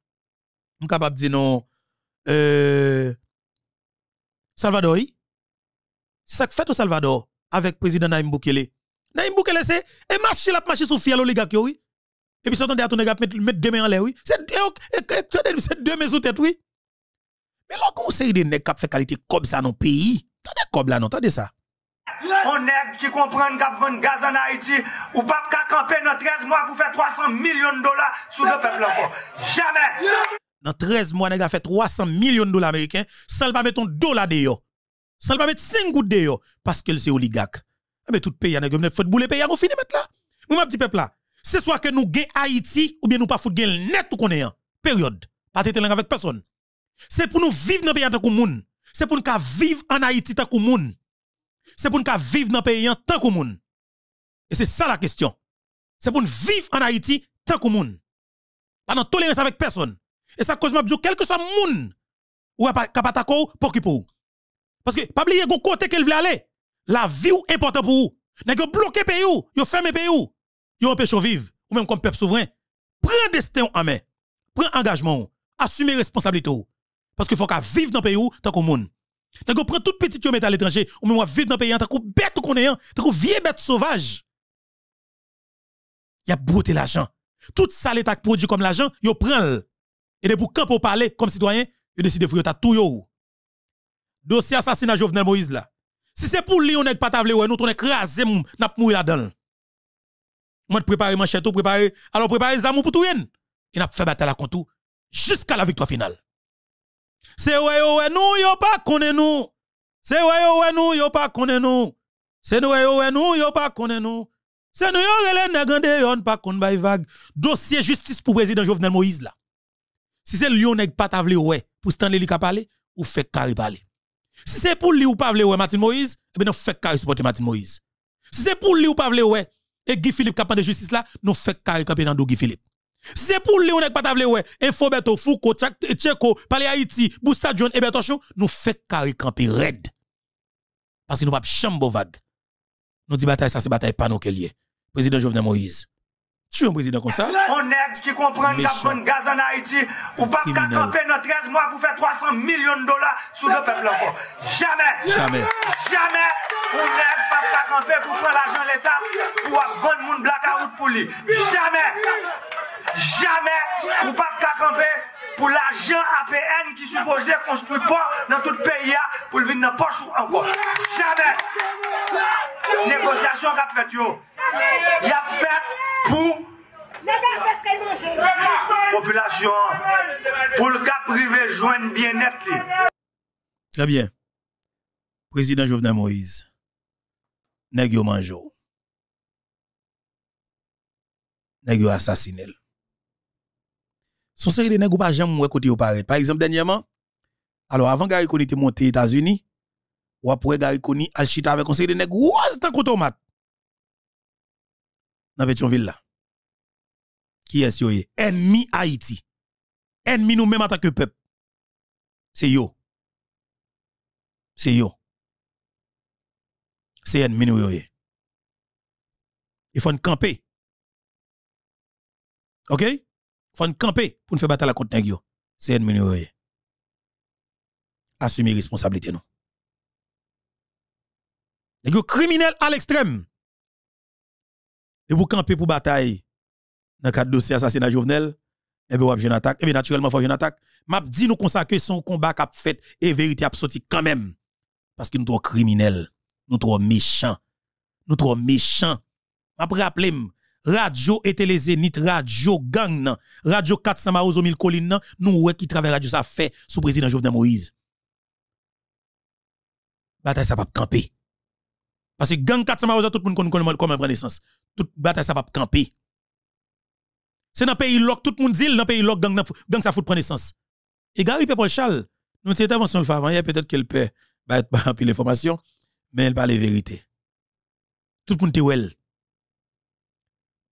je capable de dire non, euh, Salvador, c'est ça que fait au Salvador avec le président Naïm Boukele. Naïm Boukele, c'est et marcher la marcher sur fiel oligarque, oui? Et puis, s'entendez à ton mettre, deux mains en l'air, oui. C'est deux mains sous tête, oui. Mais là, comment c'est des nègres qui fait qualité comme ça dans le pays? T'as comme là, non? T'as ça? On est qui comprend qu'à vendre gaz en Haïti ou pas qu'à camper dans 13 mois pour faire 300 millions de dollars sous le peuple encore. Jamais. Dans 13 mois, nèg a fait 300 millions de dollars américains, sans pas mettre un dollar de yo. Sans pas mettre 5 gouttes de yo parce que c'est oligarque. Mais eh tout pays a nèg faut bouler pays on fini mettre là. Moi petit peuple là, c'est soit que nous gain Haïti ou bien nous pas fout net tout qu'on est Période. Pas tête avec personne. C'est pour nous vivre dans le pays tant que moun. C'est pour nous vivre en Haïti tant que moun. C'est pour nous vivre dans le pays tant que moun. Et c'est ça la question. C'est pour nous vivre en Haïti tant que moun. Pas dans tolérance avec personne. Et ça cause m'a quel que soit moun ou pas kapatako pour qui pour Parce que pas oublier gon côté qu'elle veut aller. La vie est importante pour vous. N'a bloqué pays ou, yo fermé pays ou. Yo empêche vivre ou même comme peuple souverain. Prends destin en main. Prends engagement. Assumez responsabilité. Parce qu'il faut qu'à vivre dans le pays où tant que moun. Nèg yo prend tout petit yo met à l'étranger, ou même vivre dans pays tant qu'on bête qu'on est, tant qu'on vieille bête sauvage. Y a brouté l'argent. Tout ça l'état produit comme l'argent, yo prend. Et de pour pour parler comme citoyen, yo décide de fouiller tout yo. Dossier assassinat Jovenel Moïse là. Si c'est pour lui on est pas ouais, nous on écrasé n'a mourir là-dedans. Moi préparer manchette, préparer alors préparer zamou pour tout rien. Et n'a fait bataille contre tout jusqu'à la victoire finale. C'est ouais ouais nous yo pas connaît nous. C'est ouais ouais nous yo pas connaît nous. C'est ouais ouais nous yo pas connaît nous. C'est nous yo relè nèg yon pas connaît bay vague. Dossier justice pour président Jovenel Moïse là. Si c'est Lyon nèg pas tavle ouais pour Stanley li ka parler ou fait carré parler. Si c'est pour lui ou pas ouais Martin Moïse, eh bien nous fait carré supporter Martin Moïse. Si c'est pour lui ou pas ouais et Guy Philippe qui de justice là, nous fait carré camper dans Guy Philippe. C'est pour lui ou nèg pas tavle ouais, Info Beto Foucault, Tcheko, Palais Haïti, Bousta John et Bertochon, nous fait carré camper red. Parce que nous pas chambo vague. Nous dit bataille ça c'est bataille pas nous lié. Président Jovenel Moïse. Tu es un président comme ça? On est qui comprend qu'il a gaz en Haïti, ou pas qu'à camper dans 13 mois pour faire 300 millions de dollars sous le peuple encore. Jamais! Jamais! Jamais! On n'est pas qu'à camper pour prendre l'argent de l'État pour vendre mon blackout pour lui. Jamais! Jamais! Ou pas qu'à camper pour l'argent APN qui supposait construire pas dans tout le pays pour venir dans poche encore. Jamais! Négociation qu'a fait yo. Il a fait pour population pour le cas privé joindre bien-être. Très bien. Président Jovenel Moïse. Nèg yo manjo. Nèg yo assassiné. Son série de nèg ou pas jamais côté yo paraît. Par exemple dernièrement, alors avant Gary Koni était monté aux États-Unis, ou après Gary Koni al chita avec conseil de nèg ou tant tomate. Dans Pétionville là. Qui est yo Ennemi Haïti. Ennemi nous même en tant que peuple. C'est yo. C'est yo. C'est ennemi nous yo. Il faut camper. OK? Faut camper pour nous faire bataille contre nèg. C'est ennemi nous. Assumer responsabilité nous. Nèg yo criminel à l'extrême. Et vous camper pour bataille dans cadre dossier assassinat Jovenel, et bien, vous une attaque. Et bien, naturellement, faut une attaque. M'a dit nous que son combat qu'a fait et vérité a sorti quand même. Parce que nous trop criminels, nous trop méchants, nous trop méchants. M'a rappelé, radio et télé Zénith, radio gang nan, radio 400 Maozo 1000 collines nous ouais qui travaille radio ça fait sous président Jovenel Moïse. Bataille ça pas camper. Parce que gang 400 Maozo tout le monde connaît comment prendre naissance. Toute bataille ça pas camper. C'est dans le pays loc, tout le monde dit, dans le pays loc, gang, gang ça fout prendre naissance. Et Gary Paul Charles, nous avons intervention le fait avant, peut-être qu'elle peut bah, (laughs) être pas l'information, mais elle parle la vérité. Tout le monde est.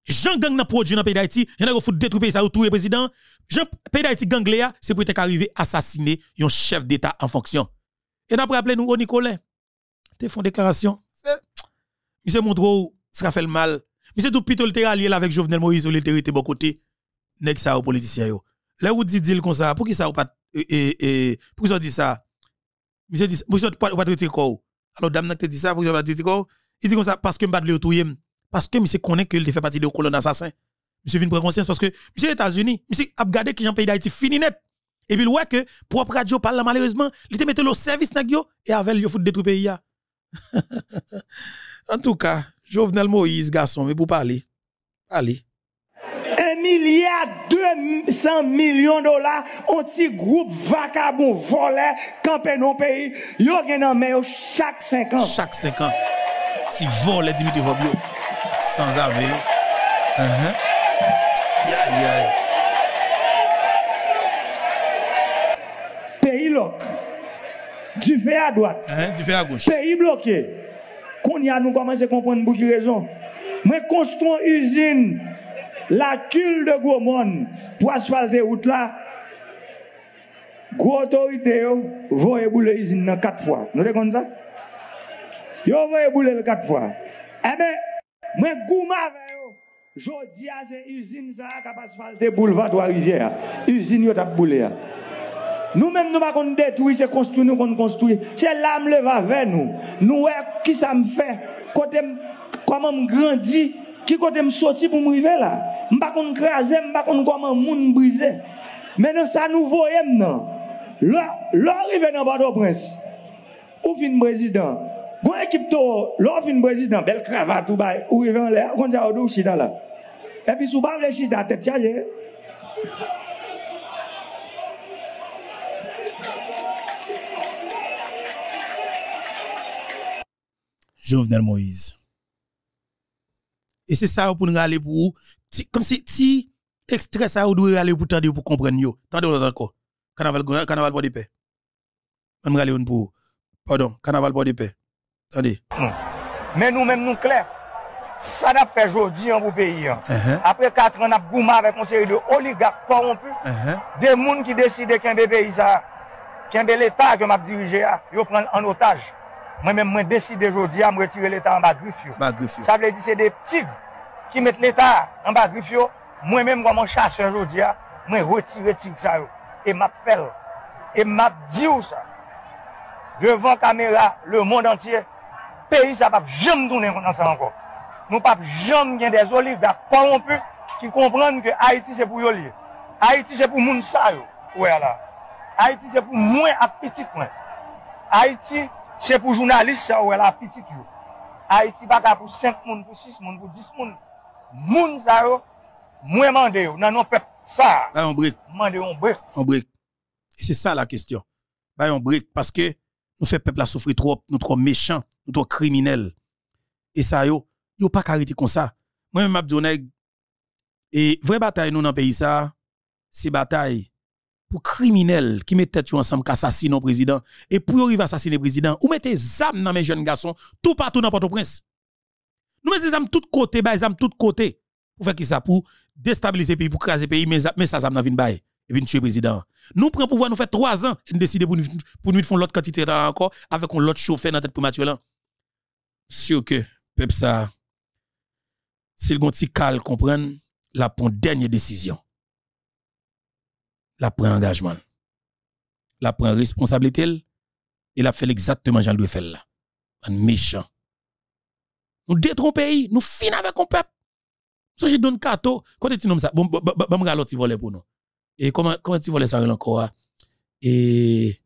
Jean gang n'a produit dans le pays d'Haïti, j'en ai foutu détruire ça autour président. Jean pays d'Haïti gang Léa, c'est pour être arrivé assassiner un chef d'État en fonction. Et d'après appelé nous au Nicolas. Te font déclaration. Monsieur Montreux, ça fait le mal. Monsieur tout plutôt le allié avec Jovenel Moïse ou le été bon côté. Nek ça aux politiciens yo. Là où dit dit comme ça, pour qui ça ou pas et et pour ça dit ça? Monsieur dit monsieur pas pas traiter. Alors dame nak te dit ça pour pas traiter quoi? Il dit comme ça parce que m'pas le touyer parce que monsieur connaît qu'il fait partie de colonne assassin. Monsieur vient prendre conscience parce que monsieur États-Unis, monsieur a regardé que Jean pays d'Haïti fini net. Et puis ouais que propre radio parle malheureusement, il te mette le service nag yo et avec yo fout détruire pays (laughs) En tout cas, Jovenel Moïse, garçon, mais pour parler. Allez. Un milliard 200 millions de dollars, un petit groupe vagabond volé, campé dans le pays, yo gen men chaque 5 ans. Chaque 5 ans. Si vole Dimitri Robio. Sans. Uh -huh. yeah, yeah. Pays loc. Du fait à droite. Hein, du fait à gauche. Pays bloqué. Qu'on y a nous commencé à comprendre beaucoup de raisons. Moi, construis une usine, la cule de gros monde, pour asphalter route là. Gros autorité, vous ébouler l'usine quatre fois. Nous comme ça? Yo voyez ébouler quatre fois. Eh bien, moi, gouma avec yo. Jodi a c'est usine qui a asphalter boulevard de rivière. Usine yo t'a boulé. Nous-mêmes, nous ne pas détruire, c'est construire, nous qu'on construit. C'est l'âme leva vers nous. Nous, ouais, qui ça me fait? Côté, comment me grandit? Qui côté me sorti pour me arriver là? M'pas qu'on craser, m'pas qu'on comment moun briser. Maintenant, ça nous voyons, non? Là, là, arrive dans Port-au-Prince. Ou fin président? Gon équipe to, ou ou ça, ou chita. Jovenel Moïse. Aller pour ti- comme si si extrait ça ou doit aller pour tendre pour comprendre yo. Tendez l'autre encore. Carnaval carnaval pour de paix. On va aller on pour pardon, carnaval pour de Attendez. Mais nous-mêmes, nous clairs. Ça n'a fait aujourd'hui pour pays. hein. Uh-huh. Après 4 ans, on a goumé avec une série de oligarques corrompus, Uh-huh. des gens qui décident qu'un pays, qu'un l'État que m'a dirigé, ils prennent en otage. Moi-même, moi décide aujourd'hui à me retirer l'État en bas griffe. Ba griffe. Ça veut dire que c'est des tigres qui mettent l'État en bas griffe. yo. Moi-même, comme un chasseur aujourd'hui, moi retire tigre ça. Et m'appelle. Et m'a dit ça. Devant caméra, le monde entier, pays ça va jamais tourner comme ça encore. Nous pas jamais gagner des oligarques corrompus qui comprennent que Haïti c'est pour eux. Haïti c'est pour moun ça yo. Ouais là. Haïti c'est pour moins à petit moins. Haïti c'est pour journalistes ça ouais là petit yo. Haïti pas pour 5 moun, pour 6 moun, pour 10 moun. Moun ça yo, moins mandé yo. Nan non peuple ça. Ba on break, Mandé on break. on. Et c'est ça la question. Ba on break parce que nous fait peuple à souffrir trop, nous trop méchants, nous trop criminels. Et ça yo, yo pas carité comme ça. Moi même m'a dit nèg et vraie bataille nous dans le pays ça, c'est bataille pour criminels qui mettent tête ensemble qui assassinent le président et pour arriver à assassiner le président, ou mettez zam dans mes jeunes garçons tout partout dans Port-au-Prince. Nous mettez zam tout côté, bah zam tout côté. Pour faire qui ça? Pour déstabiliser le pays, pour craser le pays, mais, mais ça zam dans bail et tuer le président. Nous prenons pouvoir nous faire trois ans et nous décider pour nous nous faire l'autre quantité encore avec un l'autre chauffeur dans pour Mathieu là. Sûr que peuple ça si le gonti cal comprendre la prend dernière décision. La prend engagement. La prend responsabilité et la fait exactement Jean doit faire là. Un méchant. Nous détruisons pays, nous finissons avec un peuple. So j'ai donné cadeau, quand tu nommes ça, bon bon bon bon l'autre volet pour nous. Et comment comment tu volet ça encore? Et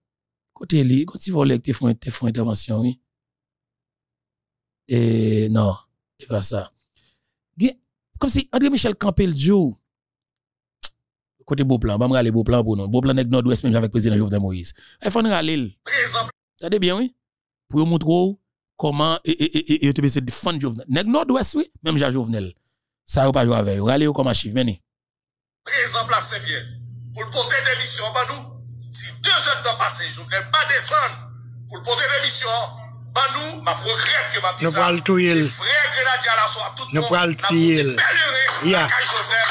côté li, quand tu tu font tu font intervention oui. Et non, c'est pas ça. Comme si André Michel le jour. Côté beau plan, va me beau plan pour nous. Beau plan nèg nord-ouest même avec président Jovenel Moïse. Il faut nous râler. T'as bien oui Pour vous montrer comment et et et et essayer de défendre Jovenel. Nèg nord-ouest oui, même Jean Jovenel. Ça va pas jouer avec. Râler comme archive menez. exemple à Saint-Pierre, pour le porter des missions, bah nous, si deux heures de temps passé, je ne vais pas descendre pour le porter des missions, bah nous, ma regrette que ma petite Nous soirée, tout le Nous Ya. la caille Jovenel.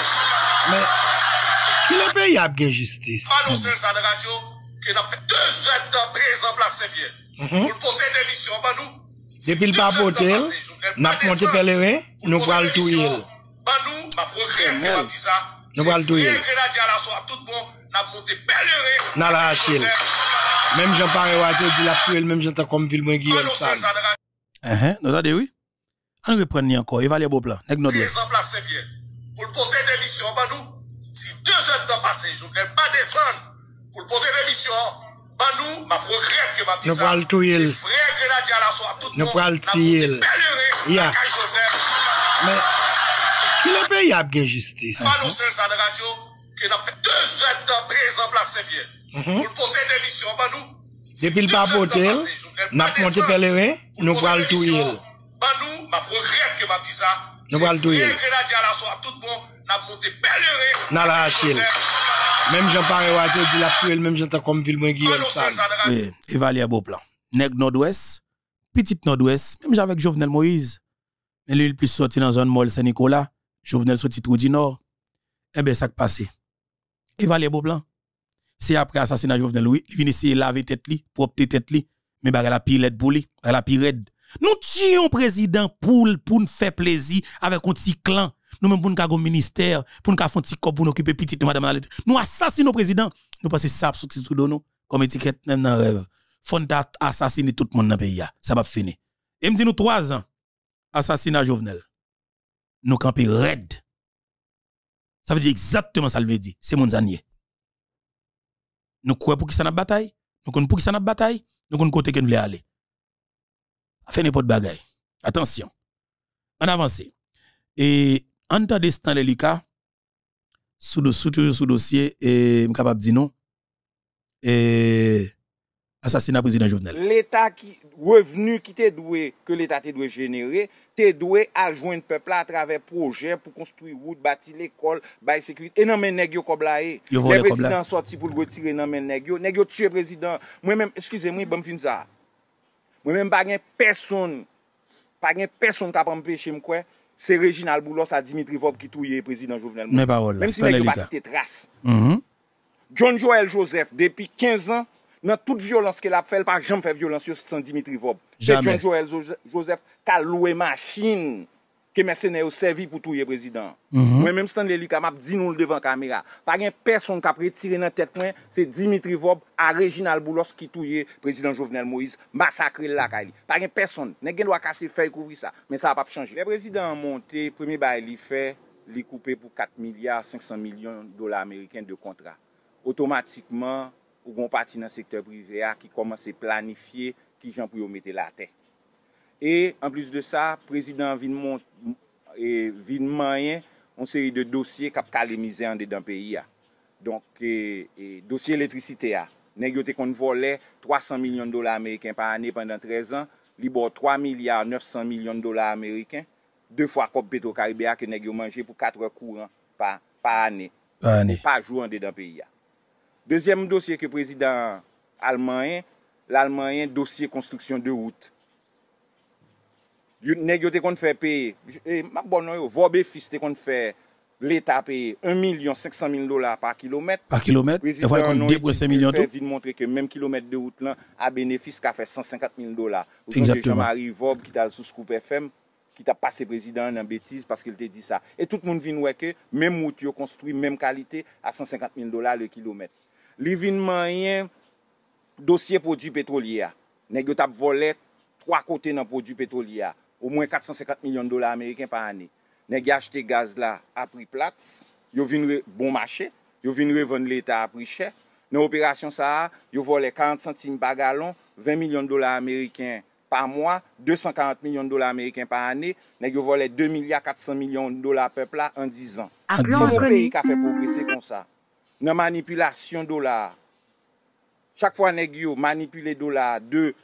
Mais, qui le pays a bien justice? Annoncer ça de radio, que n'a fait deux heures de temps présent place Saint-Pierre. Mhm. Pour le porter des missions, bah nous, Depuis le deux pas vais n'a pas monté descendre pèlerin, nous des missions, touyer. Bah nous, ma regrette que ma petite Nous soirée, tout caille hachil. Jovenel. Même Jean Parewa te dit la tuer, même Jean comme Villemont Guillaume. Hein, nous attendez oui. On reprend ni encore, évaluer beau plan. Nèg nord-ouest. exemple à Saint-Pierre. Pour le porter des missions, bah nous, si deux heures de temps passé, je ne vais pas descendre pour le porter des missions, bah nous, ma regrette que ma petite Nous soirée, tout le Nous Ya. la caille Jovenel. Mais, qui le pays a bien justice? De radio, que n'a fait deux heures de temps présent à Saint-Pierre. Mhm. Pour le porter des missions, bah nous, si Depuis le deux pas heures de temps voter, passé, je ne vais n'a pas monté descendre pèlerin, pour nous le pral porter des touyer. missions, Bah nous, ma ma pral frère grenadier à la soirée, tout le monde, n'a monté pèlerin, N'a la la évaluer beau plan. Nèg nord-ouest, petite nord-ouest, même avec Jovenel Moïse. Mais lui, il plus sorti dans la zone molle Saint-Nicolas, Jovenel sorti trou du nord. Eh bien, ça passe. Évaluer beau plan. C'est après assassinat Jovenel, oui, il vient essayer de laver tête propre tête mais bah, la pire pour lui, la pire raide. Nous tuons président pour, nous faire plaisir avec un petit clan. Nous même pour nous faire un ministère, pour nous faire un petit corps pour nous occuper petite madame. Nous assassinons président Nous passons ça sur nous, comme étiquette même dans rêve. Font assassiner tout le monde dans le pays. Ça va finir. Et me dit nous trois ans, assassinat Jovenel. Nous camper red. Ça veut dire exactement ça le veut dire. C'est mon zanier. Nous croyons pour qui ça n'a bataille? Nous connaissons pour qui ça n'a bataille? Nous connaissons côté qu'on voulait aller. Fait n'importe. Attention. On avance. Et en temps de Stanley Lucas, sous dossier, sous dossier, et capable de dire non. Et assassinat président Jovenel. L'État qui revenu qui doué que l'État te doué générer, te doué à joindre peuple à travers projet pour construire route, bâtir l'école, bail sécurité. Et non mais nèg yo comme là eh. Yo comme là. présidents sorti pour le retirer non mais nèg yo, nèg yo tué président. Moi même excusez-moi, bon fin ça. Moi même pas gen personne pas gen personne qui a empêché me quoi. C'est Réginald Boulos à Dimitri Vob qui touye président Jovenel. Parole là, Même si Stanley nèg yo pas Lucas. quitté trace. Mhm. John Joel Joseph, depuis 15 ans, nan tout violans ke la fel, pa jom fe violans yo san Dimitri Vob. Se John Joel Joseph ka loue machin ke mersenè yo servi pou touye prezident. Mhm. Mwen mm -hmm. mèm Stanley Lee Kamap di nou l devan kamera. Pa gen person ka pretire nan tet mwen, se Dimitri Vob a Reginald Boulos ki touye prezident Jovenel Moïse, masakre l lakay li. Pa gen person, ne gen do akase fey kouvri sa, men sa ap ap chanji. Le prezident monte, premi bay li fey, li koupe pou 4 milyard 500 milyon dola Ameriken de kontra. Otomatikman, ou gon pati nan sektor prive a ki komanse planifiye ki jan pou yo mette la te. E, an plus de sa, prezident vinman e, yen, on seri de dosye kap kalemize an de dan peyi a. Donk, e, e, dosye elektrisite a. Neg yo te kon vole 300 milyon dola Ameriken pa ane pendant 13 an, li bo 3 milyar 900 milyon dola Ameriken, 2 fwa kop petro karibè a ke neg yo manje pou 4 kouran pa, pa ane, pa, ane. pa jou an de dan peyi a. Dezyem dosye ke prezident almanyen, l'almanyen dosye konstruksyon de wout. Yon neg yo te kon fè peye, e, eh, mak bon nou yo, vobe fis te kon fè l'Etat peye 1,500,000 dola par kilometre. Par kilometre, e fwa kon 2,5 milyon tou. Prezident nou yo te montre ke menm kilometre de wout lan a benefis ka fè 150,000 dola. Exactement. Ou son Jean-Marie Vob ki tal sou Scoop FM, ki ta pase prezident nan betiz paske il te di sa. E tout moun vin wè ke, menm wout yo konstruy, menm kalite a 150,000 dola le kilometre. li vin manyen dosye prodjou petrolier. Nèk yo tap volet 3 kote nan prodjou petrolier. Ou mwen 450 milyon dola Ameriken pa ane. Nèk yo achete gaz la apri plats, yo vin re, bon mache, yo vin revon l'Etat apri chè. Nan operasyon sa a, yo volet 40 centime bagalon, 20 milyon dola Ameriken pa mwa, 240 milyon dola Ameriken pa ane, nèk yo volet 2 milyar 400 milyon dola pepla an 10 an. An 10 an. An 10 an. An 10 an. An 10 an. An 10 an. nan manipulasyon dolar. Chak fwa neg yo manipule dolar de,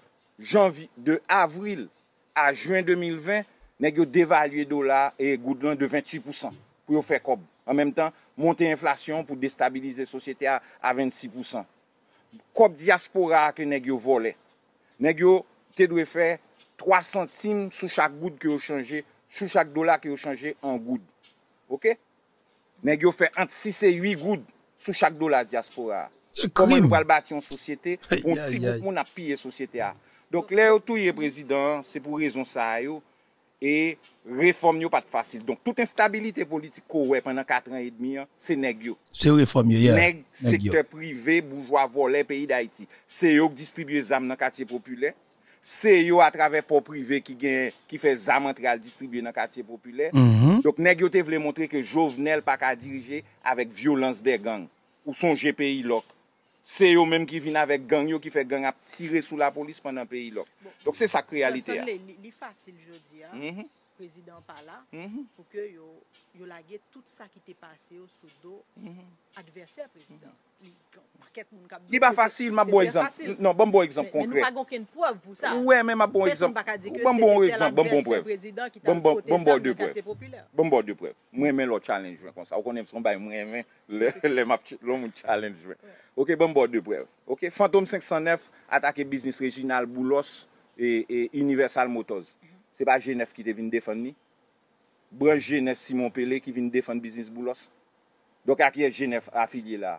janvi, de avril a juen 2020, neg yo devalye dolar e goudlan de 28% pou yo fè kob. An menm tan, monte inflasyon pou destabilize sosyete a, a 26%. Kob diaspora ke neg yo vole. Neg yo te dwe fè 3 centime sou chak goud ki yo chanje, sou chak dolar ki yo chanje an goud. Ok? Neg yo fè ant 6 et 8 goud sous chaque dollar diaspora. Comment nous allons bâtir une société pour un petit groupe qui a pillé la société. a. Donc, là, où tout est président, c'est pour raison ça. Et réforme yo pas facile. Donc, toute instabilité politique qu'on ouais pendant 4 ans et demi, hein, c'est nèg. C'est réforme, yeah. Secteur privé, bourgeois volé pays d'Haïti. C'est eux qui distribuent les âmes dans le quartier populaire. se yo a travè pou prive ki, gen, ki fe zam antre al distribye nan katye populè. Mm -hmm. Dok neg yo te vle montre ke Jovenel pa ka dirije avèk violans de gang ou son GPI lok. Se yo menm ki vin avèk gang yo ki fe gang ap tire sou la polis pandan peyi lok. Bon, Dok se sak realite ya. Li, li fasil jodi ya, mm -hmm. prezident pa la, mm -hmm. pou ke yo, yo lage tout sa ki te pase yo sou do mhm. adversè prezident. Li ba fasil, ma bon ekzamp. Non, bon bon ekzamp konkret. Men nou pa gonken pov pou sa. Ouè, men ma bon ekzamp. Bon bon, bon, bon bon ekzamp, bon bon prev. Bon bon de prev. Bon bon de prev. Mwen men lò challenge mwen kon sa. Ou konen mson bay mwen men lè map lò moun challenge mwen. Ok, bon bon de prev. Ok, Fantom 509 atake Business Regional Boulos e Universal Motors. Se pa G9 ki te vin defan ni. Bran G9 Simon Pele ki vin defan Business Boulos. Dok akye G9 afilye la.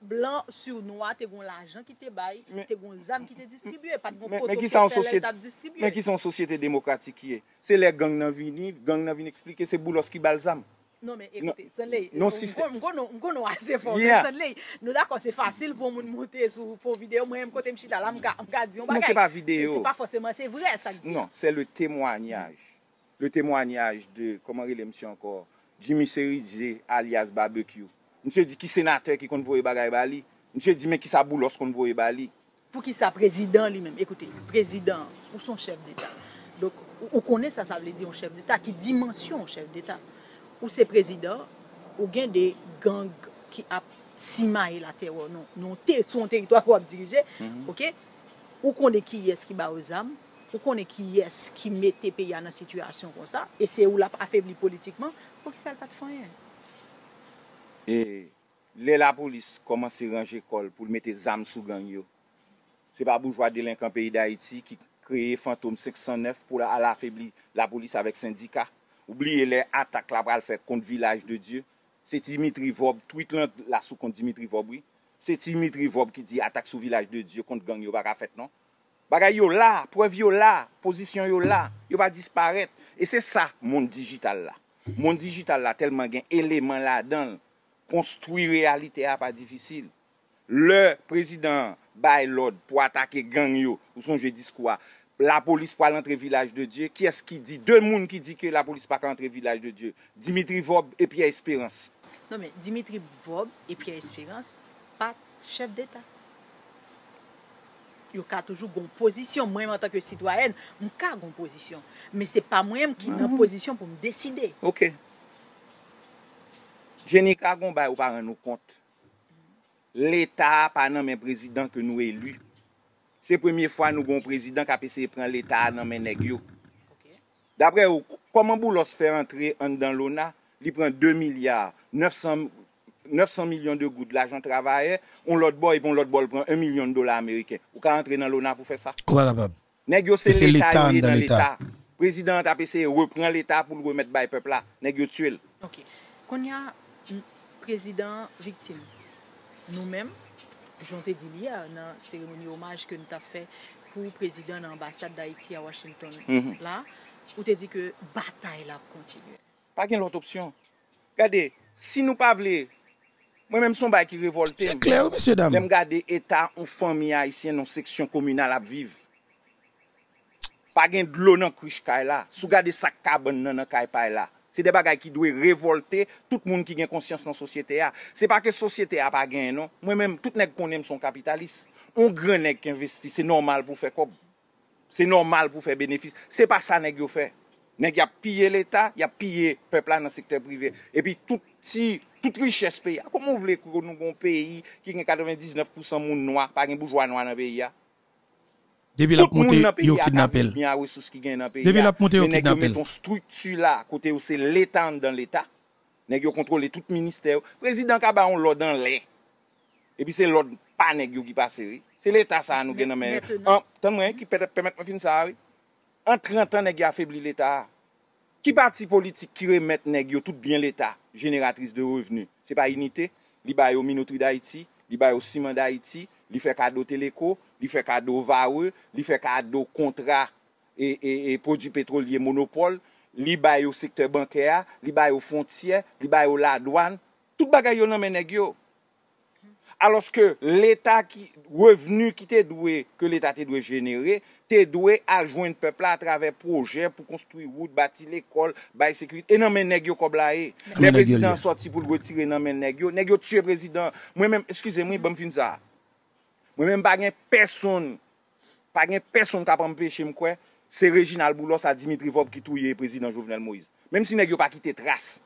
blan sur noa, te gon l'ajan ki te bay, te gon zam ki te distribye, pat gon foto ki te lè tap distribye. Men ki son sosyete demokratik ki e? Se le gang nan vini, gang nan vini eksplike, se boulos ki bal zam. Non men, ekote, san lè, mgon nou ase fon, san lè, nou dako se fasil pou moun monte sou fon video, mwen mkote mchita la, mga diyon bagay. Non se pa video. Se pa fosèman, se vre sa diyon. Non, se le temwanyaj. Le temwanyaj de, koman rile msi ankor, Jimmy Serize alias Barbecue. Mse di ki senatè ki konvoye bagay bali. Mse di men ki sa boulos konvoye bali. Pou ki sa prezident li men. Ekoute, prezident ou son chef d'Etat. Donc, ou ou konè sa sa vle di yon chef d'Etat. Ki dimensyon yon chef d'Etat. Ou se prezident, ou gen de gang ki ap sima e la terwa. Non, non te, son teritwa kwa ap dirije. Mm -hmm. Ok? Ou konè ki yes ki ba ozam. Ou konè ki yes ki mette peya nan situasyon kon sa. E se ou la afebli politikman. Pou ki sa l pat fanyen. E le la polis komanse range kol pou mette zam sou gang yo. Se pa boujwa delinkan peyi da Haiti ki kreye fantom 609 pou la ala febli la polis avek syndika. Oubliye le atak la pral fek kont vilaj de Diyo. Se Dimitri Vob, tweet lan la sou kont Dimitri Vob, oui. Se Dimitri Vob ki di atak sou vilaj de Diyo kont gang yo baka fet, non? Baka yo la, prev yo la, posisyon yo la, yo ba disparet. E se sa, moun digital la. Moun digital la telman gen eleman la dan l. konstruy realite a pa difisil. Le prezident bay lod pou atake gang yo, ou son je dis kwa, la polis pa l'entre village de Dieu, ki es ki di? De moun ki di ke la polis pa l'entre village de Dieu. Dimitri Vob et Pierre Espérance. Non men, Dimitri Vob et Pierre Espérance, pa chef d'Etat. Yo ka toujou goun posisyon, mwen an tanke sitwayen, mwen ka goun posisyon. Men se pa mwen mm-hmm. mwen ki nan posisyon pou m deside. Ok. Jenny Kagon bay ou pa ren nou kont. L'Etat pa nan men prezident ke nou elu. Se premiye fwa nou gon prezident ka pese pren l'Etat nan men neg yo. Dapre ou, koman bou los fè rentre an dan lona, li pren 2 milyard, 900, 900 milyon de gout l'ajan travaye, on lot bo, yon lot bo l pren 1 milyon de dola Ameriken. Ou ka rentre nan lona pou fè sa? Ou pas capable? Nèg yo se Et c'est l'État, l'État dans nan l'État. l'État. Président a essayé reprend l'État pour le remettre bay peuple là. Tuel. Ok. M, prezident viktim. Nou menm, jante di li liya nan seremoni omaj ke nou ta fe pou prezident nan ambasade d'Haïti a Washington mm -hmm. la, ou te di ke batay la kontinu. Pa gen lot opsyon. Gade, si nou pa vle, mwen menm son bay ki revolte, lem gade etat ou fami Haitien nan seksyon komunal ap viv. Pa gen dlo nan kouj kay la, sou gade sak kaban nan nan kay pay la. Se de bagay ki dwe revolte tout moun ki gen konsyans nan sosyete a. Se pa ke sosyete a pa gen, non? Mwen men, tout nek konen son kapitalist. On gren nek ki investi, se normal pou fe kob. Se normal pou fe benefis. Se pa sa nek yo fe. Nek ya pye l'Etat, ya pye pepla nan sektor privé. E pi tout si, tout riches peyi a. Koman vle kou nou kon peyi ki gen 99% moun noa, pa gen boujwa noa nan peyi ya? Depuis la montée, ya ka kidnappel. a Depuis la montée, yo kidnappel. met ton struktu la, kote yo se l'Etat an dan l'Etat. Neg yo kontrole tout minister. Prezident ka ba on lò dan lè. E pi se lò pa neg yo ki pase ri. Se l'Etat sa nou gen nan men. Maintenant. An, tan mwen ki pèmèt mwen fin sa ri. An 30 an neg yo afebli l'Etat. Ki parti politik ki remet neg yo tout bien l'Etat, génératrice de revenu? Se pa unité, li bay yo Minotri d'Haïti, li bay yo Ciment d'Haïti, li fè kado Teleco, li fe kado vawe, li fe kado kontra e, e, e prodü petrolye monopol, li bay yo sektor bankè, li bay yo fontye, li bay yo la douan, tout bagay yo nan meneg yo. Aloske l'Etat ki revenu ki te dwe, ke l'Etat te dwe genere, te dwe aljwen pepla a travè proje pou konstruy wout, bati l'ekol, bayi sekurite. E nan men negyo kob la e. Le prezident sorti pou l'wetire nan men negyo. Negyo tue prezident. Mwen men, eskize mwen, bom fin sa. Moi-même, pas gen personne, pas gen personne qui a empêché m'kwe, c'est Reginald Boulos à Dimitri Vob qui touye président Jovenel Moïse. Même si nèg yo pas quitté trace.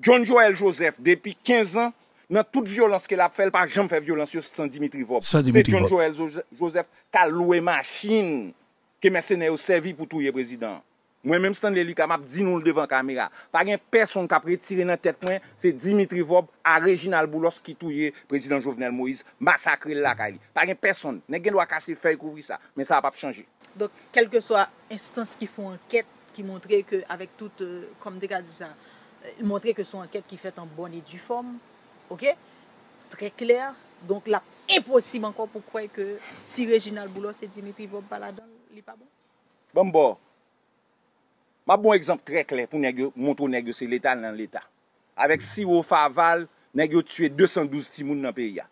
John Joel Joseph, depuis 15 ans, nan tout violence ke la fel, pa jam fè violence yo sans Dimitri Vob. Sans Dimitri Se John Vob. Joel Jo- Joseph ka loué machine ke mercenè yo servi pou touye prezident. Mwen menm stan leli kam ap di nou l devan kamera. Pa gen person kap retire nan tet mwen, se Dimitri Vob a Reginald Boulos ki touye prezident Jovenel Moïse, masakre l lakay li. Pa gen person, ne gen lwa kase fey kouvri sa, men sa ap ap chanje. Dok, kelke so a instans ki foun anket, ki montre ke avek tout, euh, kom deka di sa, euh, montre ke son anket ki fet an bon et du form, ok, tre kler, donk la imposib ankon pou kwe ke si Reginald Boulos se Dimitri Vob pala don, li pa bon? Bon bo, ma bon ekzamp tre kler pou negyo, montrou negyo se l'Etat nan l'Etat. Avek si ou faval, negyo tue 212 timoun nan peyi ya.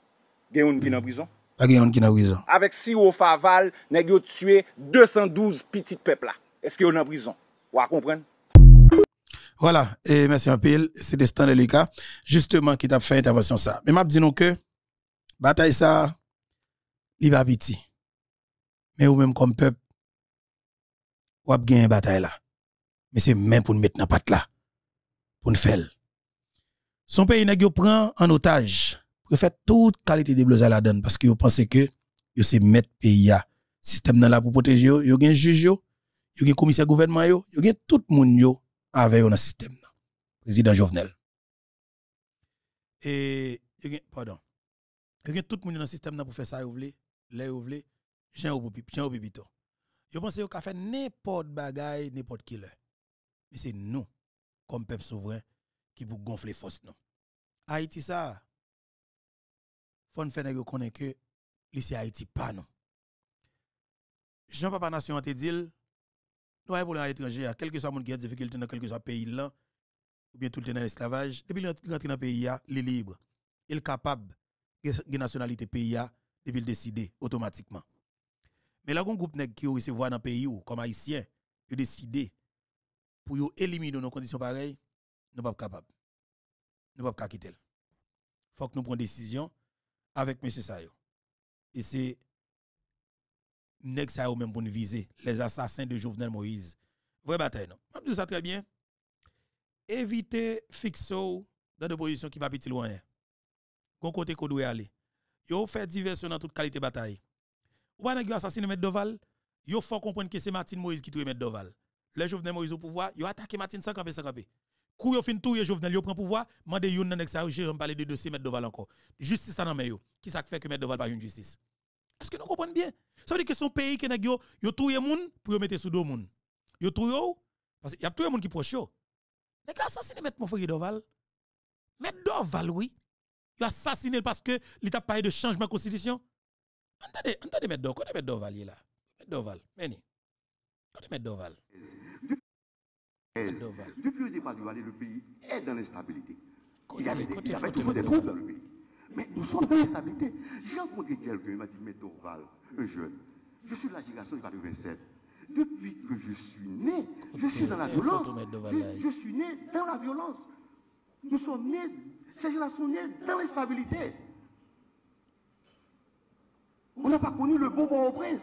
Gen yon ki nan prison? Pa gen yon ki nan prison. Avek si ou faval, negyo tue 212 pitit pepla. Eske yon nan prison? Ou a kompren? Voilà, et merci un peu, c'est des stands de Lucas, justement, qui t'a fait intervention ça. Mais m'a dit nous que, bataille ça, il va petit. Mais ou même comme peuple, ou a gagné bataille là. Mais c'est même pour nous mettre dans patte là. Pour nous faire. Son pays n'a prend en otage. Pour faire toute qualité de blose à la donne. Parce que vous pensez que, vous c'est mettre pays à. Système dans là pour protéger yo, yo gen juge yo, yo gen commissaire gouvernement yo, yo gen tout moun yo avec dans le système. Président Jovenel. Et, yo pardon. Yo gen tout moun yo dans le système pour faire ça, yo vle, là yo vle, Jean ou Jean ou pipito. Yo pense yo ka fait n'importe bagay, n'importe qui. Mais c'est nous, comme peuple souverain, qui pour gonfler force nous. Haïti ça, faut faire connaître que lycée Haïti pas non. Jean Papa Nation a te dit, nous avons pour l'étranger, quel que soit monde qui a des difficultés dans quel que soit pays là, ou bien tout le temps dans l'esclavage, depuis qu'il dans le pays, il est libre. Il est capable de nationalité pays depuis le décider automatiquement. Mais là, un groupe qui recevoir dans le pays comme haïtien, il décider pour éliminer nos conditions pareilles, nous pas capable. Nous pas capable quitter. Faut que nous prenions décision avec monsieur Sayo. Et c'est nèg sa yo même pour nous viser les assassins de Jovenel Moïse. Vraie bataille non? Je dis ça très bien. Évitez fixo dans des positions qui pas petit loin. Gon côté qu'on doit aller. Yo fait diversion dans toute qualité bataille. Ou pas assassiné M. Doval, yo faut comprendre que c'est Martin Moïse qui tue M. Doval. Le Jovenel Moïse au pouvoir, yo attaqué Martin sans camper sans camper. Kou yo fin touye Jovenel yo prend pouvoir, mande yon nan de dossier. Doval encore. Justice ça nan. Qui ça fait que M. Doval pas une justice? Est-ce que nous comprenons bien? Ça veut dire que son pays que nèg yo yo touye pour mettre sous dos moun. Yo touye parce qu'il y a touye moun qui proche yo. Nèg assassiné M. mon frère Doval. Doval oui. Assassiné parce que l'état parlé de changement de constitution. Entendez, entendez M. Doval, connaît M. Doval il là. M. Doval, Meni. Connaît M. Doval. Depuis le départ du Valais, le pays est dans l'instabilité. Il y avait, des- Côté il y avait photo, toujours des troubles dans le pays. Mais nous sommes dans l'instabilité. J'ai rencontré quelqu'un, il m'a dit, mais Dorval, un jeune, je suis de la génération de 87. Depuis que je suis né, je suis dans la violence. Je, je suis né dans la violence. Nous sommes nés, ces générations sont nées dans l'instabilité. On n'a pas connu le beau bon prince.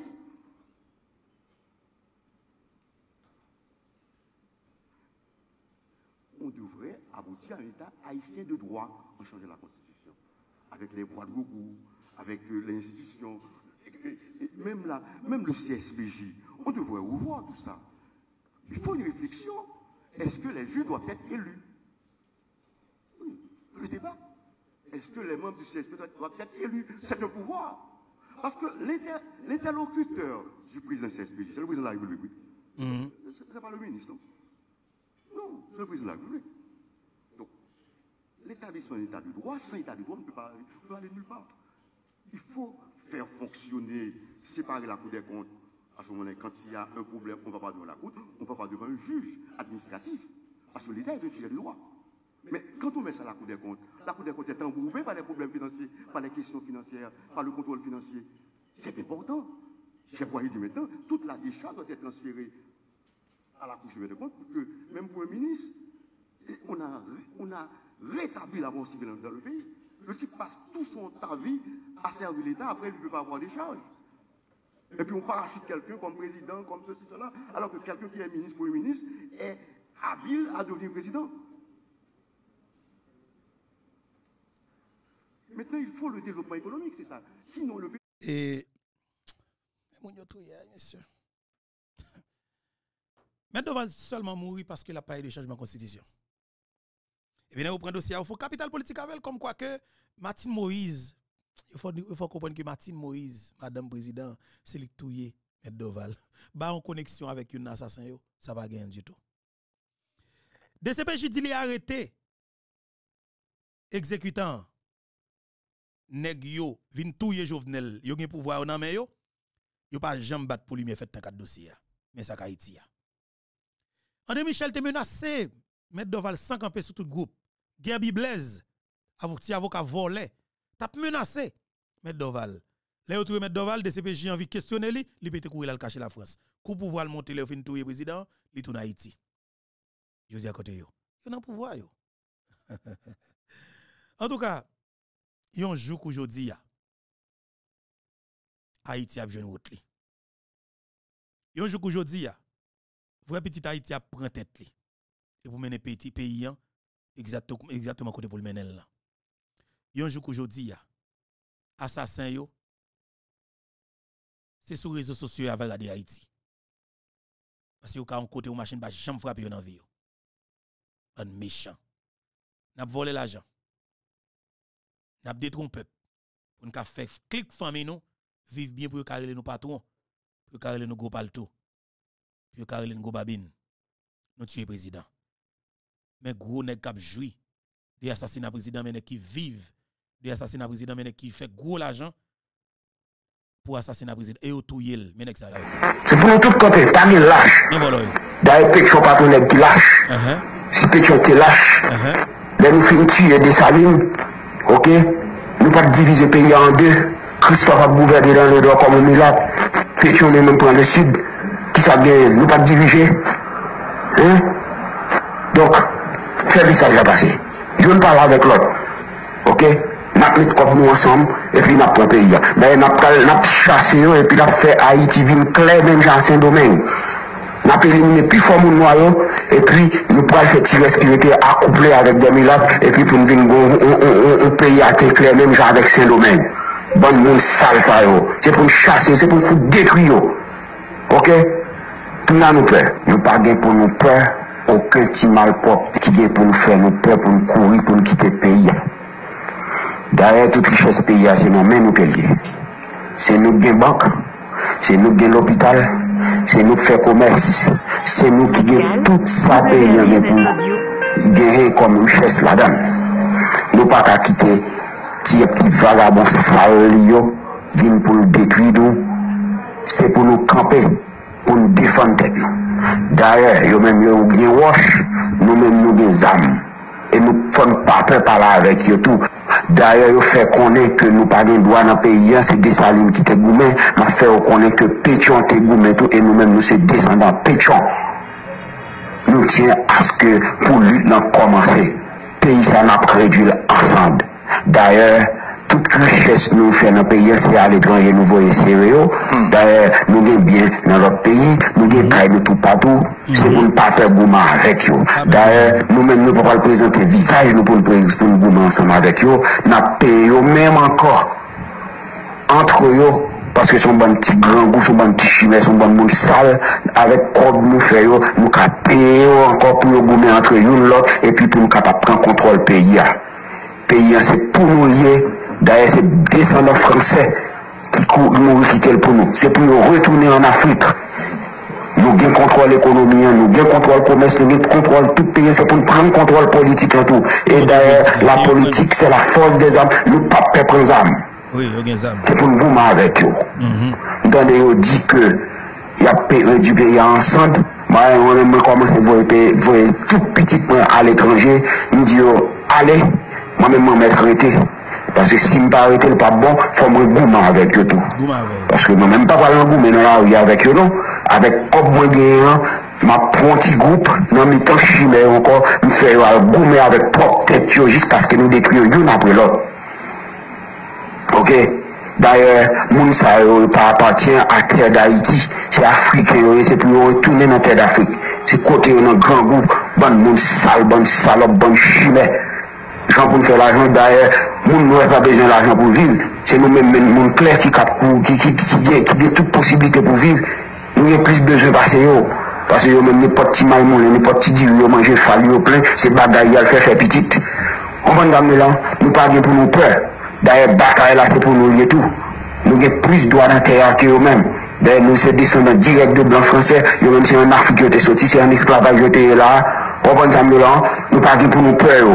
on un État haïtien de droit en changeant la Constitution. Avec les voies de recours, avec euh, l'institution, même, la, même le CSPJ. On devrait revoir tout ça. Il faut une réflexion. Est-ce que les juges doivent être élus? Oui, Le débat. Est-ce que les membres du CSPJ doivent être élus? C'est un pouvoir. Parce que l'inter- l'interlocuteur du président CSPJ, c'est le président de la République. oui. Mhm. C'est c'est pas le ministre, non? Non, c'est le président de la République. L'établissement d'un état de droit, sans état de droit, on ne peut pas aller, on peut aller nulle part. Il faut faire fonctionner, séparer la Cour des comptes. À ce moment-là, quand il y a un problème, on ne va pas devant la Cour, on ne va pas devant un juge administratif. Parce que l'État est un sujet de droit. Mais quand on met ça à la Cour des comptes, la Cour des comptes est embourbée par les problèmes financiers, par les questions financières, par le contrôle financier. C'est important. J'ai quoi dit maintenant, toute la décharge doit être transférée à la Cour des comptes pour que, même pour un ministre, on a, on a rétabli la bonne surveillance dans le pays. Le type passe tout son temps vie à servir l'État, après il ne peut pas avoir des charges. Et puis on parachute quelqu'un comme président, comme ceci, cela, alors que quelqu'un qui est ministre, premier ministre, est habile à devenir président. Maintenant, il faut le développement économique, c'est ça. Sinon, le pays. Et. Moun yo touye, monsieur. (laughs) M. Doval seulement mourir parce qu'il a pas eu de changement de constitution. Et bien, vous prenez dossier, il faut capital politique avec comme quoi que Martine Moïse, il faut, faut comprendre que Martine Moïse, Madame Président, c'est lui touye M. Doval. (laughs) Bah, en connexion avec un assassin, yo, ça va gagner du tout. DCPJ dit il est arrêté. Exécutant. Nèg vin touye Jovenel, yo gen pouvoir nan men yo. Yo pas jamais battre pour lui mais fait dans quatre dossiers. Mais ça Haïti. André Michel te menacé, mettre Doval 5 campé sur tout groupe. Gerbi Blaise, avocat volé, t'a menacé mettre Doval. Là, vous mettre Doval, DCPJ envie de questionner lui, il peut courir le cacher la France. Coup pouvoir monter le fin touye président, il tourne Haïti. Je dis à côté yo. Yo nan pouvoir yo. (laughs) en tout cas, yon jour qu'aujourd'hui Haïti a besoin route li. Yon jour qu'aujourd'hui vrai petit Haïti a prend tête li. Et pour mener petit pays exactement exactement côté pour le mener là. Yon jour qu'aujourd'hui assassin yo c'est sur les réseaux sociaux avec regarder Haïti. Parce que yon côté ou machine pas jamais frapper dans vie. Un méchant. N'a volé l'argent. N'a détruit peuple. Pour nous faire clic famille nous vivre bien pour carrer nos patrons, pour carrer nos gros palto, pour carrer nos gros babines. Nous tuer président. Mais gros nèg cap joui des assassinats président mais qui vivent des assassinats président mais qui fait gros l'argent pour assassiner président et autoyel mais nèg ça C'est pour nous tout côté, pas de lâche. D'ailleurs pétion pas pour nèg qui lâche. Si pétion qui lâche. Là nous finissons tuer des salines. OK? Nous pas diviser le pays en deux. Christophe a gouverné dans le droit comme un miracle. Pétion les mêmes prendre le sud. Qui ça gagne? Nous pas diriger. Hein? Donc, faire ça déjà passé. Je ne parle avec l'autre. Ok? Nous mis comme nous ensemble et puis nous pris pays. Mais nous avons chassé et puis nous avons fait Haïti vivre clair même dans Saint-Domingue. Nous avons éliminé plus fort mon noyau et puis nous pouvons faire tirer ce qui était accouplé avec des miracles et puis pour nous venir un pays à clair même avec Saint-Domingue bon monde sale ça. C'est pour chasser, c'est pour nous détruire. OK? Nous peur. Nous pas pour nous peur aucun petit mal propre qui est pour nous faire nous peur pour nous courir pour nous quitter le pays. Derrière toute richesse pays c'est nous mêmes nous payons. C'est nous qui banque, c'est nous qui l'hôpital, c'est nous qui faisons commerce, c'est nous qui avons tout ça payé pour gagner comme richesse là-dedans. Nous pas qu'à quitter ti petit vagabond sale yo vin pour nous détruire c'est pour nous camper pour nous défendre d'ailleurs yo même yo bien wash nous même nous des âmes. Et nous font pas peur parler avec eux tout. D'ailleurs yo fait connaître que nous pas de droit dans pays hein, c'est des salines qui te goumé m'a fait connaître que pétion te goumé tout. Et nous même nous c'est descendants pétion. Nous tient à ce que pour lui l'en commencer pays ça n'a ensemble. D'ailleurs, toute richesse nous fait dans le pays, c'est à l'étranger, nous voyons sérieux. D'ailleurs, nous avons bien dans notre pays, nous avons travaillé de tout partout, c'est pour ne pas faire gourmand avec eux. D'ailleurs, nous-mêmes, nous ne pouvons pas présenter visage, nous pour nous gourmand ensemble avec eux. Nous payons même encore entre eux parce que son bon petit grand goût, son bon petit chimère, son bon monde sale, avec quoi nous faisons, nous payons encore pour nous gommer entre eux l'autre, et puis pour nous prendre contrôle pays pays, c'est pour nous lier. D'ailleurs, c'est descendants français qui nous quitter pour nous. C'est pour nous retourner en Afrique. Nous avons contrôle l'économie, nous avons contrôle le commerce, nous avons contrôle tout pays, c'est pour nous prendre contrôle politique et tout. Et d'ailleurs, la politique, c'est la force des âmes. Nous ne pas perdre les âmes. Oui, C'est pour nous gommer avec eux. Dans les dit que y a du pays ensemble. Moi, on commence à voir tout petit point à l'étranger. Nous disons, allez, moi-même, je vais arrêté. Parce que si je ne pas arrêter, pas bon, il faut me goumer avec eux tout. Parce que je ne même pas parler goumer dans la rue avec eux, non. Avec comme moi, je prends un petit groupe, dans mes temps chimère encore, je fais goumer avec propre tête jusqu'à ce que nous détruisions l'un après l'autre. Ok? D'ailleurs, moun sa yo pas appartient à terre d'Haïti. C'est africain, c'est pour retourner dans la terre d'Afrique. C'est côté dans grand groupe, bon moun sale, bon salope, bon chimère. Jean pour faire l'argent d'ailleurs, nous n'avons pas besoin d'argent pour vivre. C'est nous-mêmes, nous clair qui qui, qui, qui, qui, qui, qui, toute pour vivre. Nous avons plus besoin de passer. Parce que yo même n'importe petit maïmoun, n'importe petit dieu, yo manger fali, yo plein, c'est bagaille, le fait faire petit. On va nous là, nous pas pour nous peur. D'ailleurs, bataille là, c'est pour nous lier tout. Nous avons plus de droits terre que eux-mêmes. D'ailleurs, nous sommes descendants directs de blancs français. Yo même c'est en Afrique qui était sorti, c'est en esclavage qui était là. On va nous là, nous pas pour nous peur.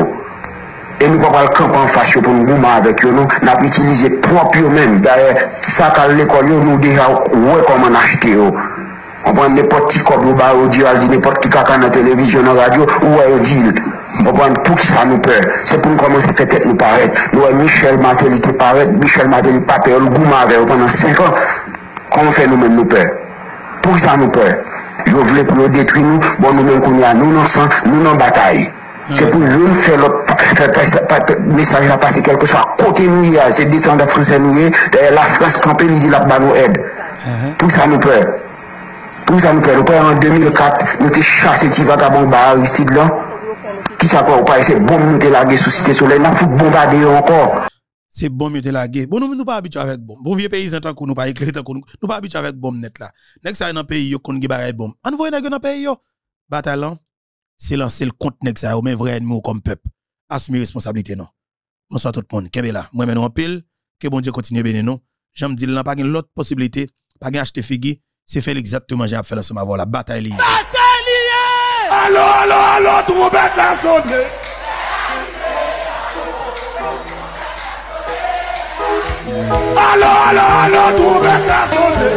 Et nous ne pouvons pas le camp en face pour nous goumer avec eux. Nous avons utilisé propre eux-mêmes. D'ailleurs, ça qu'à l'école, nous déjà, ouais, comment acheter. On prend n'importe qui comme nous au dit n'importe qui caca dans la télévision, dans la radio, ou au dit. On prend tout ça nous peur. C'est pour nous commencer à faire nous paraître. Nous, Michel Matel était paraître, Michel Matel pas peur, le goût avec pendant 5 ans. Comment fait nous-mêmes nous peur? Pour ça nous peur. Ils voulaient pour nous détruire nous, bon nous-mêmes qu'on y a, nous, nous, nous, nous, bataille. C'est pour nous faire l'autre message à passer quelque chose à côté nous, c'est descendre français nous, la France campée, ils la nous aide. Pour ça nous peur. Pour ça nous peur. En 2004, nous avons chassé petit vagabond par Aristide là. Qui ça quoi, pas c'est bon nous lagué sous cité soleil, nous bombarder encore. C'est bon mieux lagué. Bon nous nous pas habitués avec bombe. Bon vieux paysan tant qu'on nous pas éclairé tant qu'on nous nous pas habitués avec bombe net là. Nek ça dans pays yo kon gi bagay bombe. Envoyer nèg dans pays yo. Batalan c'est lancer le compte nèg ça mais vrai ennemi comme peuple. Assumer responsabilité non. Bonsoir tout le monde. Kebe là. Moi maintenant en pile que bon Dieu continue bénir nous. J'aime dire là pas l'autre possibilité, pas acheter figi, c'est faire exactement j'ai fait ensemble avoir la bataille Bataille liée Allô allô allô trompette la sonne. Allô allô allô trompette la sonne.